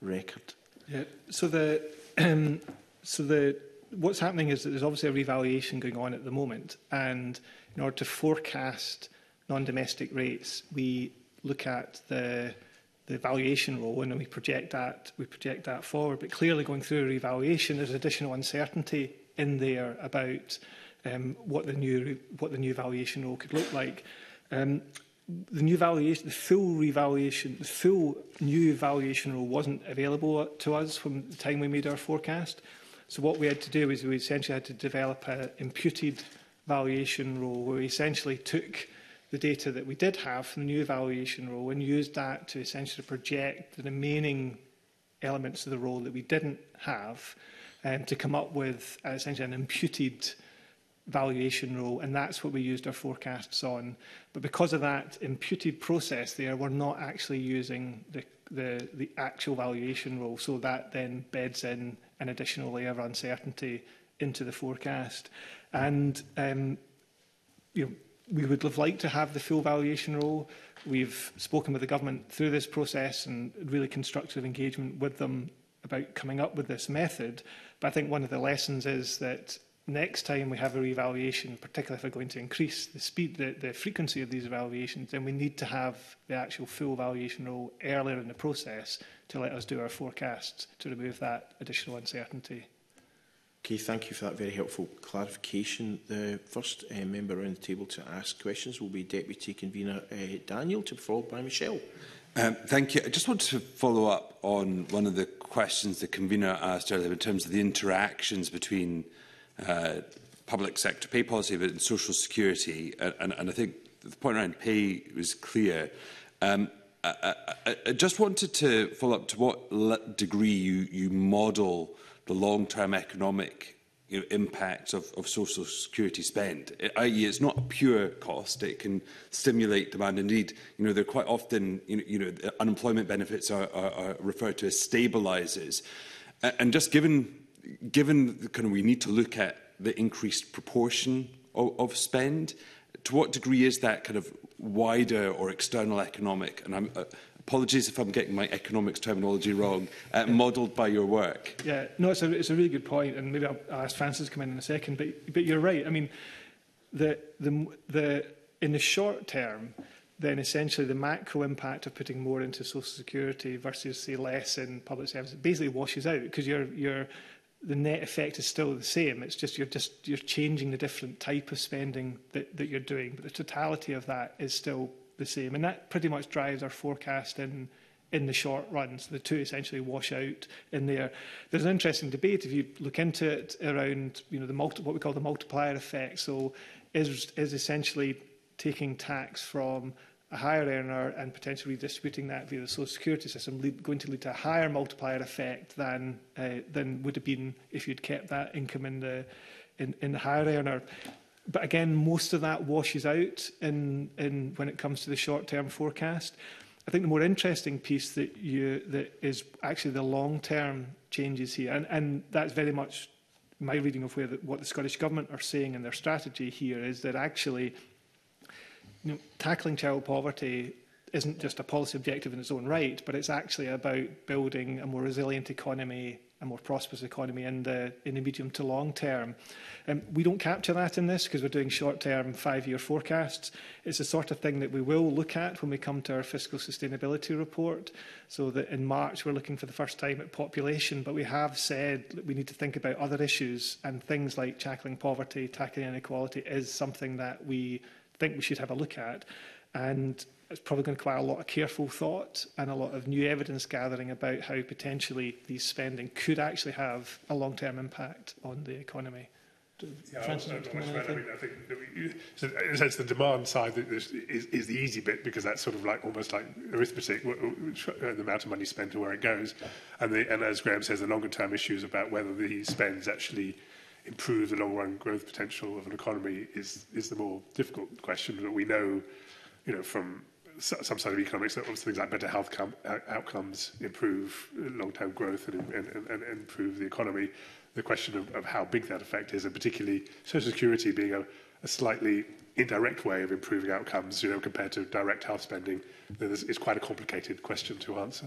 record. Yeah, so the... Um, so the what's happening is that there's obviously a revaluation going on at the moment, and in order to forecast non-domestic rates, we look at the the valuation role and then we project that we project that forward. But clearly going through a revaluation there's additional uncertainty in there about um, what the new what the new valuation role could look like. Um, the new valuation, the full revaluation, the full new valuation rule wasn't available to us from the time we made our forecast. So what we had to do is we essentially had to develop a imputed valuation rule where we essentially took the data that we did have from the new evaluation role and used that to essentially project the remaining elements of the role that we didn't have um, to come up with uh, essentially an imputed valuation role and that's what we used our forecasts on but because of that imputed process there we're not actually using the the the actual valuation role so that then beds in an additional layer of uncertainty into the forecast and um you know we would have liked to have the full valuation role. We've spoken with the government through this process and really constructive engagement with them about coming up with this method. But I think one of the lessons is that next time we have a revaluation, particularly if we're going to increase the speed, the, the frequency of these evaluations, then we need to have the actual full valuation role earlier in the process to let us do our forecasts to remove that additional uncertainty. Okay, thank you for that very helpful clarification. The first uh, member around the table to ask questions will be Deputy Convener uh, Daniel, to be followed by Michelle. Um, thank you. I just want to follow up on one of the questions the convener asked earlier in terms of the interactions between uh, public sector pay policy but and social security. And, and, and I think the point around pay was clear. Um, I, I, I just wanted to follow up to what degree you, you model the long-term economic you know, impact of, of social security spend, It, i.e. it's not a pure cost, it can stimulate demand. Indeed, you know, they're quite often, you know, you know unemployment benefits are, are, are referred to as stabilisers. And just given, given the kind of, we need to look at the increased proportion of, of spend, to what degree is that kind of wider or external economic? And I'm, uh, apologies if I'm getting my economics terminology wrong, uh, modelled by your work? Yeah, no, it's a, it's a really good point, and maybe I'll, I'll ask Francis to come in in a second, but, but you're right. I mean, the, the, the, in the short term, then essentially the macro impact of putting more into social security versus say less in public services basically washes out because you're you're the net effect is still the same it's just you're just you're changing the different type of spending that that you're doing but the totality of that is still the same. And that pretty much drives our forecast in, in the short run. So the two essentially wash out in there. There's an interesting debate, if you look into it, around you know, the multi, what we call the multiplier effect. So is, is essentially taking tax from a higher earner and potentially redistributing that via the social security system lead, going to lead to a higher multiplier effect than uh, than would have been if you'd kept that income in the in, in the higher earner. But again, most of that washes out in, in when it comes to the short-term forecast. I think the more interesting piece that you that is actually the long-term changes here, and, and that's very much my reading of where the, what the Scottish Government are saying in their strategy here is that actually you know, tackling child poverty isn't just a policy objective in its own right, but it's actually about building a more resilient economy, a more prosperous economy in the in the medium to long term. Um, we don't capture that in this because we're doing short-term five-year forecasts. It's the sort of thing that we will look at when we come to our fiscal sustainability report. So that in March we're looking for the first time at population, but we have said that we need to think about other issues and things like tackling poverty, tackling inequality is something that we think we should have a look at. And it's probably going to require a lot of careful thought and a lot of new evidence gathering about how potentially these spending could actually have a long-term impact on the economy. Yeah, I, I, mean, I think in a sense the demand side is, is, is the easy bit because that's sort of like almost like arithmetic the amount of money spent and where it goes and, the, and as Graham says the longer term issues about whether the spends actually improve the long run growth potential of an economy is is the more difficult question but we know you know from some side of economics that obviously things like better health uh, outcomes improve uh, long-term growth and, and, and, and, improve the economy. The question of, of, how big that effect is, and particularly social security being a, a, slightly indirect way of improving outcomes, you know, compared to direct health spending, is quite a complicated question to answer.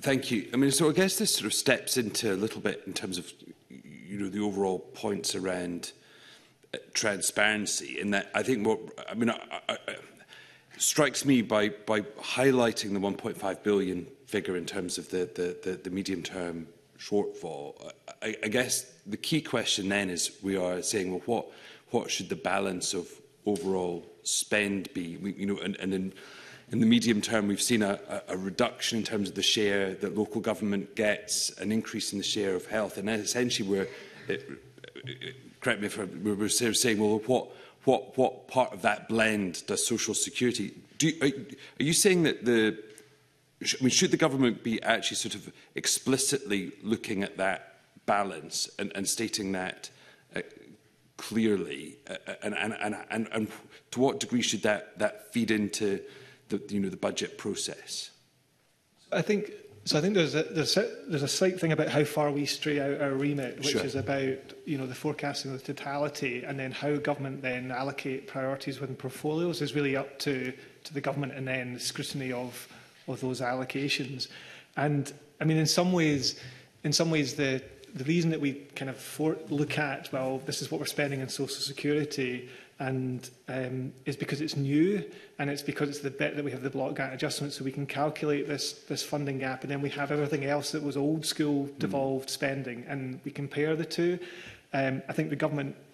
Thank you. I mean, so I guess this sort of steps into a little bit in terms of, you know, the overall points around uh, transparency. In that, I think what I mean, I, I, strikes me by, by highlighting the 1.5 billion figure in terms of the, the, the, the medium-term shortfall, I, I guess the key question then is we are saying, well, what, what should the balance of overall spend be? We, you know, and, and in, in the medium term, we've seen a, a reduction in terms of the share that local government gets, an increase in the share of health, and essentially we're, it, it, correct me if I, we're saying, well, what what, what part of that blend does social security... Do, are, are you saying that the... I mean, should the government be actually sort of explicitly looking at that balance and, and stating that uh, clearly uh, uh, and, and, and, and, and to what degree should that, that feed into the, you know, the budget process? I think So I think there's a, there's a, there's a slight thing about how far we stray out our remit, which sure. is about you know the forecasting of the totality, and then how government then allocate priorities within portfolios is really up to to the government, and then the scrutiny of of those allocations. And I mean, in some ways, in some ways the the reason that we kind of for, look at well, this is what we're spending in social security and um, is because it's new and it's because it's the bit that we have the block grant adjustment so we can calculate this this funding gap and then we have everything else that was old school hmm. devolved mm. spending and we compare the two. Um, I think the government,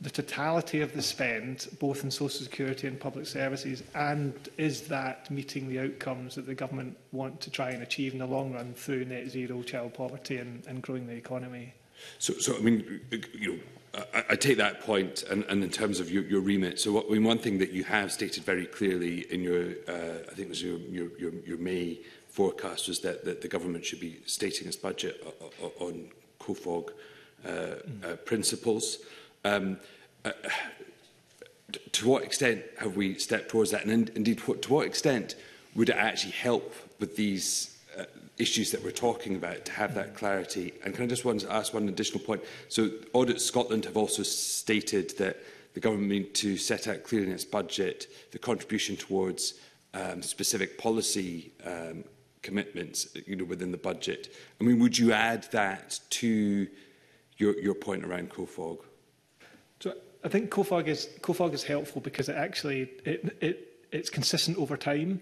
the totality of the spend, both in social security and public services, and is that meeting the outcomes that the government want to try and achieve in the long run through net zero child poverty and, and growing the economy? So, so I mean, you know, I, I take that point, and, and in terms of your, your remit, so what, I mean, one thing that you have stated very clearly in your, uh, I think it was your, your, your, your May forecast, was that, that the government should be stating its budget on COFOG uh, mm. uh, principles. Um, uh, to what extent have we stepped towards that, and in, indeed, what, to what extent would it actually help with these issues that we're talking about to have that clarity. And can I just want to ask one additional point? So Audit Scotland have also stated that the government need to set out clearly in its budget the contribution towards um, specific policy um, commitments you know, within the budget. I mean, would you add that to your, your point around COFOG? So I think COFOG is, COFOG is helpful because it actually it, it, it's consistent over time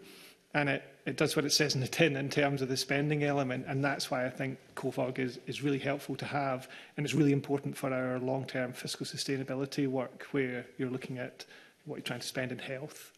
and it, it does what it says in the tin in terms of the spending element, and that's why I think COFOG is, is really helpful to have, and it's really important for our long-term fiscal sustainability work, where you're looking at what you're trying to spend in health,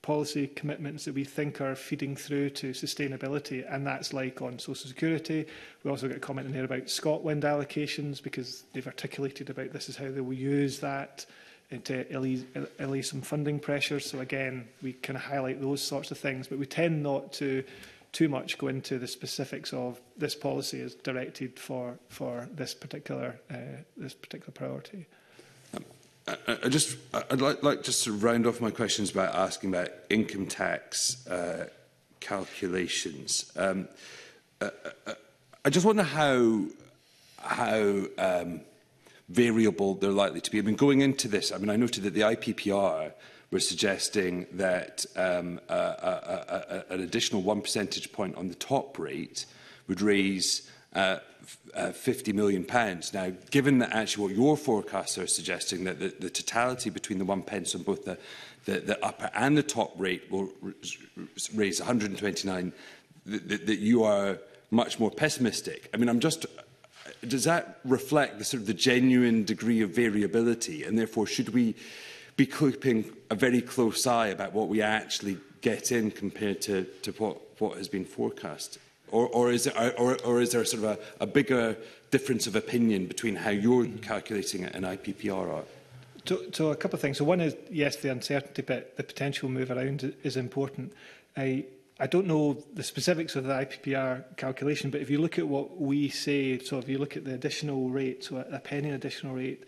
policy commitments that we think are feeding through to sustainability, and that's like on social security. We also get a comment in there about Scotland allocations because they've articulated about this is how they will use that Uh, to allay some funding pressures. So again, we kind of highlight those sorts of things, but we tend not to too much go into the specifics of this policy is directed for for this particular uh, this particular priority. I, just I'd like, like just to round off my questions about asking about income tax uh, calculations. Um, uh, uh, uh I just wonder how how um, variable they're likely to be. I mean, going into this, I mean, I noted that the IPPR were suggesting that um, a, a, a, an additional one percentage point on the top rate would raise uh, uh, 50 million pounds. Now, given that actually what your forecasts are suggesting, that the, the totality between the one pence on both the, the, the upper and the top rate will raise 129, that, that, that you are much more pessimistic. I mean, I'm just does that reflect the sort of the genuine degree of variability? And therefore, should we be keeping a very close eye about what we actually get in compared to, to what, what has been forecast? Or, or, is, it or, or is there sort of a, a bigger difference of opinion between how you're calculating it and IPPR are? So, so a couple of things. So one is, yes, the uncertainty bit, the potential move around is important. I, I don't know the specifics of the IPPR calculation, but if you look at what we say, so if you look at the additional rate, so a penny additional rate,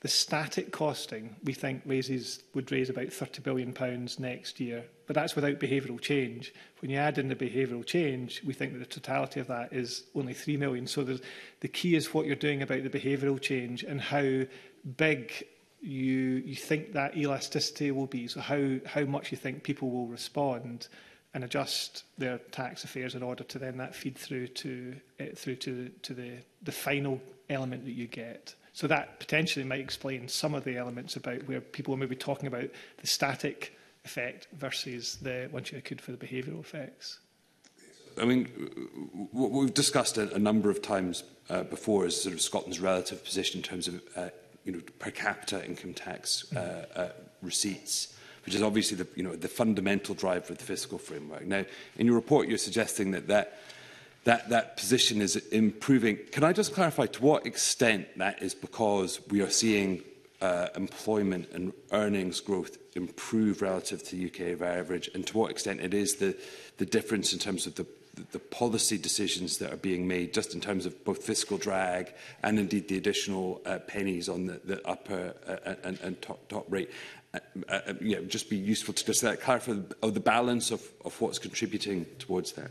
the static costing we think raises would raise about 30 billion pounds next year, but that's without behavioural change. When you add in the behavioural change, we think that the totality of that is only 3 million. So the key is what you're doing about the behavioural change and how big you you think that elasticity will be. So how how much you think people will respond and adjust their tax affairs in order to then that feed through to uh, through to to the the final element that you get. So that potentially might explain some of the elements about where people are maybe talking about the static effect versus the once you accrued for the behavioral effects. I mean, what we've discussed a, a number of times uh, before is sort of Scotland's relative position in terms of uh, you know per capita income tax uh, uh, receipts which is obviously the, you know, the fundamental driver of the fiscal framework. Now, in your report, you're suggesting that that, that that position is improving. Can I just clarify to what extent that is because we are seeing uh, employment and earnings growth improve relative to the UK average, and to what extent it is the, the difference in terms of the, the policy decisions that are being made just in terms of both fiscal drag and indeed the additional uh, pennies on the, the upper uh, and, and top, top rate uh, uh know, just be useful to just that clarify of oh, the balance of, of what's contributing towards that.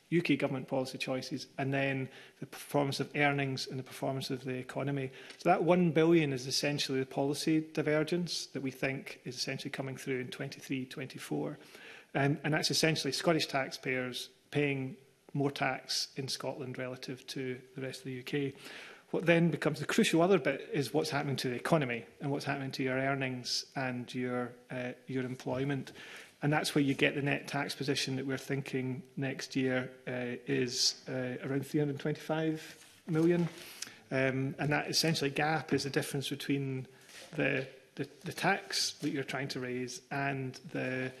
UK government policy choices, and then the performance of earnings and the performance of the economy. So that 1 billion is essentially the policy divergence that we think is essentially coming through in 23, 24. Um, and that's essentially Scottish taxpayers paying more tax in Scotland relative to the rest of the UK. What then becomes the crucial other bit is what's happening to the economy and what's happening to your earnings and your uh, your employment. And that's where you get the net tax position that we're thinking next year uh, is uh, around 325 million. Um, and that essentially gap is the difference between the, the, the tax that you're trying to raise and the,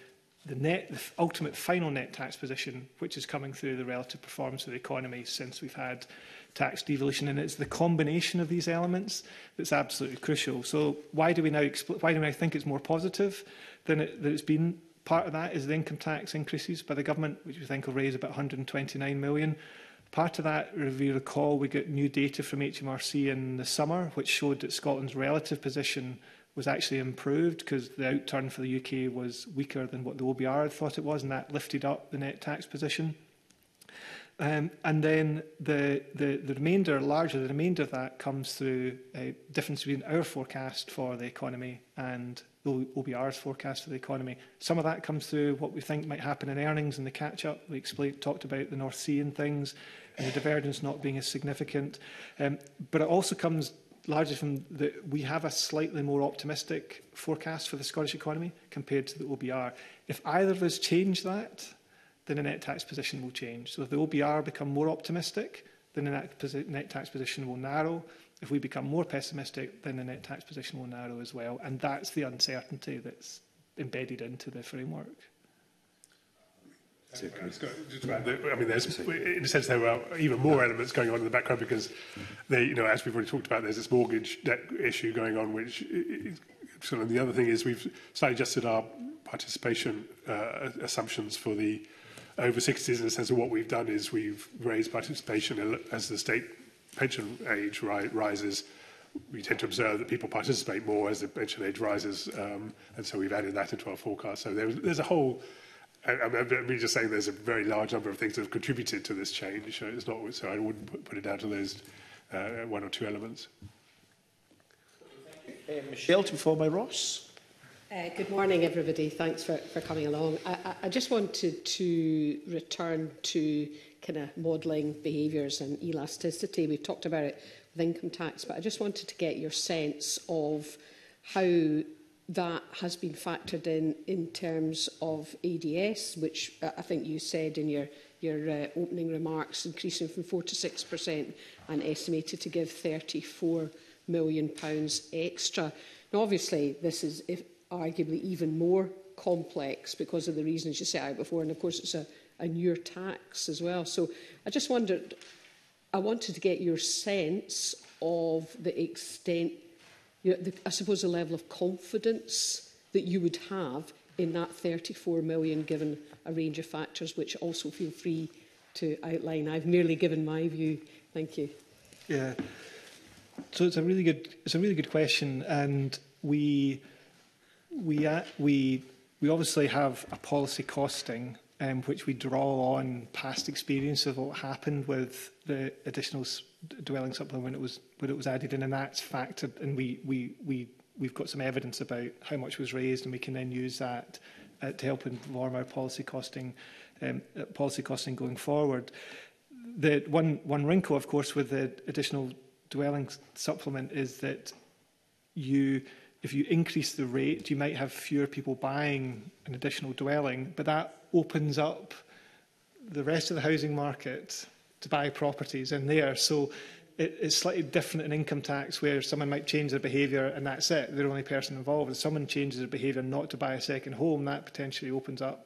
the, net, the ultimate final net tax position, which is coming through the relative performance of the economy since we've had tax devolution. And it's the combination of these elements that's absolutely crucial. So why do we now, why do we now think it's more positive than, it, than it's been Part of that is the income tax increases by the government, which we think will raise about 129 million. Part of that, if you recall, we got new data from HMRC in the summer, which showed that Scotland's relative position was actually improved because the outturn for the UK was weaker than what the OBR had thought it was, and that lifted up the net tax position. Um, and then the, the, the remainder, largely the remainder of that comes through a difference between our forecast for the economy and the OBR's forecast for the economy. Some of that comes through what we think might happen in earnings and the catch-up. We explained, talked about the North Sea and things, and the divergence not being as significant. Um, but it also comes largely from that we have a slightly more optimistic forecast for the Scottish economy compared to the OBR. If either of us change that, then the net tax position will change. So if the OBR become more optimistic, then the net tax position will narrow if we become more pessimistic, then the net tax position will narrow as well. And that's the uncertainty that's embedded into the framework. So, I mean, there's, in a sense, there are even more elements going on in the background because, they, you know, as we've already talked about, there's this mortgage debt issue going on, which is, sort of the other thing is we've slightly adjusted our participation uh, assumptions for the over 60s in a sense of what we've done is we've raised participation as the state pension age ri rises, we tend to observe that people participate more as the pension age rises, um, and so we've added that into our forecast. So there, there's a whole I'm, I'm just saying there's a very large number of things that have contributed to this change. So it's not so I wouldn't put, put it down to those uh, one or two elements. Uh, Michelle, to be followed by Ross. Uh, good morning, everybody. Thanks for, for coming along. I, I, I just wanted to return to kind of modelling behaviours and elasticity. We've talked about it with income tax, but I just wanted to get your sense of how that has been factored in in terms of ADS, which I think you said in your your uh, opening remarks, increasing from 4 to 6% and estimated to give 34 million pounds extra. Now, obviously, this is if, arguably even more complex because of the reasons you set out before, and of course, it's a and your tax as well. So I just wondered, I wanted to get your sense of the extent, you know, the, I suppose the level of confidence that you would have in that 34 million given a range of factors which also feel free to outline. I've merely given my view. Thank you. Yeah. So it's a really good it's a really good question and we we we we obviously have a policy costing um, which we draw on past experience of what happened with the additional dwelling supplement when it was when it was added in, and that's factored. And we we we we've got some evidence about how much was raised, and we can then use that uh, to help inform our policy costing um, uh, policy costing going forward. The one one wrinkle, of course, with the additional dwelling supplement is that you if you increase the rate, you might have fewer people buying an additional dwelling, but that opens up the rest of the housing market to buy properties in there. So it, it's slightly different in income tax where someone might change their behaviour and that's it, they're the only person involved. If someone changes their behaviour not to buy a second home, that potentially opens up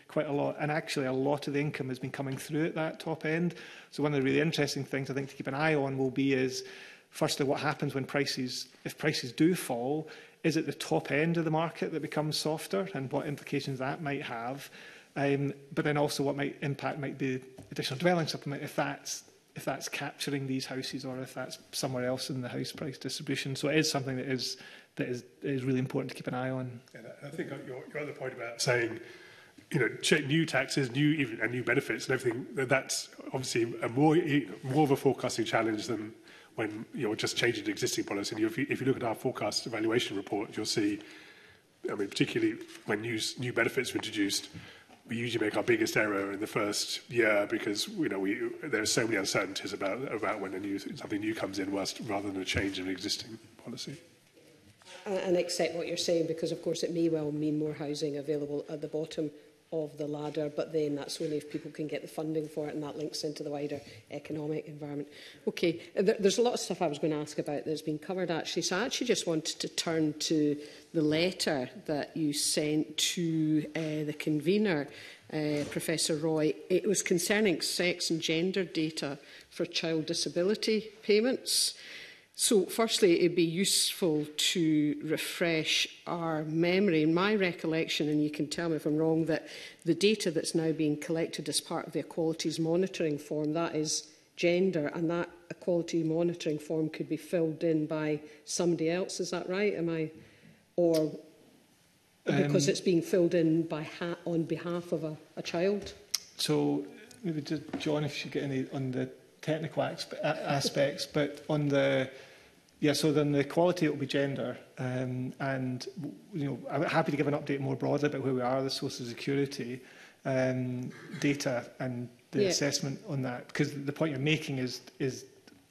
quite a lot. And actually, a lot of the income has been coming through at that top end. So one of the really interesting things I think to keep an eye on will be is, firstly, what happens when prices, if prices do fall, is it the top end of the market that becomes softer and what implications that might have? Um, but then also what might impact might be additional dwelling supplement if that's if that's capturing these houses or if that's somewhere else in the house price distribution. So it is something that is that is, is really important to keep an eye on. Yeah, I think your, your other point about saying, you know, check new taxes, new even and new benefits and everything. That's obviously a more more of a forecasting challenge than when you're just changing existing policy. And if you, if you look at our forecast evaluation report, you'll see, I mean, particularly when new new benefits were introduced. Mm -hmm we usually make our biggest error in the first year because you know we there are so many uncertainties about about when a new something new comes in whilst rather than a change in an existing policy and accept what you're saying because of course it may well mean more housing available at the bottom of the ladder, but then that's only if people can get the funding for it, and that links into the wider economic environment. Okay, uh, there, there's a lot of stuff I was going to ask about that's been covered actually, so I actually just wanted to turn to the letter that you sent to uh, the convener, uh, Professor Roy. It was concerning sex and gender data for child disability payments. Uh, So firstly, it'd be useful to refresh our memory. In my recollection, and you can tell me if I'm wrong, that the data that's now being collected as part of the equalities monitoring form, that is gender, and that equality monitoring form could be filled in by somebody else. Is that right? Am I, or because um, it's being filled in by on behalf of a, a child? So maybe just John, if you get any on the technical aspects, but on the Yeah, so then the quality it will be gender, um, and you know I'm happy to give an update more broadly about where we are the social security um, data and the yeah. assessment on that, because the point you're making is is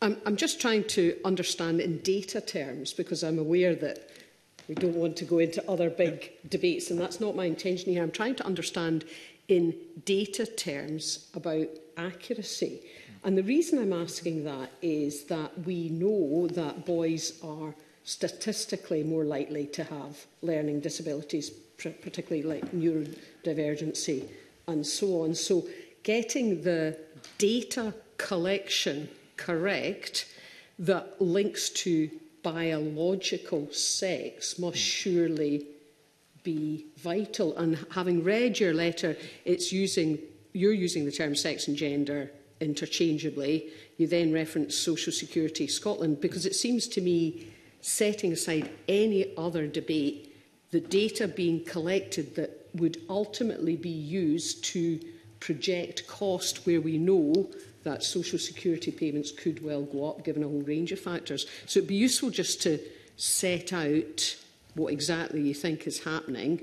I'm, I'm just trying to understand in data terms, because I'm aware that we don't want to go into other big debates, and that's not my intention here. I'm trying to understand in data terms about accuracy. Hmm. And the reason I'm asking that is that we know that boys are – statistically more likely to have learning disabilities, particularly like neurodivergency and so on. So getting the data collection correct that links to biological sex must hmm. surely be vital. And having read your letter, it's using you're using the term sex and gender interchangeably. You then reference Social Security Scotland because it seems to me setting aside any other debate, the data being collected that would ultimately be used to project cost where we know that social security payments could well go up given a whole range of factors. So it'd be useful just to set out what exactly you think is happening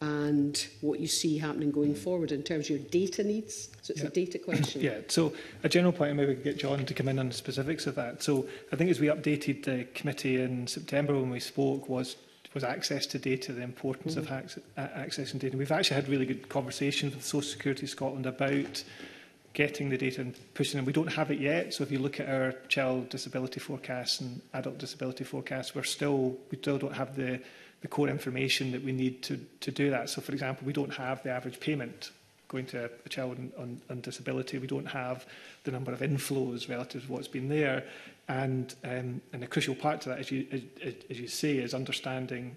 and what you see happening going forward in terms of your data needs So it's yeah. a data question. yeah, so a general point, and maybe we could get John to come in on the specifics of that. So I think as we updated the committee in September when we spoke was was access to data, the importance mm. -hmm. of mm-hmm. accessing data. We've actually had really good conversations with Social Security Scotland about getting the data and pushing them. We don't have it yet, so if you look at our child disability forecasts and adult disability forecasts, we're still, we still don't have the, the core information that we need to, to do that. So, for example, we don't have the average payment going to a, a child on, on, on disability. We don't have the number of inflows relative to what's been there. And, um, and a crucial part to that, as you, as, as you say, is understanding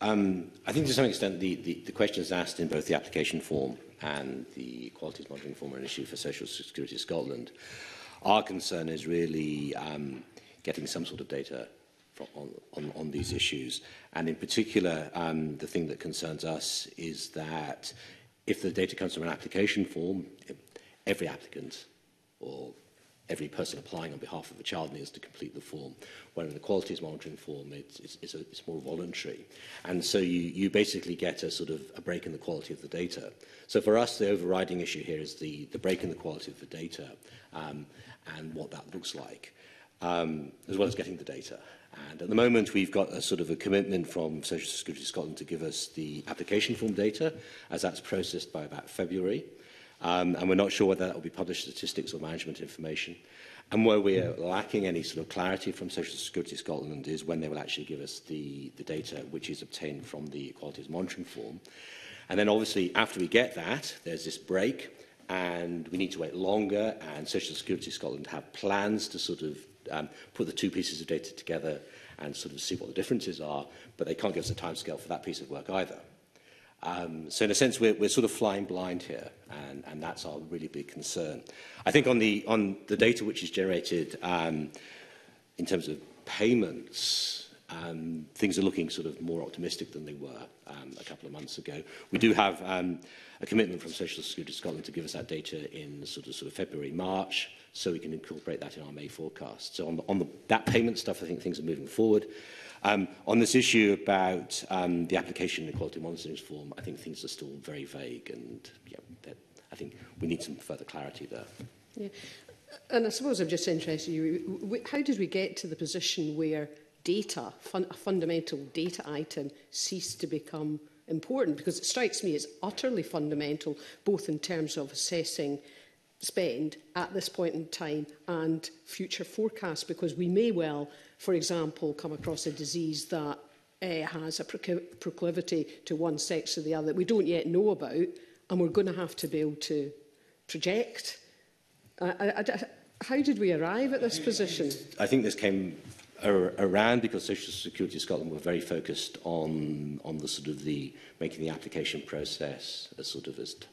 Um, I think to some extent the, the, the questions asked in both the application form and the qualities monitoring form are an issue for Social Security Scotland. Our concern is really um, getting some sort of data from, on, on, on these issues. And in particular, um, the thing that concerns us is that if the data comes from an application form, every applicant every person applying on behalf of a child needs to complete the form, where in the qualities monitoring form it's, it's, it's, a, it's more voluntary. And so you, you basically get a sort of a break in the quality of the data. So for us, the overriding issue here is the, the break in the quality of the data um, and what that looks like, um, as well as getting the data. And at the moment, we've got a sort of a commitment from Social Security Scotland to give us the application form data, as that's processed by about February. Um, and we're not sure whether that will be published statistics or management information. And where we are lacking any sort of clarity from Social Security Scotland is when they will actually give us the, the data which is obtained from the Equalities Monitoring Form. And then obviously after we get that, there's this break and we need to wait longer and Social Security Scotland have plans to sort of um, put the two pieces of data together and sort of see what the differences are, but they can't give us a timescale for that piece of work either. Um, so in a sense, we're, we're sort of flying blind here, and, and that's our really big concern. I think on the, on the data which is generated um, in terms of payments, um, things are looking sort of more optimistic than they were um, a couple of months ago. We do have um, a commitment from Social Security Scotland to give us that data in sort of, sort of February, March, so we can incorporate that in our May forecast. So on the, on the, that payment stuff, I think things are moving forward. Um, on this issue about um, the application of the quality monitoring form, I think things are still very vague and yeah, I think we need some further clarity there. Yeah. And I suppose I'm just interested, you, how did we get to the position where data, fun, a fundamental data item, ceased to become important? Because it strikes me as utterly fundamental, both in terms of assessing spend at this point in time and future forecasts because we may well, for example, come across a disease that uh, has a proclivity to one sex or the other that we don't yet know about and we're going to have to be able to project. I, I, I, how did we arrive at this position? I think this came around because Social Security Scotland were very focused on on the sort of the making the application process as sort of as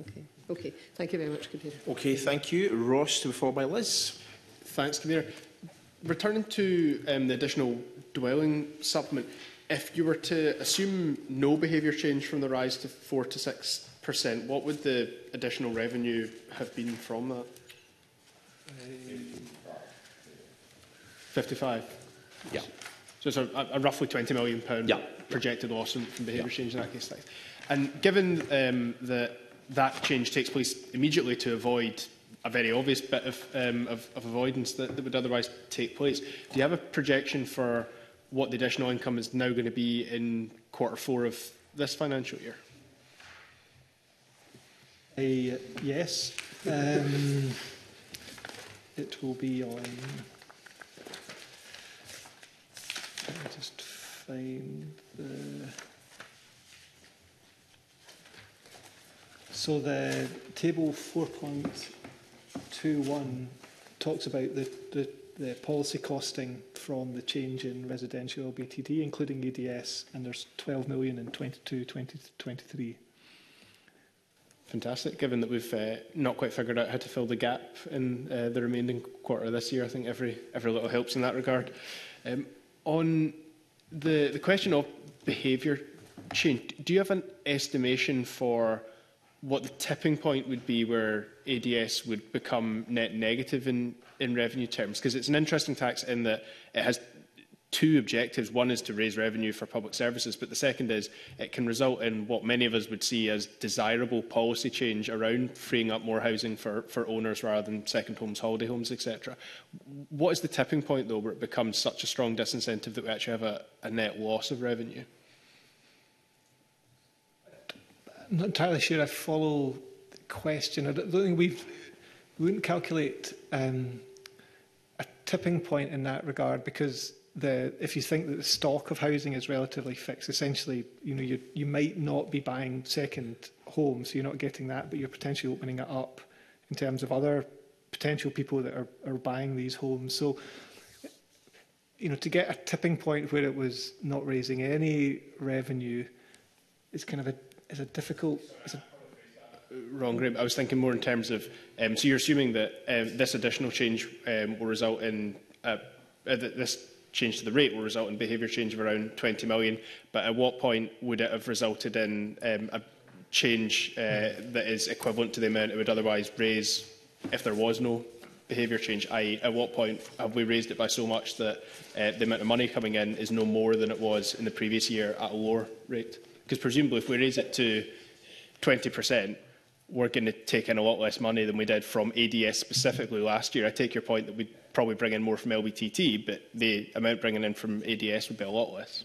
Okay. Okay, thank you very much, Convener. Okay, thank you. Ross, to be followed by Liz. Thanks, Convener. Returning to um, the additional dwelling supplement, if you were to assume no behaviour change from the rise to 4 to 6%, what would the additional revenue have been from that? Um, 55? Yeah. So it's a, a roughly £20 million pound yeah. projected loss from, from behaviour yeah. change in that case. And given um, that that change takes place immediately to avoid a very obvious bit of, um, of, of avoidance that, that, would otherwise take place. Do you have a projection for what the additional income is now going to be in quarter four of this financial year? Uh, yes. Um, it will be on... Let me just find the... So the table 4.21 talks about the, the, the policy costing from the change in residential BTD, including EDS, and there's 12 million in 22, 2023. Fantastic. Given that we've uh, not quite figured out how to fill the gap in uh, the remaining quarter of this year, I think every every little helps in that regard. Um, on the the question of behaviour change, do you have an estimation for what the tipping point would be where ADS would become net negative in, in revenue terms? Because it's an interesting tax in that it has two objectives. One is to raise revenue for public services, but the second is it can result in what many of us would see as desirable policy change around freeing up more housing for, for owners rather than second homes, holiday homes, etc. What is the tipping point, though, where it becomes such a strong disincentive that we actually have a, a net loss of revenue? I'm not entirely sure I follow the question. I don't think we've, we wouldn't calculate um, a tipping point in that regard because the, if you think that the stock of housing is relatively fixed, essentially, you know, you, you might not be buying second homes, so you're not getting that, but you're potentially opening it up in terms of other potential people that are, are buying these homes. So, you know, to get a tipping point where it was not raising any revenue, is kind of a is a difficult... is a uh, wrong grip. I was thinking more in terms of... Um, so you're assuming that um, this additional change um, will result in... Uh, uh, this change to the rate will result in behaviour change of around 20 million, but at what point would it have resulted in um, a change uh, that is equivalent to the amount it would otherwise raise if there was no behaviour change, i.e. at what point have we raised it by so much that uh, the amount of money coming in is no more than it was in the previous year at a lower rate? Because presumably if we raise it to 20%, we're going to take in a lot less money than we did from ADS specifically last year. I take your point that we'd probably bring in more from LBTT, but the amount bringing in from ADS would be a lot less.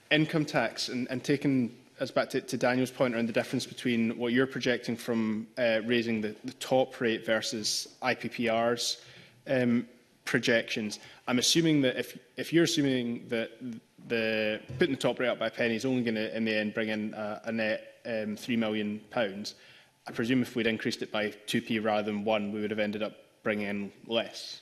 income tax and, and taking us back to, to, Daniel's point around the difference between what you're projecting from uh, raising the, the, top rate versus IPPR's um, projections. I'm assuming that if, if you're assuming that the putting the top rate up by a penny is only going to, in the end, bring in a, a net um, £3 million. Pounds. I presume if we'd increased it by 2p rather than 1, we would have ended up bringing in less.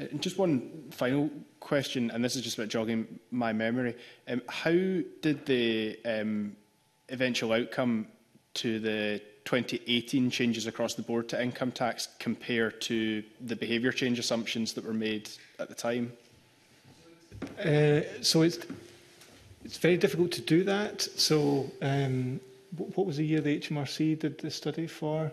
Uh, and just one final question, and this is just about jogging my memory. Um, how did the um, eventual outcome to the 2018 changes across the board to income tax compare to the behaviour change assumptions that were made at the time? Uh, so it's, it's very difficult to do that. So um, what was the year the HMRC did the study for?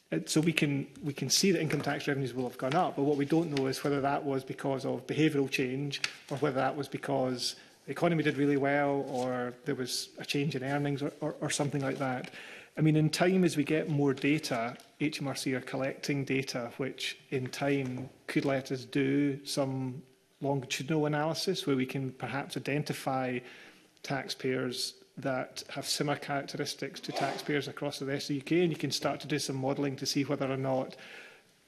Uh, so we can, we can see that income tax revenues will have gone up, but what we don't know is whether that was because of behavioural change or whether that was because the economy did really well or there was a change in earnings or, or, or something like that. I mean, in time, as we get more data, HMRC are collecting data which in time could let us do some longitudinal analysis where we can perhaps identify taxpayers that have similar characteristics to taxpayers across the rest of the UK, and you can start to do some modelling to see whether or not,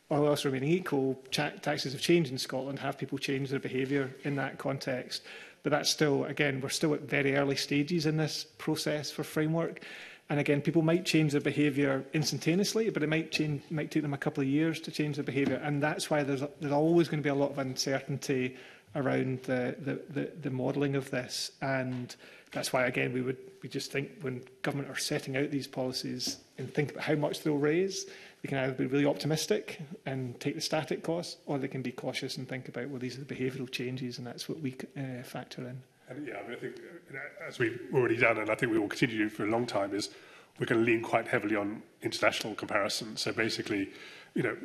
all else remaining equal, taxes have changed in Scotland, have people changed their behaviour in that context. But that's still, again, we're still at very early stages in this process for framework. And again, people might change their behaviour instantaneously, but it might, change, might take them a couple of years to change their behaviour. And that's why there's, there's always going to be a lot of uncertainty around the, the, the, the modelling of this. And That's why, again, we would we just think when government are setting out these policies and think about how much they'll raise, they can either be really optimistic and take the static costs, or they can be cautious and think about, well, these are the behavioural changes, and that's what we uh, factor in. And yeah, I mean, I think, as we've already done, and I think we will continue to do for a long time, is we're going to lean quite heavily on international comparison. So basically, you know,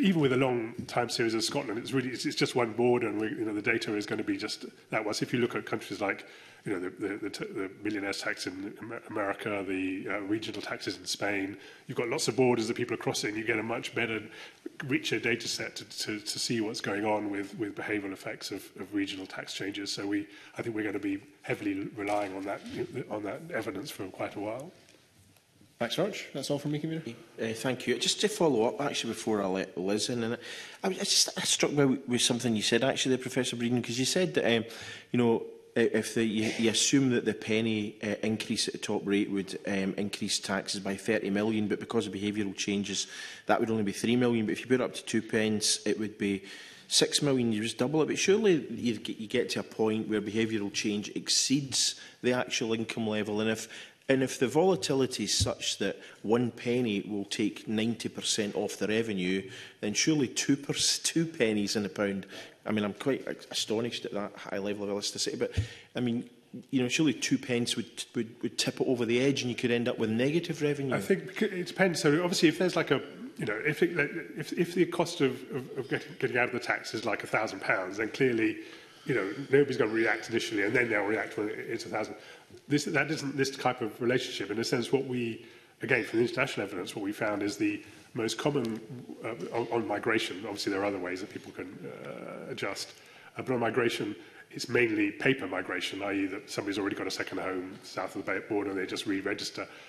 even with a long time series of Scotland, it's really it's, it's just one border, and we, you know the data is going to be just that was. If you look at countries like you know, the, the, the, the millionaires tax in America, the uh, regional taxes in Spain. You've got lots of borders that people are crossing. You get a much better, richer data set to, to, to see what's going on with, with behavioral effects of, of regional tax changes. So we, I think we're going to be heavily relying on that, on that evidence for quite a while. Thanks, Raj. That's all from me, Commissioner. Uh, thank you. Just to follow up, actually, before I let Liz in, and I, I was just I struck by with something you said, actually, there, Professor Breeden, because you said that, um, you know, if the, you, you assume that the penny uh, increase at the top rate would um, increase taxes by 30 million, but because of behavioural changes, that would only be 3 million. But if you put it up to two pence, it would be 6 million. You just double it. But surely you, you get to a point where behavioural change exceeds the actual income level. And if And if the volatility is such that one penny will take 90% off the revenue, then surely two, per, two pennies in a pound I mean, I'm quite astonished at that high level of elasticity. But, I mean, you know, surely two pence would, would, would tip it over the edge and you could end up with negative revenue. I think it depends. So obviously if there's like a, you know, if, it, if, if the cost of, of, of getting, getting out of the tax is like a thousand pounds, then clearly, you know, nobody's going to react initially and then they'll react when it's a thousand. This, that isn't this type of relationship. In a sense, what we, again, from the international evidence, what we found is the most common uh, on, on migration, obviously there are other ways that people can uh, adjust, uh, but on migration, it's mainly paper migration, i.e. that somebody's already got a second home south of the border and they just re-register.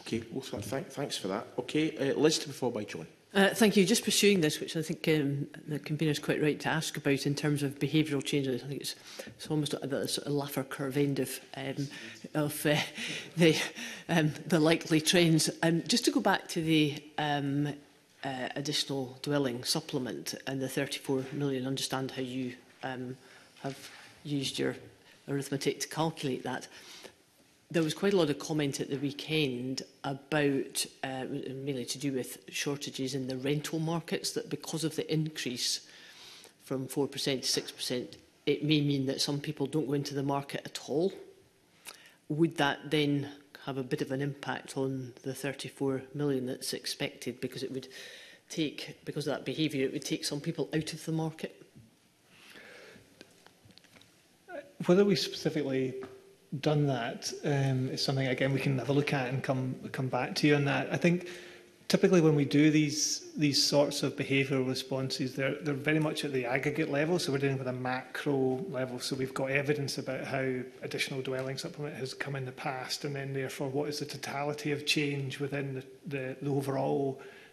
okay, well, th thanks for that. Okay, uh, Liz, before by John. Uh, thank you. Just pursuing this, which I think um, the convener is quite right to ask about in terms of behavioural changes. I think it's, it's almost a, a sort of Laffer curve end of, um, of uh, the, um, the likely trends. Um, just to go back to the um, uh, additional dwelling supplement and the 34 million. understand how you um, have used your arithmetic to calculate that. There was quite a lot of comment at the weekend about, uh, mainly to do with shortages in the rental markets, that because of the increase from 4% to 6%, it may mean that some people don't go into the market at all. Would that then have a bit of an impact on the 34 million that's expected because it would take, because of that behaviour, it would take some people out of the market? Whether we specifically done that um, is something, again, we can have a look at and come, come back to you on that. I think typically when we do these these sorts of behavioral responses, they're they're very much at the aggregate level. So we're dealing with a macro level. So we've got evidence about how additional dwelling supplement has come in the past, and then therefore what is the totality of change within the the, the overall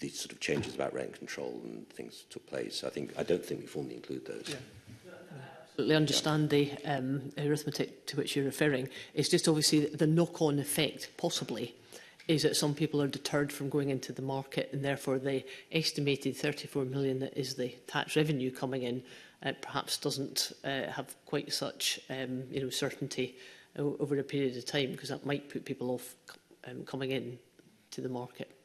the sort of changes about rent control and things took place. I think I don't think we formally include those. Yeah absolutely understand the um, arithmetic to which you're referring. It's just obviously the knock-on effect, possibly, is that some people are deterred from going into the market and therefore the estimated 34 million that is the tax revenue coming in uh, perhaps doesn't uh, have quite such um, you know, certainty over a period of time because that might put people off um, coming in to the market.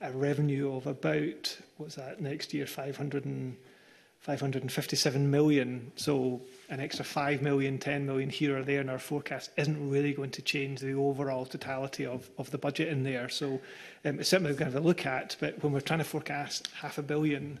a revenue of about what's that next year 500 and 557 million. So an extra 5 million, 10 million here or there in our forecast isn't really going to change the overall totality of, of the budget in there. So um, it's certainly going to look at, but when we're trying to forecast half a billion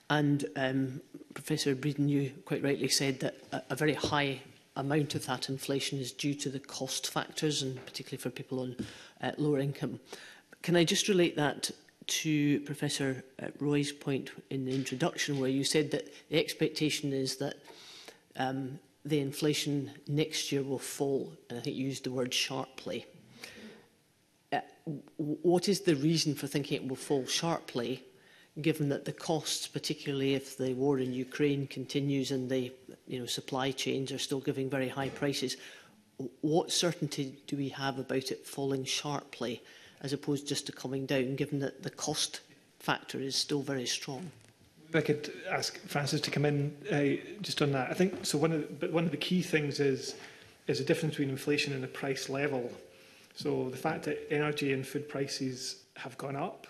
And um, Professor Breeden, you quite rightly said that a, a very high amount of that inflation is due to the cost factors, and particularly for people on uh, lower income. Can I just relate that to Professor uh, Roy's point in the introduction, where you said that the expectation is that um, the inflation next year will fall, and I think you used the word sharply. Uh, what is the reason for thinking it will fall sharply given that the costs, particularly if the war in Ukraine continues and the you know, supply chains are still giving very high prices, what certainty do we have about it falling sharply as opposed just to coming down, given that the cost factor is still very strong? I could ask Francis to come in uh, just on that. I think so. One of the, but one of the key things is is the difference between inflation and the price level. So the fact that energy and food prices have gone up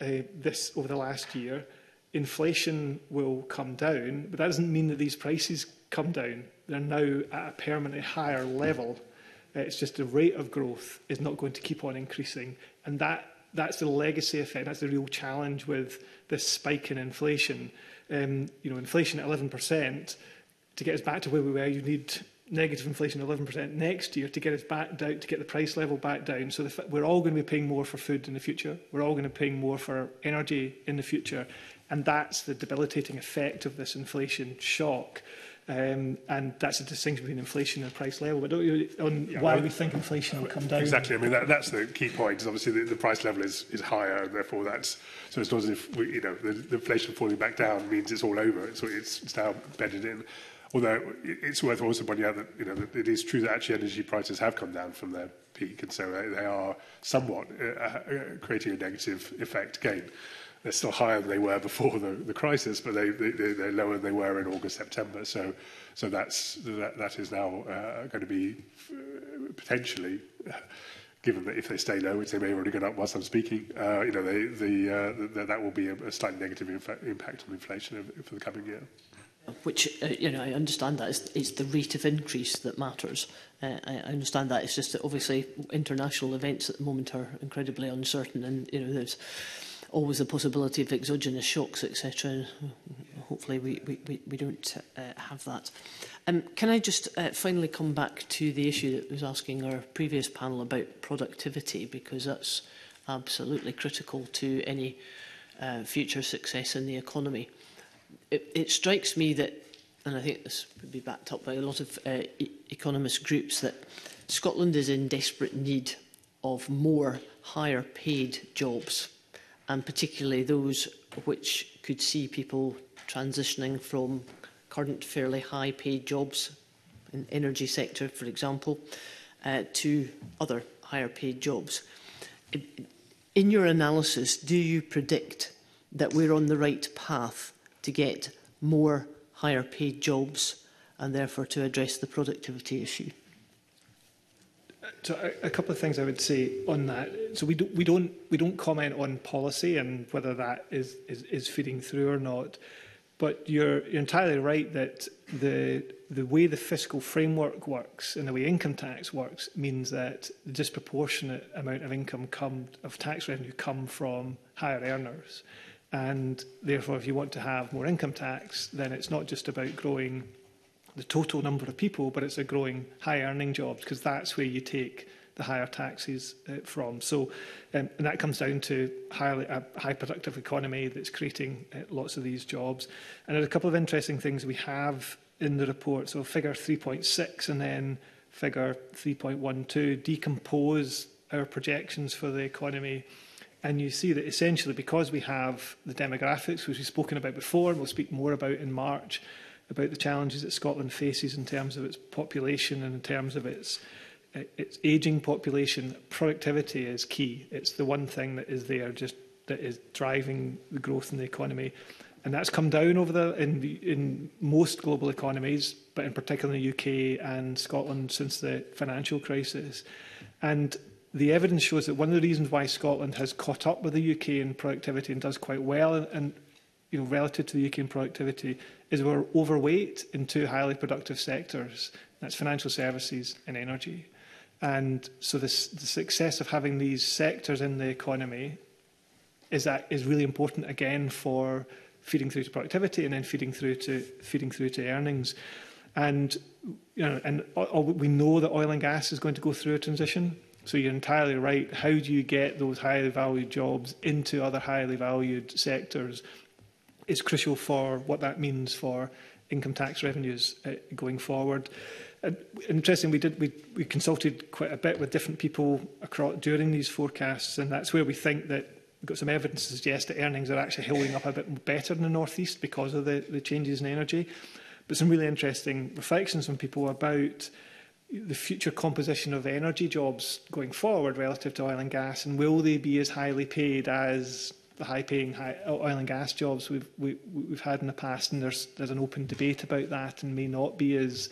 uh, this over the last year, inflation will come down, but that doesn't mean that these prices come down. They're now at a permanently higher level. Uh, it's just the rate of growth is not going to keep on increasing. And that, that's the legacy effect. That's the real challenge with this spike in inflation. Um, you know, inflation at 11%, to get us back to where we were, you need negative inflation 11% next year to get us back down, to get the price level back down. So the, we're all going to be paying more for food in the future. We're all going to be paying more for energy in the future. And that's the debilitating effect of this inflation shock. Um, and that's the distinction between inflation and price level. But don't, on yeah, why well, we think inflation will come down. Exactly. I mean, that, that's the key point. Is obviously the, the price level is is higher, and therefore that's so it's not as if we, you know the, the inflation falling back down means it's all over. It's it's, it's now bedded in. Although it's worth also pointing out that you know that it is true that actually energy prices have come down from their peak, and so they are somewhat uh, uh, creating a negative effect again. They're still higher than they were before the, the crisis, but they, they, they're lower than they were in August, September. So, so that's, that, that is now uh, going to be uh, potentially, given that if they stay low, which they may have already gone up whilst I'm speaking, uh, you know, they, the, uh, the, that will be a, a slightly negative impact on inflation for the coming year which, uh, you know, I understand that it's, it's the rate of increase that matters. Uh, I, I understand that. It's just that obviously international events at the moment are incredibly uncertain and, you know, there's always the possibility of exogenous shocks, etc. Hopefully we, we, we, we don't uh, have that. Um, can I just uh, finally come back to the issue that was asking our previous panel about productivity, because that's absolutely critical to any uh, future success in the economy it, it strikes me that, and I think this would be backed up by a lot of uh, e economist groups, that Scotland is in desperate need of more higher paid jobs, and particularly those which could see people transitioning from current fairly high paid jobs in energy sector, for example, uh, to other higher paid jobs. In your analysis, do you predict that we're on the right path to get more higher paid jobs and therefore to address the productivity issue. So a, couple of things I would say on that. So we, do, we don't we don't comment on policy and whether that is, is, is feeding through or not. But you're, you're entirely right that the the way the fiscal framework works and the way income tax works means that the disproportionate amount of income come of tax revenue come from higher earners. Uh, And therefore, if you want to have more income tax, then it's not just about growing the total number of people, but it's a growing high earning jobs because that's where you take the higher taxes uh, from. So, um, and that comes down to highly, a high productive economy that's creating uh, lots of these jobs. And there are a couple of interesting things we have in the report. So figure 3.6 and then figure 3.12 decompose our projections for the economy And you see that essentially because we have the demographics, which we've spoken about before and we'll speak more about in March, about the challenges that Scotland faces in terms of its population and in terms of its its ageing population, productivity is key. It's the one thing that is there just that is driving the growth in the economy. And that's come down over the in the, in most global economies, but in particular in the UK and Scotland since the financial crisis. And the evidence shows that one of the reasons why Scotland has caught up with the UK in productivity and does quite well and, and you know, relative to the UK in productivity is we're overweight in two highly productive sectors. That's financial services and energy. And so this, the success of having these sectors in the economy is, that, is really important again for feeding through to productivity and then feeding through to, feeding through to earnings. And, you know, and we know that oil and gas is going to go through a transition. So you're entirely right. How do you get those highly valued jobs into other highly valued sectors is crucial for what that means for income tax revenues uh, going forward. And interesting, we did we, we consulted quite a bit with different people across during these forecasts, and that's where we think that we've got some evidence to suggest that earnings are actually holding up a bit better in the northeast because of the, the changes in energy. But some really interesting reflections from people about the future composition of energy jobs going forward relative to oil and gas, and will they be as highly paid as the high-paying high oil and gas jobs we've we, we've had in the past? And there's there's an open debate about that, and may not be as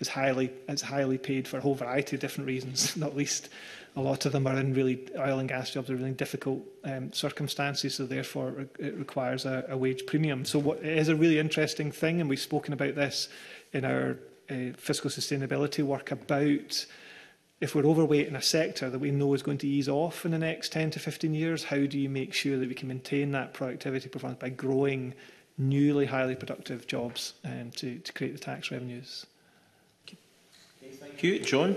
as highly as highly paid for a whole variety of different reasons. Not least, a lot of them are in really oil and gas jobs are really difficult um, circumstances, so therefore it requires a, a wage premium. So what, is a really interesting thing, and we've spoken about this in our uh, fiscal sustainability work about if we're overweight in a sector that we know is going to ease off in the next 10 to 15 years, how do you make sure that we can maintain that productivity performance by growing newly highly productive jobs um, to, to create the tax revenues? Okay, thank you. John?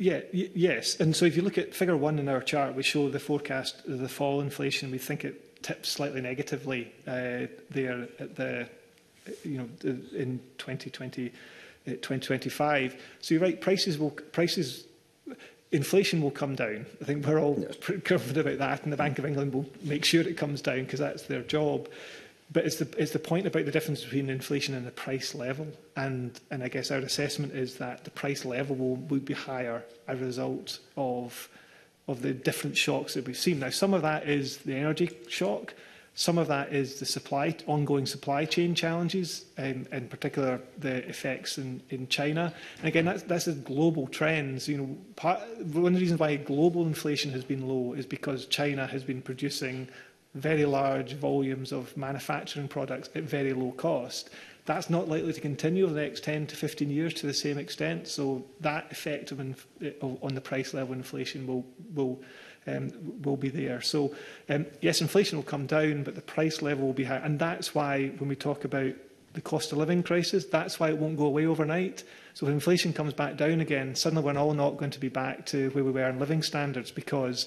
Yeah, yes. And so if you look at figure one in our chart, we show the forecast of the fall inflation. We think it tipped slightly negatively uh, there at the, you know, in 2020, 2025. Uh, so you're right, prices will, prices, inflation will come down. I think we're all yes. pretty confident about that, and the Bank of England will make sure it comes down because that's their job. But it's the, it's the point about the difference between inflation and the price level. And, and I guess our assessment is that the price level will, would be higher as a result of of the different shocks that we've seen. Now, some of that is the energy shock. Some of that is the supply, ongoing supply chain challenges, um, in particular the effects in, in China. And again, that's, that's a global trend. You know, part, one of the reasons why global inflation has been low is because China has been producing very large volumes of manufacturing products at very low cost that's not likely to continue over the next 10 to 15 years to the same extent. So that effect eh, of on the price level inflation will will um, will be there. So um, yes, inflation will come down, but the price level will be high, and that's why when we talk about the cost of living crisis, that's why it won't go away overnight. So if inflation comes back down again, suddenly we're all not going to be back to where we were in living standards because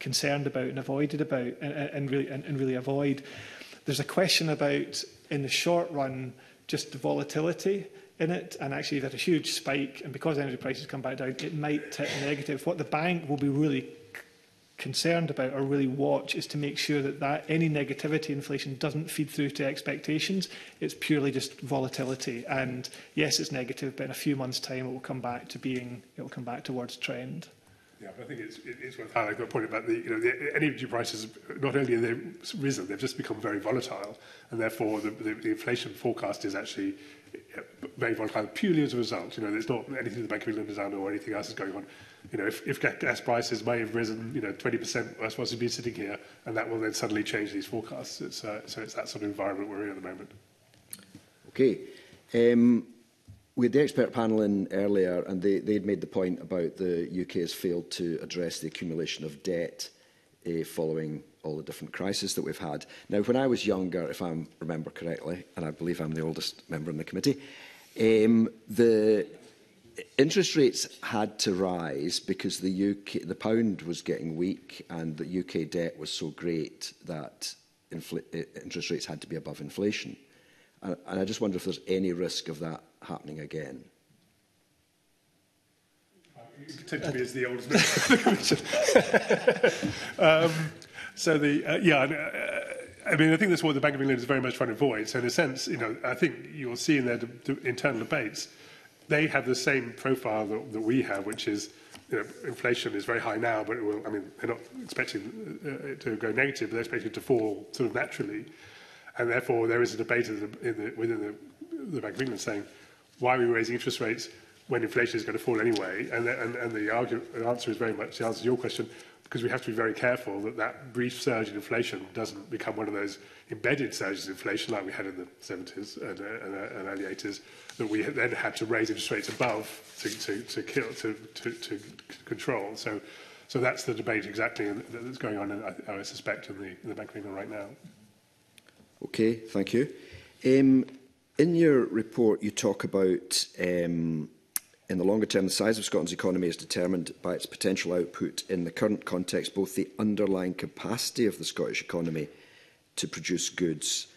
concerned about and avoided about and, and really and, and really avoid. There's a question about in the short run just the volatility in it and actually you've had a huge spike and because energy prices come back down it might tip negative what the bank will be really concerned about or really watch is to make sure that, that any negativity inflation doesn't feed through to expectations. It's purely just volatility. And yes, it's negative, but in a few months' time, it will come back to being, it will come back towards trend. Yeah, but I think it's, it's worth highlighting the point about the, you know, the energy prices, not only have they risen, they've just become very volatile. And therefore, the, the, the inflation forecast is actually very volatile purely as a result. You know, there's not anything the Bank of England has done or anything else is going on you know, if, if gas prices may have risen, you know, 20%, that's we've been sitting here, and that will then suddenly change these forecasts. It's, uh, so it's that sort of environment we're in at the moment. Okay. Um, we had the expert panel in earlier, and they, they'd made the point about the UK has failed to address the accumulation of debt uh, following all the different crises that we've had. Now, when I was younger, if I remember correctly, and I believe I'm the oldest member in the committee, um, the interest rates had to rise because the UK, the pound was getting weak and the UK debt was so great that uh, interest rates had to be above inflation. And, and I just wonder if there's any risk of that happening again. You pretend to be as the oldest member of the um, so the uh, yeah. Uh, I mean, I think that's what the Bank of England is very much trying to avoid. So, in a sense, you know, I think you'll see in their internal debates they have the same profile that, that we have, which is you know, inflation is very high now, but it will, I mean, they're not expecting uh, it to go negative, but they're expecting it to fall sort of naturally. And therefore, there is a debate in the, in the, within the, the Bank of England saying, why are we raising interest rates when inflation is going to fall anyway? And, the, and, and the, argue, the answer is very much the answer to your question, because we have to be very careful that that brief surge in inflation doesn't become one of those embedded surges in inflation like we had in the 70s and, uh, and, uh, and early 80s, that we then had to raise interest rates above to, to, to, kill, to, to, to control. So, so that's the debate exactly that's going on, in, I, I suspect, in the, in the Bank of England right now. Okay, thank you. Um, in your report, you talk about um, In the longer term, the size of Scotland's economy is determined by its potential output. In the current context, both the underlying capacity of the Scottish economy to produce goods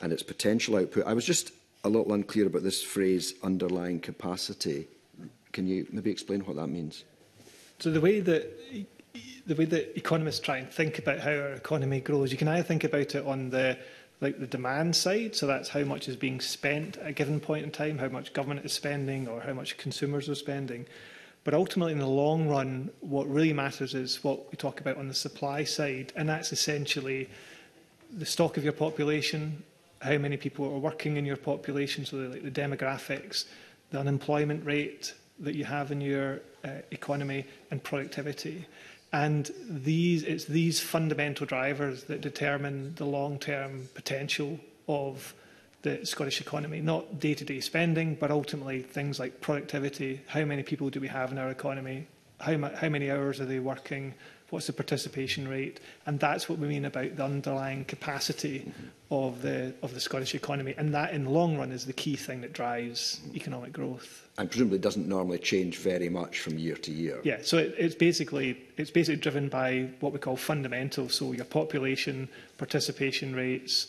and its potential output. I was just a little unclear about this phrase, underlying capacity. Can you maybe explain what that means? So the way that the way that economists try and think about how our economy grows, you can either think about it on the like the demand side. So that's how much is being spent at a given point in time, how much government is spending or how much consumers are spending. But ultimately, in the long run, what really matters is what we talk about on the supply side, and that's essentially the stock of your population, how many people are working in your population, so like the demographics, the unemployment rate that you have in your uh, economy, and productivity. And these, it's these fundamental drivers that determine the long-term potential of the Scottish economy, not day-to-day -day spending, but ultimately things like productivity, how many people do we have in our economy, how, ma how many hours are they working, what's the participation rate, and that's what we mean about the underlying capacity of the, of the Scottish economy. And that, in the long run, is the key thing that drives economic growth. And presumably doesn't normally change very much from year to year. Yeah, so it, it's, basically, it's basically driven by what we call fundamentals. So your population, participation rates,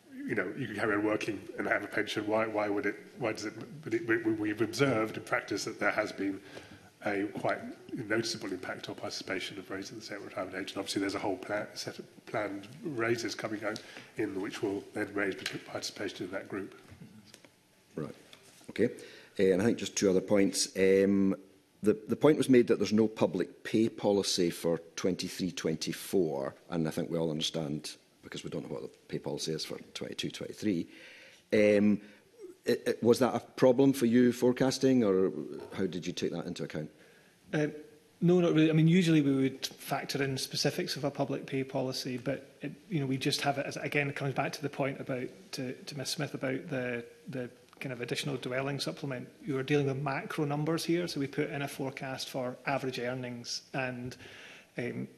you know, you can carry on working and have a pension. Why? Why would it? Why does it? But, it, but we've observed in practice that there has been a quite noticeable impact on participation of raises at the same retirement age. And obviously there's a whole plan, set of planned raises coming out in which will then raise participation in that group. Right. Okay. Uh, and I think just two other points. Um, the, the point was made that there's no public pay policy for 23-24, and I think we all understand, because we don't know what the pay policy is for 22-23. Um, it, was that a problem for you forecasting, or how did you take that into account? Um, no, not really. I mean, usually we would factor in specifics of a public pay policy, but it, you know, we just have it as again it comes back to the point about to, to Ms Smith about the the kind of additional dwelling supplement. You are dealing with macro numbers here, so we put in a forecast for average earnings, and um,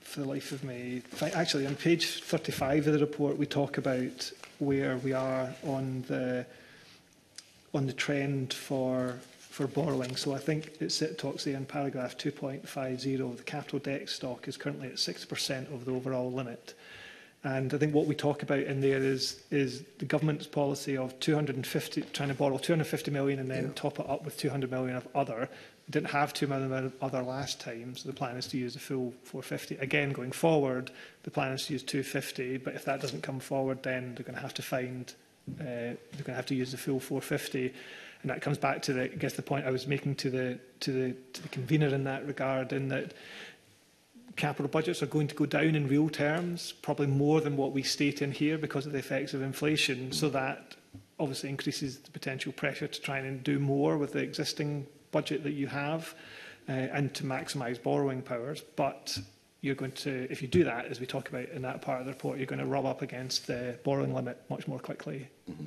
for the life of me. Actually, on page 35 of the report, we talk about where we are on the on the trend for for borrowing. So I think it's, it talks there in paragraph 2.50, the capital debt stock is currently at 6% of the overall limit. And I think what we talk about in there is, is the government's policy of 250, trying to borrow 250 million and then yeah. top it up with 200 million of other. We didn't have 2 million of other last time, so the plan is to use the full 450. Again, going forward, the plan is to use 250, but if that doesn't come forward, then they're going to have to find, uh, they're going to have to use the full 450. And that comes back to the, I guess, the point I was making to the, to the, to the convener in that regard, in that capital budgets are going to go down in real terms, probably more than what we state in here because of the effects of inflation, so that obviously increases the potential pressure to try and do more with the existing budget that you have uh, and to maximize borrowing powers. But you're going to, if you do that, as we talk about in that part of the report, you're going to rub up against the borrowing limit much more quickly. Mm -hmm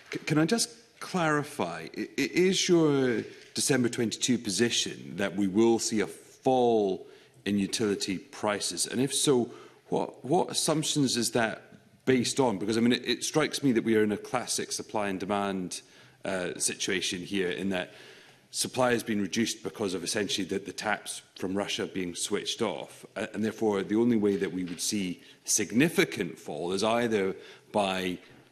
C can I just clarify, is your December 22 position that we will see a fall in utility prices? And if so, what, what assumptions is that based on? Because I mean, it, it strikes me that we are in a classic supply and demand uh, situation here in that supply has been reduced because of essentially the, the taps from Russia being switched off. Uh, and therefore, the only way that we would see significant fall is either by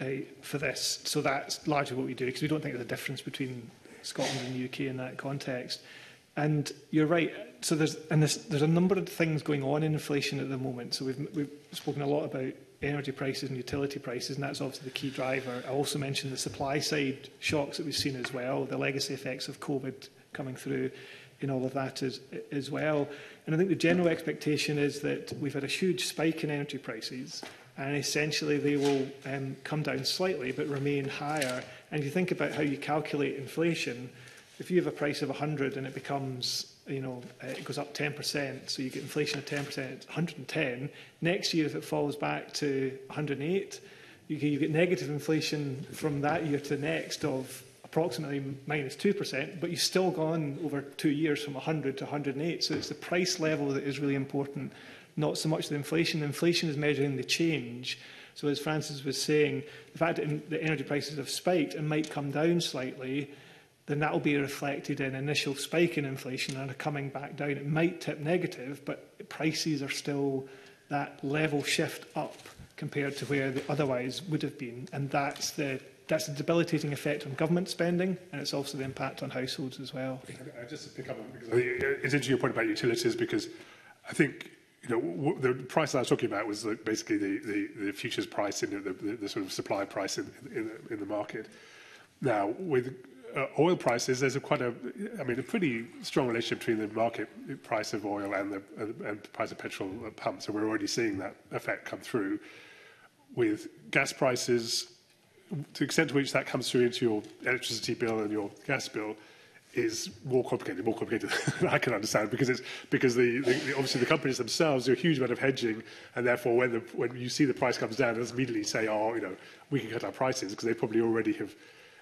uh, for this. So that's largely what we do because we don't think there's a difference between Scotland and the UK in that context. And you're right, so there's, and this, there's a number of things going on in inflation at the moment. So we've, we've spoken a lot about energy prices and utility prices, and that's obviously the key driver. I also mentioned the supply side shocks that we've seen as well, the legacy effects of COVID coming through in all of that as, as well. And I think the general expectation is that we've had a huge spike in energy prices, and essentially they will um, come down slightly but remain higher. And if you think about how you calculate inflation, if you have a price of 100 and it becomes you know, uh, it goes up 10%, so you get inflation of 10%, it's 110. Next year, if it falls back to 108, you get, you get negative inflation from that year to the next of approximately minus 2%, but you've still gone over two years from 100 to 108. So it's the price level that is really important, not so much the inflation. Inflation is measuring the change. So as Francis was saying, the fact that the energy prices have spiked and might come down slightly then that will be reflected in initial spike in inflation and coming back down. It might tip negative, but prices are still that level shift up compared to where they otherwise would have been. And that's the that's a debilitating effect on government spending, and it's also the impact on households as well. I Just to pick up on because I think it's interesting your point about utilities because I think you know the price I was talking about was basically the, the the futures price in the, the, the sort of supply price in in, in the market. Now with uh, oil prices, there's a quite a, I mean, a pretty strong relationship between the market price of oil and the uh, and price of petrol pumps. pump. So we're already seeing that effect come through with gas prices. To the extent to which that comes through into your electricity bill and your gas bill is more complicated, more complicated than I can understand because it's because the, the, the obviously the companies themselves do a huge amount of hedging, and therefore when the when you see the price comes down, it doesn't immediately say, oh, you know, we can cut our prices because they probably already have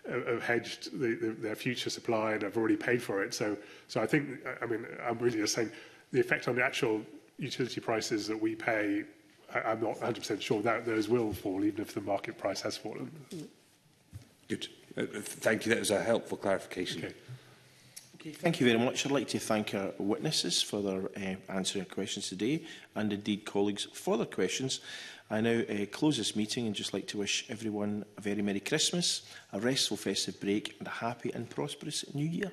have hedged the, the, their future supply and have already paid for it. So, so I think, I mean, I'm really just saying the effect on the actual utility prices that we pay, I, I'm not 100% sure that those will fall, even if the market price has fallen. Good. Uh, uh thank you. That was a helpful clarification. Okay. Okay, thank, thank you very much. I'd like to thank our witnesses for their uh, answering questions today and indeed colleagues for their questions. I now uh, close this meeting and just like to wish everyone a very Merry Christmas, a restful festive break and a happy and prosperous New Year.